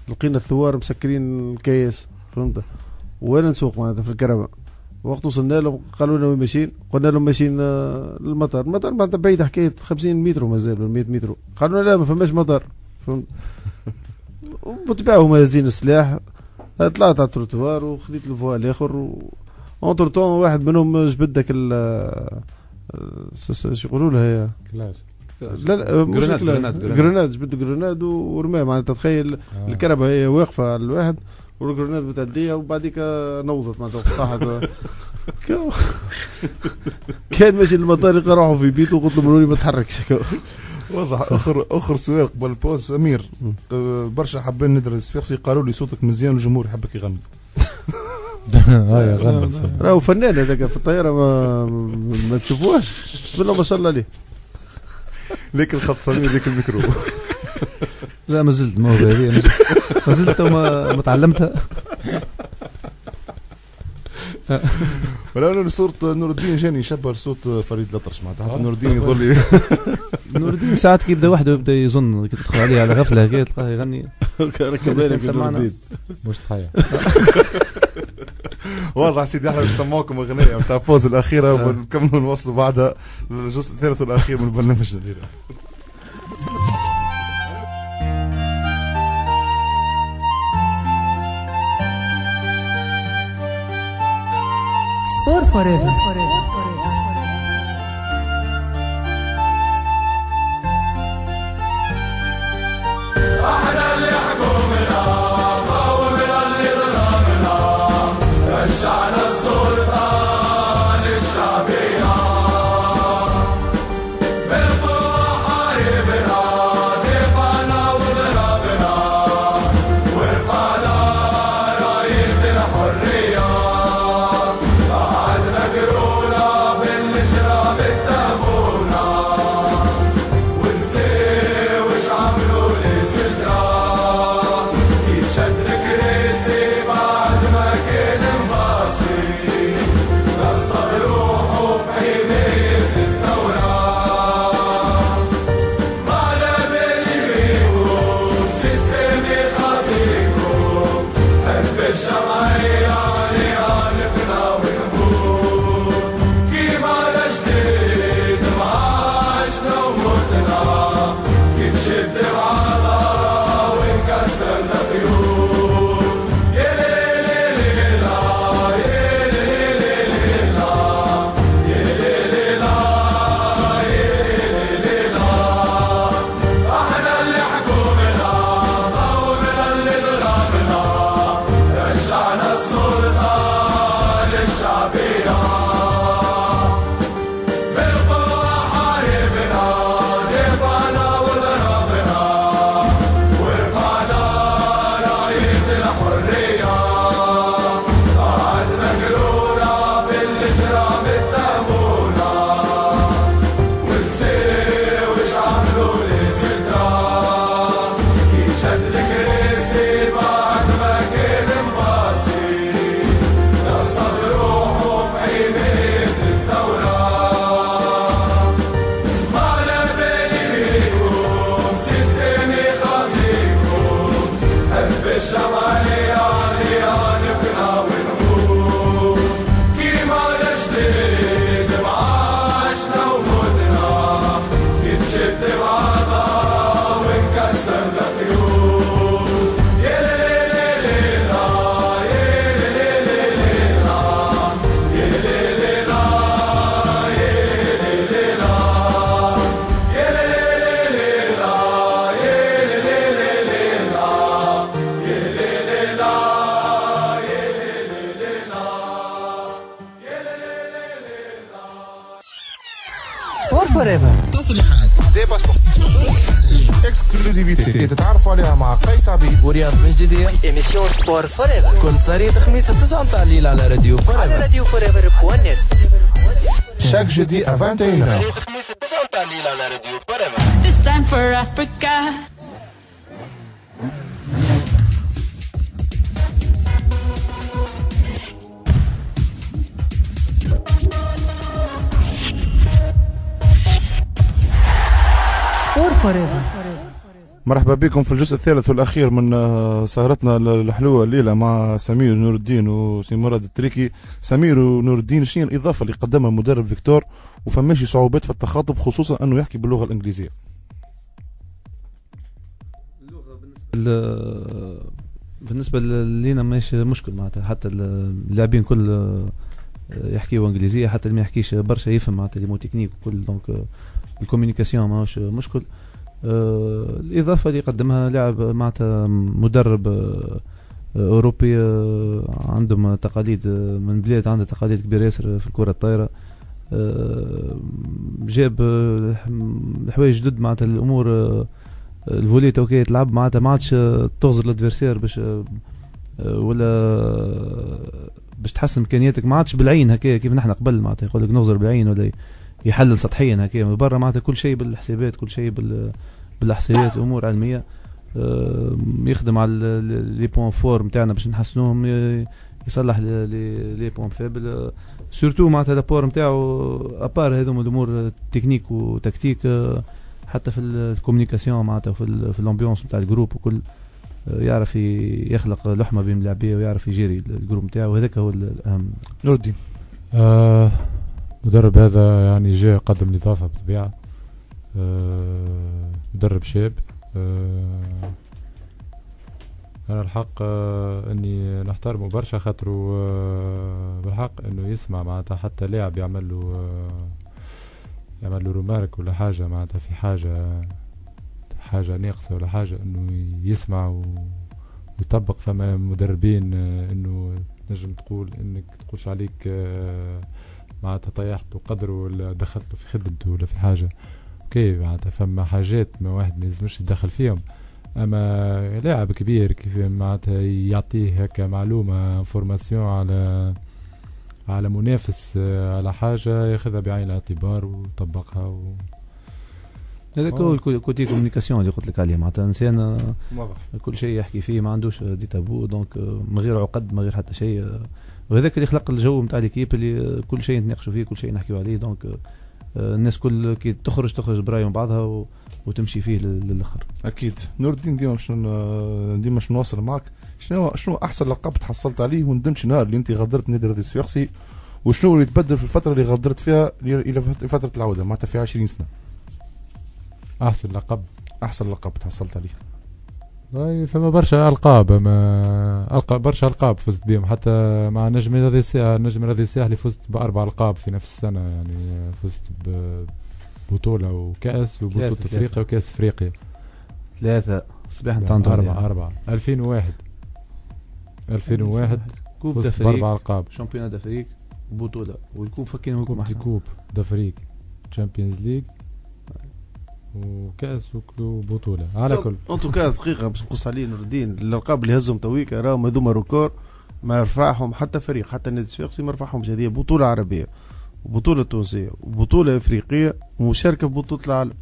لقينا الثوار مسكرين الكياس فهمت؟ وين نسوق معناتها في الكرهبة وقت وصلنا لهم قالوا لنا وين ماشيين؟ قلنا لهم ماشيين آه، للمطار. المطار معناتها بعيد حكاية 50 متر مازال ولا 100 متر. قالوا لا ما فماش مطار فهمت؟ وبالطبيعه هما هازين السلاح. طلعت على التروتوار وخذيت la voie الآخر entre temps واحد منهم جبد ذاك ال س- شو يقولوا لها هي؟ كلاش. لا لا مش جرناد- جرناد- جرناد. جرناد جبد جرناد ورماه. معناتها تخيل آه. الكربة هي واقفة على الواحد والجرناد بتعديها وبعديك نوضت معناتها كو- كان ماشي للمطار يلقى روحه في بيته وقلت له مروني ما تحركش. واضح. أخر أخر سؤال قبل البوز. سمير آه، برشا حابين ندرس. فيقسي قالوا لي صوتك مزيان والجمهور يحبك يغني. هاي غنى راهو فنان هذاك في الطيارة ما ما تشوفوهاش. بسم الله ما شاء الله عليه. ليك الخط سمير ليك الميكرو. لا ما زلت ما زلت- ما زلت ما تعلمتها ولا صوت نور الدين جاني يشبه صوت فريد الأطرش معناتها. نور الدين يظل نور الدين ساعات كي يبدا وحده يبدا يظن كي تدخل عليه على غفلة هكا تلقاه يغني. ركب بالك نور سمعنا. الدين. مش صحيح. واضح سيدي إحنا باش نسمعوكم أغنية. نتاع الفوز الأخيرة ونكملوا نوصلوا بعدها. للجزء الثالث والأخير من البرنامج الليلة Sport Forever عليها مع قيس عبيد. ورياض بن جدية émission Sport Forever كل نهار خميس 9 متاع الليل على راديو على Forever Radio Forever point net chaque jeudi à 21 صريح خميس 9 متاع الليل على راديو Forever This time for Africa. مرحبا بكم في الجزء الثالث والأخير من آه، سهرتنا الحلوه الليلة مع سمير نور الدين وسي مراد التريكي. سمير ونور الدين شنو الإضافة اللي قدمها المدرب فيكتور؟ وفماشي صعوبات في التخاطب خصوصا أنه يحكي باللغة الإنجليزية. ال- بالنسبة ل- لينا ماشي مشكل معناتها. حتى ال- اللاعبين كل آه، يحكيوا إنجليزية حتى اللي ما يحكيش برشا يفهم معناتها les mots techniques وكل. donc آه، ال communication ماهوش مشكل. الإضافة اللي قدمها لاعب معناتها مدرب آه، أوروبي آه، عندهم تقاليد آه، من بلاد عندها تقاليد كبيرة ياسر في الكرة الطايرة. جاب الحوايج جدد معناتها الأمور ال volley تو كي تلعب معناتها ما عادش تغزر ال adversaire باش ولا باش تحسن إمكانياتك ما عادش بالعين هكا كيف نحن قبل معناتها يقول لك نغزر بالعين ولا يحلل سطحيا هكا من برا معناتها كل شيء بالحسابات كل شيء بال بالأحصائيات امور علميه آه، يخدم على les points forts نتاعنا باش نحسنوهم يصلح les points faibles surtout معناتها l'apport نتاعو à part هذوما الأمور technique و tactique آه، حتى في ال communication معناتها في ال- في ال ambiance نتاع ال groupe وكل آه، يعرف يخلق لحمة بين اللاعبين ويعرف يجيري ال groupe نتاعو وهذاك هو الأهم. نور الدين. آه مدرب هذا يعني جاء قدم الإضافة آه مدرب شاب. آه أنا الحق آه إني نحترمه برشا خاطره آه بالحق إنه يسمع معناتها حتى لاعب يعمل له آه يعمل له رومارك ولا حاجة معناتها في حاجة حاجة ناقصة ولا حاجة إنه يسمع ويطبق. فما مدربين آه إنه نجم تقول إنك تقولش عليك آه معناتها طيحته قدره ولا دخلته في خدمته ولا في حاجة. OK معناتها فما حاجات ما واحد ما يلزمش يدخل فيهم. أما لاعب كبير كيف معناتها يعطيه هكا معلومة information على على منافس آه، على حاجة ياخذها بعين الاعتبار ويطبقها و... هذاك. هو ال co- côté communication اللي قلت لك عليه. معناتها إنسان آه، كل شيء يحكي فيه ما عندوش des tabous donc آه، من غير عقد من غير حتى شيء وهذاك اللي خلق الجو نتاع l'équipe اللي آه، كل شيء نتناقشوا فيه كل شيء نحكيوا عليه. donc آه، آه، الناس كل كي تخرج تخرج براي من بعضها و... وتمشي فيه لل- للآخر. أكيد. نور الدين ديما مش ن- ديما مش نواصل معك شنو شنو أحسن لقب تحصلت عليه وندمش نهار اللي أنت غادرت نادي الرياضي الصفاقسي وشنو اللي تبدل في الفترة اللي غادرت فيها إلى فترة العودة؟ معناتها في 20 سنة. أحسن لقب. أحسن لقب تحصلت عليه. والله فما برشا ألقاب ما ألقاب برشا ألقاب فزت بهم حتى مع نجم الرياضي الساحلي نجم الرياضي الساحلي فزت بأربع ألقاب في نفس السنة. يعني فزت ببطوله وكأس وبطولة. أفريقيا وكأس أفريقيا. ثلاثة. صباح يعني نتاع أربعة أربعة. 2001 2001 كوب دافريك. بأربع ألقاب. شامبيون دافريك بطولة والكوب فكين هو Coupe des Coupes d'Afrique. Champions League وكأس وك- وبطولة. على كل. en tout cas دقيقة باش نقص عليه نور الدين. الألقاب اللي هزهم تويكا راهم هذوما record ما رفعهم حتى فريق حتى النادي الصفاقسي ما رفعهمش. هذه بطولة عربية وبطولة تونسية وبطولة إفريقية ومشاركة في بطولة العالم.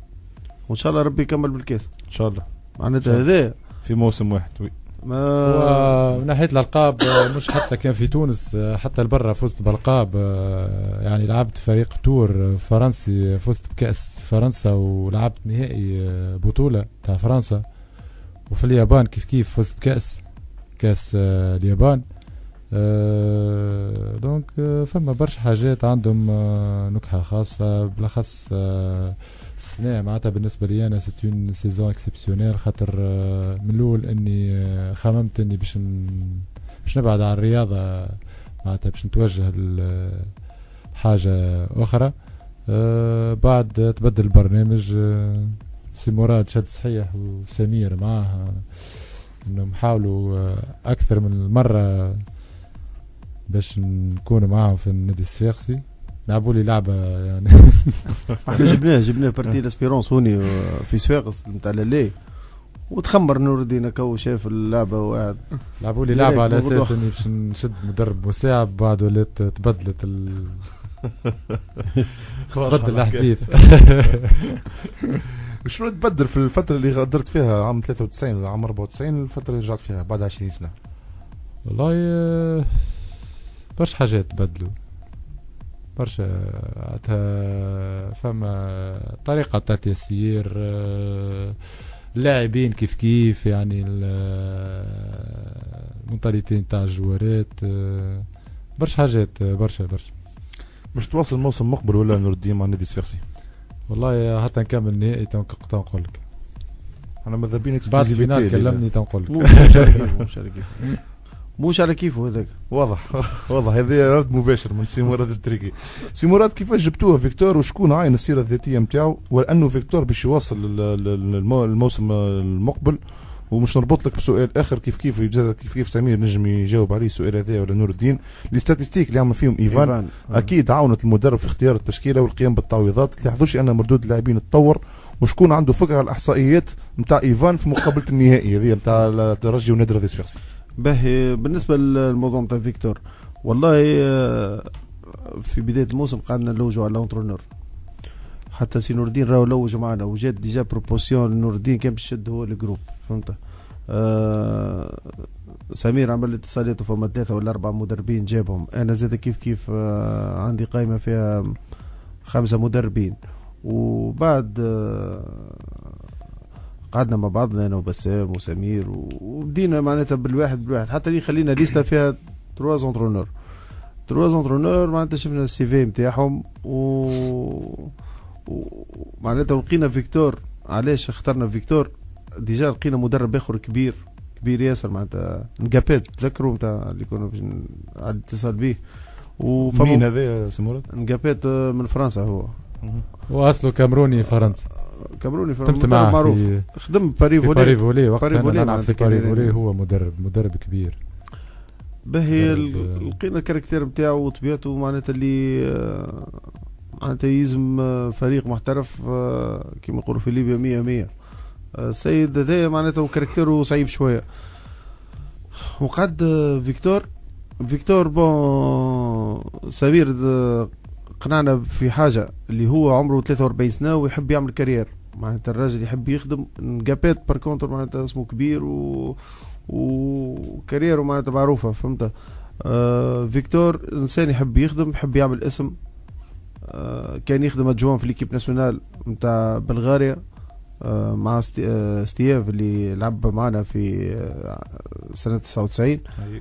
وإن شاء الله ربي يكمل بالكأس. إن شاء الله. معناتها هذا في موسم واحد. oui. ما ومن ناحيه الألقاب آه، مش حتى كان في تونس آه، حتى لبرا فزت بالقاب آه، يعني لعبت فريق Tours فرنسي فزت بكأس فرنسا ولعبت نهائي بطولة تاع فرنسا. وفي اليابان كيف كيف فزت بكأس كأس اليابان. donc فما برشا حاجات عندهم نكهة خاصة بالأخص آه، السنة معناتها بالنسبة لي أنا c'était une saison exceptionnelle خاطر آه، من الأول إني آه، خممت إني باش باش نبعد عن الرياضة معناتها باش نتوجه لحاجة أخرى. آه، بعد تبدل البرنامج سي مراد شد صحيح وسمير معاه إنهم حاولوا أكثر من مرة باش نكون معاهم في النادي الصفاقسي. لعبوا لي لعبة يعني. إحنا جبناه جبناه partie l'Espérance هوني آه، في صفاقس نتاع l'aller وتخمر نور الدين هكا شاف اللعبة وقاعد. لعبوا لي لعبة على أساس إني باش نشد مدرب مساعد بعد ولات تبدلت ال بدل الحديث شنو تبدل في الفترة اللي غادرت فيها؟ عام 93 ولا عام 94 الفترة اللي رجعت فيها بعد 20 سنة. والله آه، برشا حاجات تبدلوا. برشا فما طريقة تاع تيسير آه، اللاعبين كيف كيف يعني المنطاليتين تاع الجوارات آه، برشا حاجات برشا برشا. مش تواصل موسم مقبل ولا نور الدين مع نادي صفاقسي؟ والله حتى نكمل نهائي تنقول لك. أنا ماذا بينا بعد ال finale كلمني تنقول لك. مش على كيفه هذاك. واضح. واضح. هذا رد مباشر من سي مراد التريكي سي مراد كيفاش جبتوه فيكتور؟ وشكون عاين السيرة الذاتية نتاعو وانه فيكتور باش يواصل الموسم المقبل. ومش نربط لك بسؤال آخر كيف كيف كيف كيف سمير نجم يجاوب عليه السؤال هذا ولا نور الدين؟ ال statistiques اللي عمل فيهم إيفان, إيفان. آه. أكيد عاونت المدرب في اختيار التشكيلة والقيام بالتعويضات. تلاحظوش أن مردود اللاعبين تطور. وشكون عنده فكرة على الإحصائيات نتاع إيفان في مقابلة النهائي هذه نتاع الترجي راديس فيرسي باهي. بالنسبة للموضوع نتاع فيكتور والله آه، في بداية الموسم قعدنا نلوجوا على l'entraîneur حتى سي نور الدين راهو لوجوا معنا وجات déjà proposition نور الدين كان باش هو ال groupe فهمت؟ آه سمير عمل اتصالات وفما ثلاثة ولا أربعة مدربين جابهم. أنا زاد كيف كيف آه عندي قائمة فيها خمسة مدربين. وبعد آه قعدنا مع بعضنا أنا وبسام وسمير وبدينا معناتها بالواحد بالواحد. حتى اللي خلينا ليستا فيها trois entraîneurs trois entraîneurs معناتها شفنا ال CV نتاعهم و معناتها لقينا فيكتور. علاش اخترنا فيكتور؟ déjà لقينا مدرب آخر كبير كبير ياسر معناتها. Ngapeth تذكروا نتاع اللي كنا على الاتصال به وفما مين هذا سي مراد؟ Ngapeth من فرنسا هو. وأصله كامروني فرنسا كامروني خدمت معاه معروف. خدم Paris Volley Paris Volley وقت Paris Volley نلعب في Paris Volley هو مدرب مدرب كبير. باهي لقينا ال caractère نتاعو وطبيعته معناتها اللي آه، معناتها يلزم آه، فريق محترف آه، كما يقولوا في ليبيا 100 100 السيد هذايا معناتها caractère ه صعيب شوية. وقعد فيكتور فيكتور bon سمير قنعنا في حاجة اللي هو عمره 43 سنة ويحب يعمل carrière. معناتها الراجل يحب يخدم Ngapeth par contre معناتها اسمه كبير و و carrière ه معناتها معروفة فهمت؟ آه فيكتور إنسان يحب يخدم يحب يعمل اسم. آه كان يخدم adjoint في l'équipe nationale نتاع بلغاريا. آه مع آه ستياف اللي لعب معنا في آه سنة 99 آه،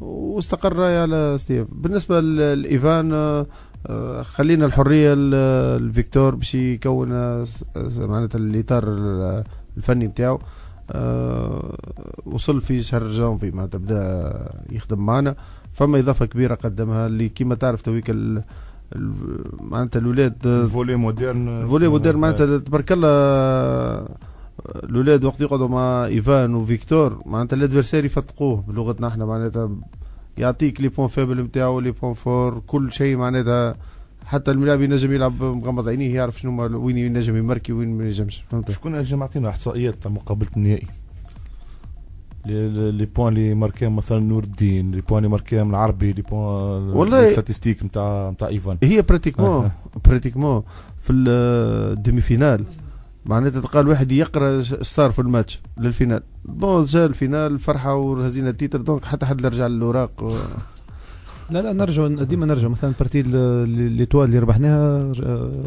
واستقر على ستيف. بالنسبة لإيفان آه، آه، خلينا الحرية لفيكتور باش يكون معناتها الإطار الفني نتاعو. وصل في شهر جانفي معناتها بدأ يخدم معنا. فما إضافة كبيرة قدمها اللي كيما تعرف تويك معناتها الولاد volley moderne volley moderne معناتها تبارك الله الاولاد وقت يقعدوا مع إيفان وفيكتور معناتها ال adversaire يفتقوه بلغتنا إحنا معناتها يعطيك les points faibles نتاعو les points forts كل شيء معناتها حتى الملاعب ينجم يلعب مغمض عينيه يعرف شنو وين ينجم يمركي وين ما ينجمش فهمت؟ شكون نجم يعطينا إحصائيات تاع مقابلة النهائي؟ les points اللي ماركيهم مثلا نور الدين les points اللي ماركيهم العربي les points ولا ال statistiques نتاع نتاع إيفان. هي براتيكمون براتيكمون في ال demi-finale معناتها تلقى الواحد يقرأ صار في الماتش لل finale. bon جا ال finale فرحه وهزينا ال titre donc حتى حد رجع للاوراق و... لا لا نرجع ديما نرجع. مثلا partie l'Étoile اللي ربحناها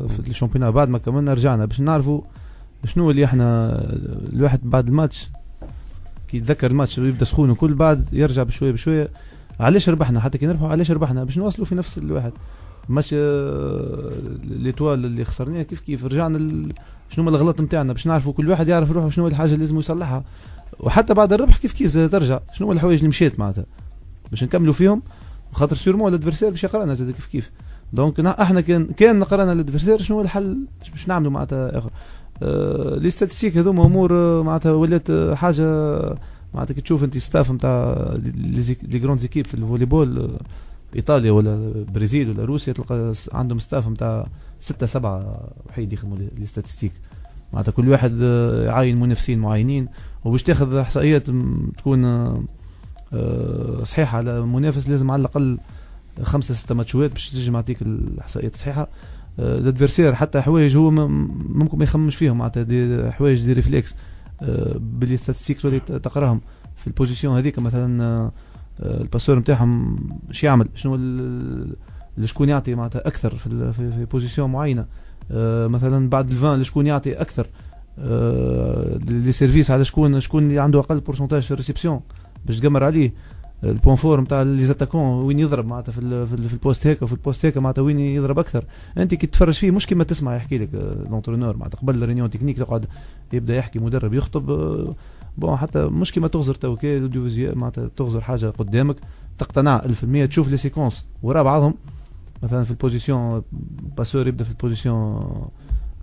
في الشامبيونات بعد ما كملنا رجعنا. باش نعرفوا شنو اللي إحنا الواحد بعد الماتش كي يتذكر الماتش ويبدأ سخون وكل بعد يرجع بشوية بشوية. علاش ربحنا؟ حتى كي نربحوا علاش ربحنا؟ باش نوصلوا في نفس الواحد. ماتش ليتوال اللي خسرناه. كيف كيف؟ رجعنا شنو هما الغلط نتاعنا؟ باش نعرفوا كل واحد يعرف روحه شنو الحاجة اللي لازم يصلحها. وحتى بعد الربح كيف كيف زاد؟ ترجع. شنو الحوايج اللي مشيت معناتها؟ باش نكملوا فيهم خاطر sûrement l'adversaire باش يقرانا زاد. كيف كيف؟ donc إحنا كان كان قرانا l'adversaire شنو الحل باش نعملوا معناتها آخر. آه les statistiques هذوما أمور آه، معناتها ولات آه، حاجة معناتها كي تشوف أنت staff نتاع les grandes équipes في ال volley-ball آه، إيطاليا ولا برازيل ولا روسيا تلقى عندهم staff نتاع ستة سبعة واحد يخدموا les statistiques معناتها كل واحد آه، يعين منافسين معينين وباش تاخذ إحصائيات تكون آه، آه، صحيحة على منافس لازم على الأقل خمسة ستة ماتشات باش تنجم يعطيك الإحصائيات الصحيحة. آه، l'adversaire حتى حوايج هو ممكن ما يخممش فيهم معناتها دي حوايج des réflexes آه، بال les statistiques تقراهم. في ال position هذيك مثلا آه، آه، ال passeur نتاعهم إيش يعمل؟ شنو شكون يعطي معناتها أكثر في في, في position معينة؟ آه، مثلا بعد ال vingt شكون يعطي أكثر؟ آه، les services على شكون شكون اللي عنده أقل pourcentage في ال réception باش تقمر عليه. ال point fort نتاع les attaquants وين يضرب معناتها في, في, في ال poste هيك وفي ال poste هيك معناتها وين يضرب أكثر. أنت كي تتفرج فيه مش كيما تسمع يحكي لك l'entraîneur معناتها قبل ال réunion technique تقعد يبدأ يحكي مدرب يخطب آه، bon حتى مش كيما تغزر تو كي ال audiovisuel معناتها تغزر حاجة قدامك تقتنع 1000% تشوف les séquences. ورا بعضهم مثلا في ال position passeur يبدأ في ال position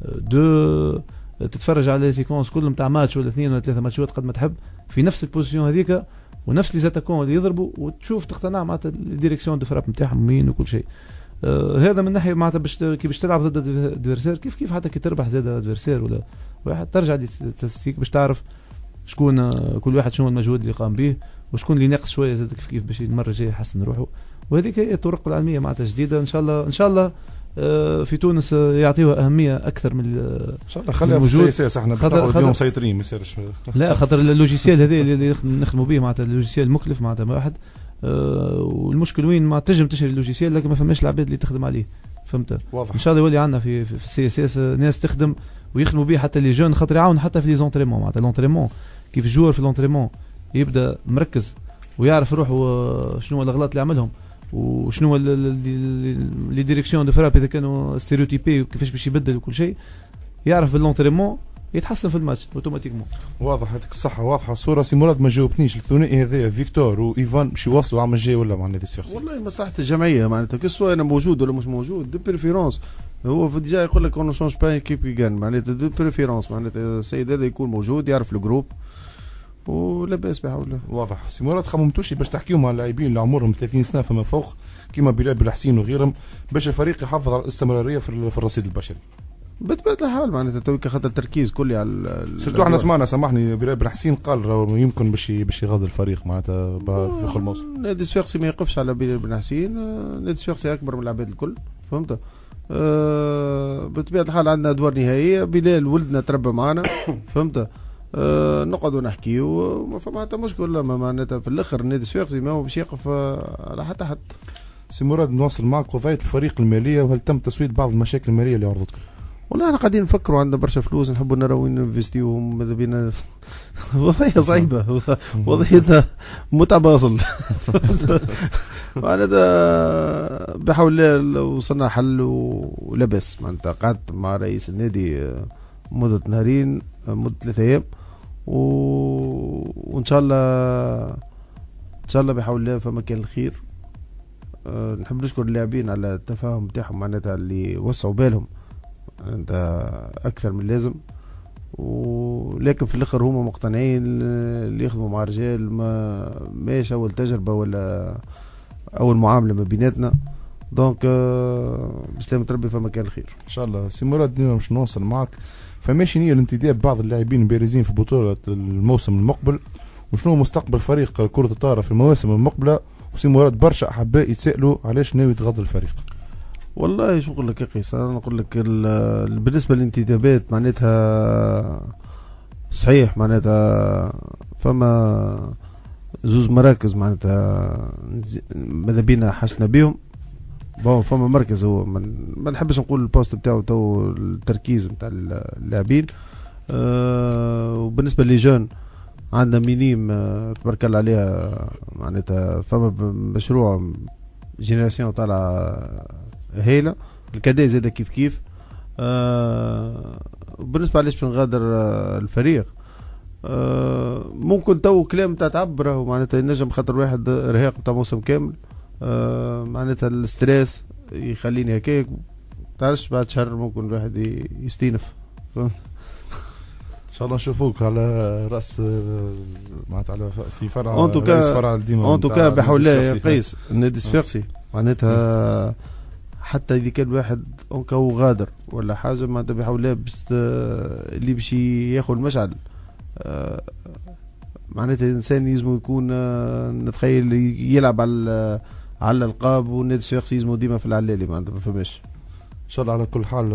deux تتفرج على les séquences كلهم تاع ماتش ولا اثنين ولا ثلاثة ماتشات قد ما تحب في نفس ال position هذيك ونفس les attaquants اللي يضربوا وتشوف تقتنع معناتها ال direction de frappe نتاعهم مين وكل شيء. آه هذا من ناحية معناتها باش كي باش تلعب ضد adversaire كيف كيف حتى كي تربح زاد adversaire ولا واحد ترجع لل statistiques باش تعرف شكون كل واحد شنو المجهود اللي قام به وشكون اللي ناقص شوية زاد كيف كيف باش المرة الجاية يحسن روحه. وهذيك هي الطرق العلمية معناتها جديدة. إن شاء الله إن شاء الله آه، في تونس آه، يعطيوها أهمية أكثر من إن شاء الله خليها في السي اس اس إحنا باش اليوم مسيطرين ما يصيرش. لا خاطر ال logiciel هذا اللي نخ- نخدموا به معناتها ال logiciel مكلف معناتها واحد. آه، والمشكل وين؟ ما تنجم تشري ال logiciel لكن ما فماش العباد اللي تخدم عليه. فهمت؟ واضح. إن شاء الله يولي عندنا في في السي اس اس ناس تخدم. ويخدموا به حتى les jeunes خاطر يعاون حتى في les entraînements. معناتها l'entraînement كيف الجوار في l'entraînement يبدأ مركز ويعرف روحه آه، شنو الأغلاط اللي عملهم وشنو ال- ال- ال- les directions de frappe إذا كانوا stéréotypées وكيفاش باش يبدل وكل شيء يعرف بال l'entraînement يتحسن في الماتش automatiquement واضح يعطيك الصحة واضحة. الصورة سي مراد ما جاوبتنيش. الثنائي هذايا فيكتور وإيفان باش يواصلوا العام الجاي ولا مع النادي الصفاقسي والله مصلحه الجمعيه معناتها que ce soit أنا موجود ولا مش موجود دو بريفيرونس هو في déjà يقول لك on change pas équipe qui gagne معناتها de préférence معناتها السيد هذا يكون موجود يعرف ال groupe. ولا بأس بحول الله واضح. سي مراد خممتوش باش تحكيو مع اللاعبين اللي عمرهم 30 سنة فما فوق كيما بلال بالحسين وغيرهم باش الفريق يحافظ على الاستمرارية في ال- في الرصيد البشري. بطبيعة الحال معناتها توك خاطر التركيز كلي على surtout أحنا. سمعنا سامحني بلال بن حسين قال يمكن باش باش يغادر الفريق معناتها في آخر الموسم. نادي الصفاقسي ما يقفش على بلال بن حسين آه، نادي الصفاقسي أكبر من العباد الكل. فهمت؟ آه بطبيعة الحال عندنا ادوار نهائيه بلال ولدنا تربى معنا. فهمت؟ آه نقعدوا نحكيو. وما فمعناتها مشكل لا ما معناتها في الأخر النادي الصفاقسي ما هو باش يقف آه، على حتى حد. سي مراد نواصل معك قضية الفريق المالية وهل تم تسويد بعض المشاكل المالية اللي عرضتكم؟ والله إحنا قاعدين نفكروا عندنا برشا فلوس نحبوا نرى وين ننفستيوهم ماذا بينا؟ وضعية صعيبة. وضعية متباصل معناتها بحول الله وصلنا حل ولا بأس معناتها قعدت مع رئيس النادي مدة نهارين مدة ثلاثة أيام. و... وإن شاء الله إن شاء الله بحول الله فما كان الخير. أه نحب نشكر اللاعبين على التفاهم بتاعهم معناتها اللي وسعوا بالهم. انت أكثر من اللازم. ولكن في الآخر هما مقتنعين اللي يخدموا مع رجال ما ماش اول تجربة ولا أول معاملة ما بيناتنا. donc آه، بسلامة ربي فما كان الخير. إن شاء الله. سي مراد ديما باش نواصل معك فماشي نية الانتداب بعض اللاعبين البارزين في بطولة الموسم المقبل وشنو مستقبل فريق كرة الطائرة في المواسم المقبلة؟ وسي مراد برشا أحباء يتسائلوا علاش ناوي تغض الفريق؟ والله شو نقول لك يا قيس؟ أنا نقول لك ال- بالنسبة للانتدابات معناتها صحيح معناتها فما زوز مراكز معناتها ماذا بينا حسنا بهم bon فما مركز هو. ما نحبش نقول ال poste بتاعه تو التركيز بتاع اللاعبين. أه وبالنسبة les jeunes عندنا minimes آه، تبارك الله عليها معناتها فما مشروع génération طالعه هايلة. ال cadets زاد كيف كيف. آه بالنسبة علاش باش نغادر آه الفريق. آه ممكن تو كلام تاع تعبره معناتها ينجم خاطر واحد ارهاق تاع موسم كامل. آه معناتها ال stress يخليني هكاك. تعرفش بعد شهر ممكن الواحد يستينف؟ إن شاء الله نشوفوك على رأس معناتها على في فرع رئيس فرع ديما en tout cas بحول الله يا. قيس النادي الصفاقسي معناتها حتى إذا كان واحد هو غادر ولا حاجة معناتها بحول الله لاباس آه، اللي باش ياخذ المشعل. معناتها الإنسان لازم يكون آه، نتخيل يلعب على على الألقاب والنادي الصفاقسي لازم ديما في العلالي معناتها ما فماش. إن شاء الله على كل حال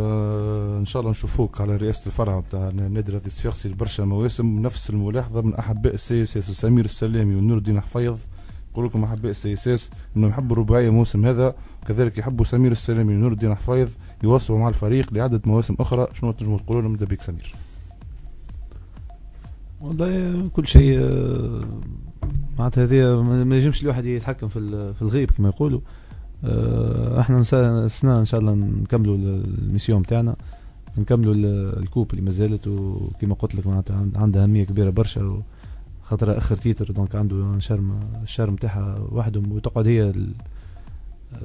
إن شاء الله نشوفوك على رئاسة الفرع نتاع النادي الرياضي الصفاقسي برشا مواسم. نفس الملاحظة من أحباء ال CSS سمير السلامي ونور الدين حفيظ. نقول لكم أحباء ال CSS إنهم يحبوا الرباعيه الموسم هذا كذلك يحبوا سمير السلامي ونور الدين حفيظ يواصلوا مع الفريق لعدة مواسم أخرى. شنو تنجموا تقولوا لهم؟ سمير. والله كل شيء آه، معناتها هذه ما ينجمش الواحد يتحكم في في الغيب كما يقولوا. آه، إحنا السنة إن شاء الله نكملوا ال mission تاعنا نكملوا ال coupe اللي ما زالت وكما قلت لك معناتها عندها أهمية كبيرة برشا خاطر آخر titre donc عنده charme ال charme تاعها وحدهم وتقعد هي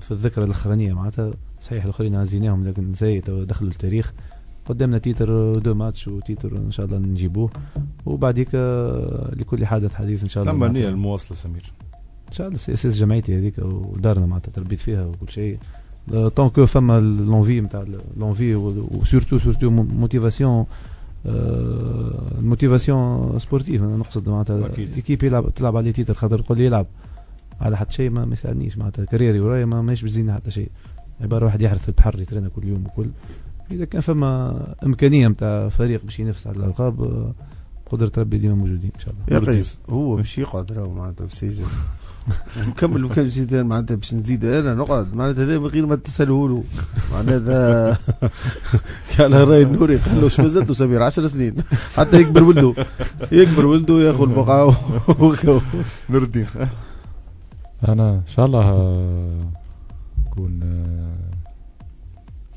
في الذكرى الأخرانية معناتها. صحيح الأخرين عزيناهم لكن زي دخلوا التاريخ. قدامنا titre deux matchs و titre إن شاء الله نجيبوه. وبعديك لكل حادث حديث إن شاء الله ثم نيه المواصلة سمير. إن شاء الله أساس جمعيتي هذيك ودارنا معناتها تربيت فيها وكل شيء. tant que فما l'envie نتاع l'envie و surtout surtout motivation motivation sportive أنا نقصد معناتها équipe يلعب تلعب عليه titre خاطر تقول لي يلعب على حتى شيء ما, يساعدنيش معناتها. carrière ي ورايا ما ماهيش besoin حتى شيء. عبارة واحد يحرث البحر يترينا كل يوم وكل. إذا كان فما إمكانية نتاع فريق باش ينافس على الألقاب قدرة ربي ديما موجودين إن شاء الله. يا قيس هو باش يقعد راهو معناتها في السيزون. نكمل وكان نزيد معناتها باش نزيد أنا نقعد. معناتها هذا من غير ما تسالوا له معناتها كان رأي النوري قال له شو زدت سمير؟ 10 سنين. حتى يكبر ولده. يكبر ولده ياخذ البقعه نور الدين أنا إن شاء الله نكون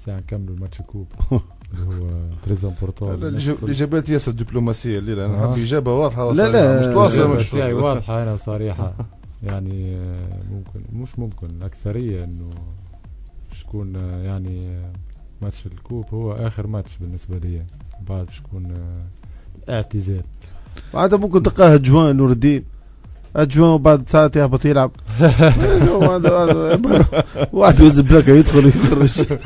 ساعة نكملوا ال match ال coupe اللي هو très importante الاجابات ياسر دبلوماسيه الليلة أنا نحب إجابة واضحة لا لا مش تواصل مش واضحة أنا وصريحة. يعني ممكن مش ممكن الاكثريه إنه شكون يعني match ال coupe هو آخر ماتش بالنسبة لي. بعد شكون اعتزال بعد ممكن تلقاه جوان نور الدين اجوان بعد ساعات يهبط يلعب واحد يوز بلاكه يدخل يخرج.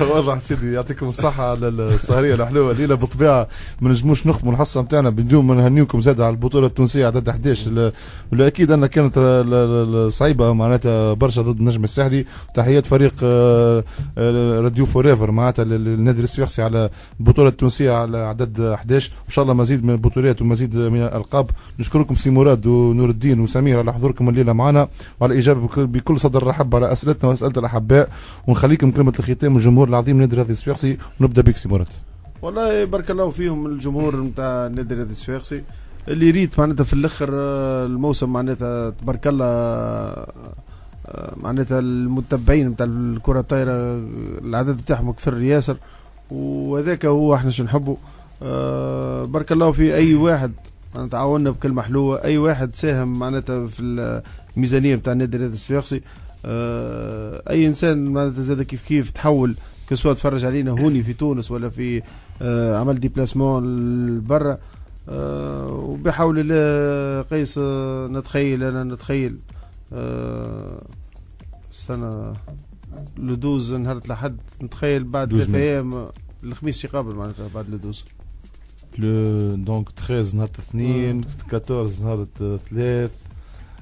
واضح سيدي يعطيكم الصحة على السهرية الحلوة الليلة بالطبيعة ما نجموش نختموا الحصة نتاعنا بدون ما نهنيكم زاد على البطولة التونسية عدد 11 واللي أكيد أن كانت صعيبة معناتها برشا ضد النجم الساحلي تحيات فريق آه، آه، راديو فوريفر معناتها للنادي الصفاقسي على البطولة التونسية على عدد 11 وإن شاء الله مزيد من البطولات ومزيد من الألقاب. نشكركم سي مراد ونور الدين وسمير على حضوركم الليلة معنا. وعلى الإجابة بكل صدر رحب على أسئلتنا وأسئلة الأحباء. ونخليكم كلمة الختام الجمهور العظيم نادي الرياضي الصفاقسي. ونبدأ بك سي مراد والله بارك الله فيهم الجمهور نتاع نادي الرياضي الصفاقسي. اللي ريت معناتها في الأخر آه، الموسم معناتها تبارك الله آه، معناتها المتبعين نتاع الكرة الطايرة العدد بتاعهم أكثر ياسر. وهذاك هو إحنا شو نحبه أه بارك الله في أي واحد تعاوننا بكلمه حلوة أي واحد ساهم معناتها في الميزانية نتاع النادي الرياضي الصفاقسي آه، أي إنسان معناتها زاد كيف كيف تحول كسوا تفرج علينا هوني في تونس ولا في آه، عمل ديبلاسمون لبرا آه، وبحول الله قيس نتخيل أنا نتخيل السنة le douze نهار الأحد نتخيل بعد ثلاث أيام الخميس يقابل معناتها بعد le douze. le donc 13 نهار الاثنين 14 نهار الثلاث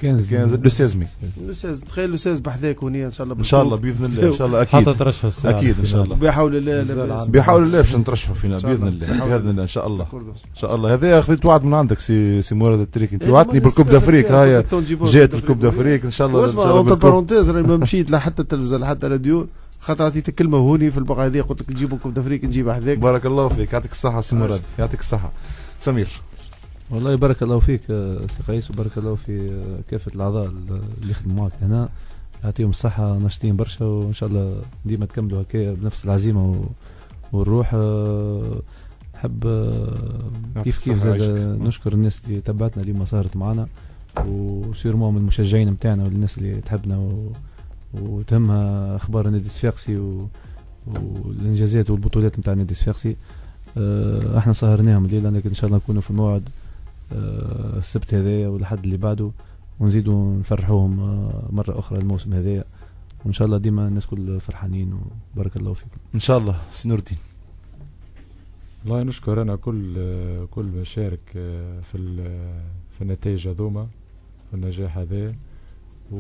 15 le 16 mai le 16 تخيل le 16 بحذاك ونية ان شاء الله ان شاء الله باذن الله ان شاء الله أكيد حتى ترشحوا الساعة أكيد ان شاء الله بحول الله بحول الله باش نترشحوا فينا باذن الله باذن الله ان شاء الله ان شاء الله هذا خذيت وعد من عندك سي سي مراد التريكي انت وعدتني بال coupe d'Afrique هاي جات ال coupe d'Afrique ان شاء الله اسمع entre parenthèses راني ما مشيت لا حتى التلفزه حتى راديو خاطر عطيتك كلمه هوني في البقعه هذه قلت لك نجيب coupe d'Afrique نجيب هذاك بارك الله فيك يعطيك الصحة سي مراد يعطيك الصحة. سمير. والله بارك الله فيك سي قيس وبارك الله في كافة الأعضاء اللي يخدموا معك هنا. يعطيهم الصحة ناشطين برشا وإن شاء الله ديما تكملوا هكايا بنفس العزيمة والروح. نحب كيف كيف زاد نشكر الناس اللي تبعتنا اليوم سهرت معنا وسيرمو من المشجعين نتاعنا والناس اللي تحبنا و... وتهمها أخبار النادي الصفاقسي و... والانجازات والبطولات نتاع النادي الصفاقسي. آه، إحنا سهرناهم الليلة لكن إن شاء الله نكونوا في الموعد آه، السبت هذايا والحد اللي بعده ونزيدوا نفرحوهم آه، مرة أخرى الموسم هذايا. وإن شاء الله ديما الناس كل فرحانين وبارك الله فيكم. إن شاء الله سي نور الدين والله نشكر أنا كل كل ما شارك في في النتائج هذوما في النجاح هذا و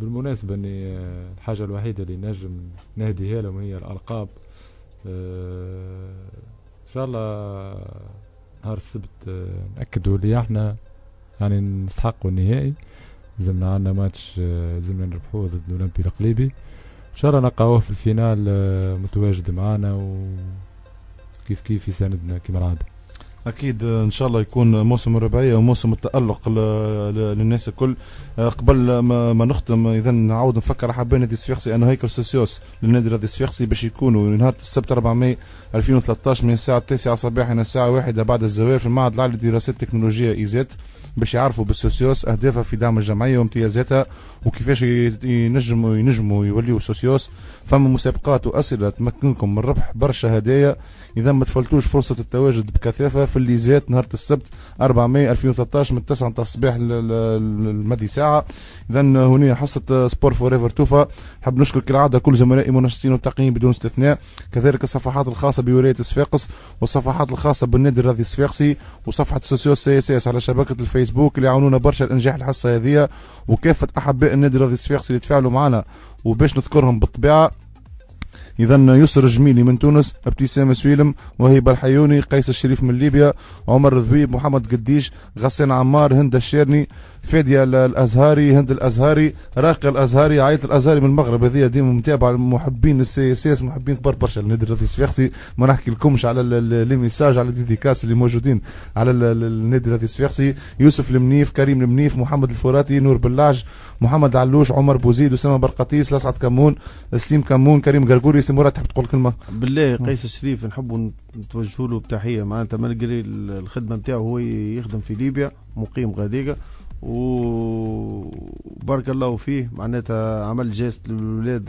بالمناسبة أني الحاجة الوحيدة اللي نجم نهديها لهم هي الألقاب. إن شاء الله نهار السبت نأكدوا اللي إحنا يعني نستحقوا النهائي. لازمنا عندنا ماتش لازمنا نربحوه ضد الاولمبي القليبي. إن شاء الله نلقاوه في ال finale متواجد معنا وكيف كيف يساندنا كما العادة. أكيد إن شاء الله يكون موسم الرباعيه وموسم التألق للناس الكل. قبل ما نختم إذا نعاود نفكر محبين نادي صفاقسي أنه هيكل socios للنادي الرياضي الصفاقسي باش يكونوا نهار السبت 4 ماي 2013 من الساعة 9 صباحا إلى الساعة 1 بعد الزوال في المعهد العالي لدراسات التكنولوجيا ISET باش يعرفوا بال socios أهدافها في دعم الجمعية وامتيازاتها وكيفاش ينجموا ينجموا يوليوا socios. فما مسابقات وأسئلة تمكنكم من ربح برشا هدايا. إذا ما تفلتوش فرصة التواجد بكثافة في ال ISET نهار السبت 4 ماي 2013 من 9 نتاع الصباح للماضي ساعة. اذا هنا حصة Sport Forever توفى نحب نشكر كالعاده كل زملائي منشطين والتقنيين بدون استثناء. كذلك الصفحات الخاصة بولايه صفاقس والصفحات الخاصة بالنادي الرياضي الصفاقسي وصفحة سوسيوس سي إس على شبكة الفيسبوك اللي يعاونونا برشا لإنجاح الحصة هذه وكافة أحباء النادي الرياضي الصفاقسي اللي تفاعلوا معنا وباش نذكرهم بالطبيعة اذا يسر جميلي من تونس ابتسام سويلم وهيب الحيوني قيس الشريف من ليبيا عمر ذويب محمد قديش غسان عمار هند الشيرني فادية الازهاري هند الازهاري راقي الازهاري عائلة الازهاري من المغرب. هذه ديما متابعة محبين ال CSS محبين كبار برشا. النادي الرياضي الصفاقسي ما نحكي لكمش على les messages على ال dédicaces اللي موجودين. على النادي الرياضي الصفاقسي يوسف المنيف كريم المنيف محمد الفراتي نور بلاج محمد علوش عمر بوزيد أسامة برقطيس لسعد كمون سليم كمون كريم قرقوري. سي مراد تحب تقول كلمة؟ بالله قيس الشريف نحبوا نتوجهوا له بتحية. معناتها malgré الخدمة نتاعو هو يخدم في ليبيا مقيم غاديكة. وبارك الله فيه. معناتها عمل geste للولاد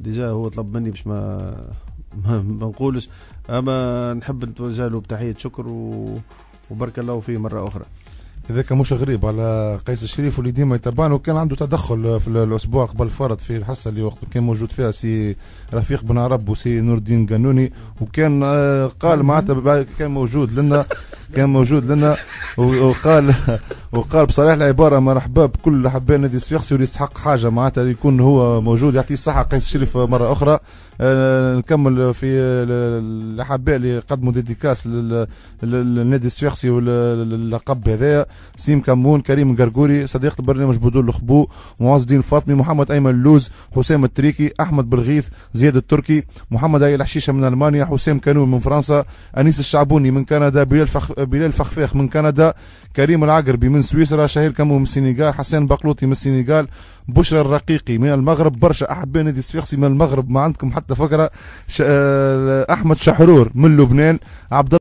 déjà هو طلب مني باش ما ما, ما نقولش. أما نحب نتوجه له بتحية شكر وبارك الله فيه مرة أخرى. هذاك مش غريب على قيس الشريف واللي ديما يتبعنا وكان عنده تدخل في الأسبوع قبل فارط في الحصة اللي وقت كان موجود فيها سي رفيق بن عرب وسي نور الدين قانوني. وكان قال معناتها كان موجود. لنا كان موجود لنا وقال وقال بصراحة العبارة مرحبا بكل احباء نادي الصفاقسي واللي يستحق حاجة معناتها يكون هو موجود يعطيه الصحة قيس الشريف مرة أخرى. آه نكمل في الاحباء اللي قدموا dédicaces للنادي الصفاقسي واللقب هذايا سيم كمون كريم قرقوري صديقة البرنامج بدول الخبو معز الدين الفاطمي محمد أيمن اللوز حسام التريكي أحمد بالغيث زياد التركي محمد اي الحشيشة من ألمانيا حسام كانون من فرنسا أنيس الشعبوني من كندا بلال فخ... بلال فخفاخ من كندا. كريم العقربي من سويسرا شهير كمون من السنغال حسين بقلوطي من السنغال بشرى الرقيقي من المغرب برشا احباء نادي صفاقسي من المغرب ما عندكم حتى فكره ش... أحمد شحرور من لبنان عبد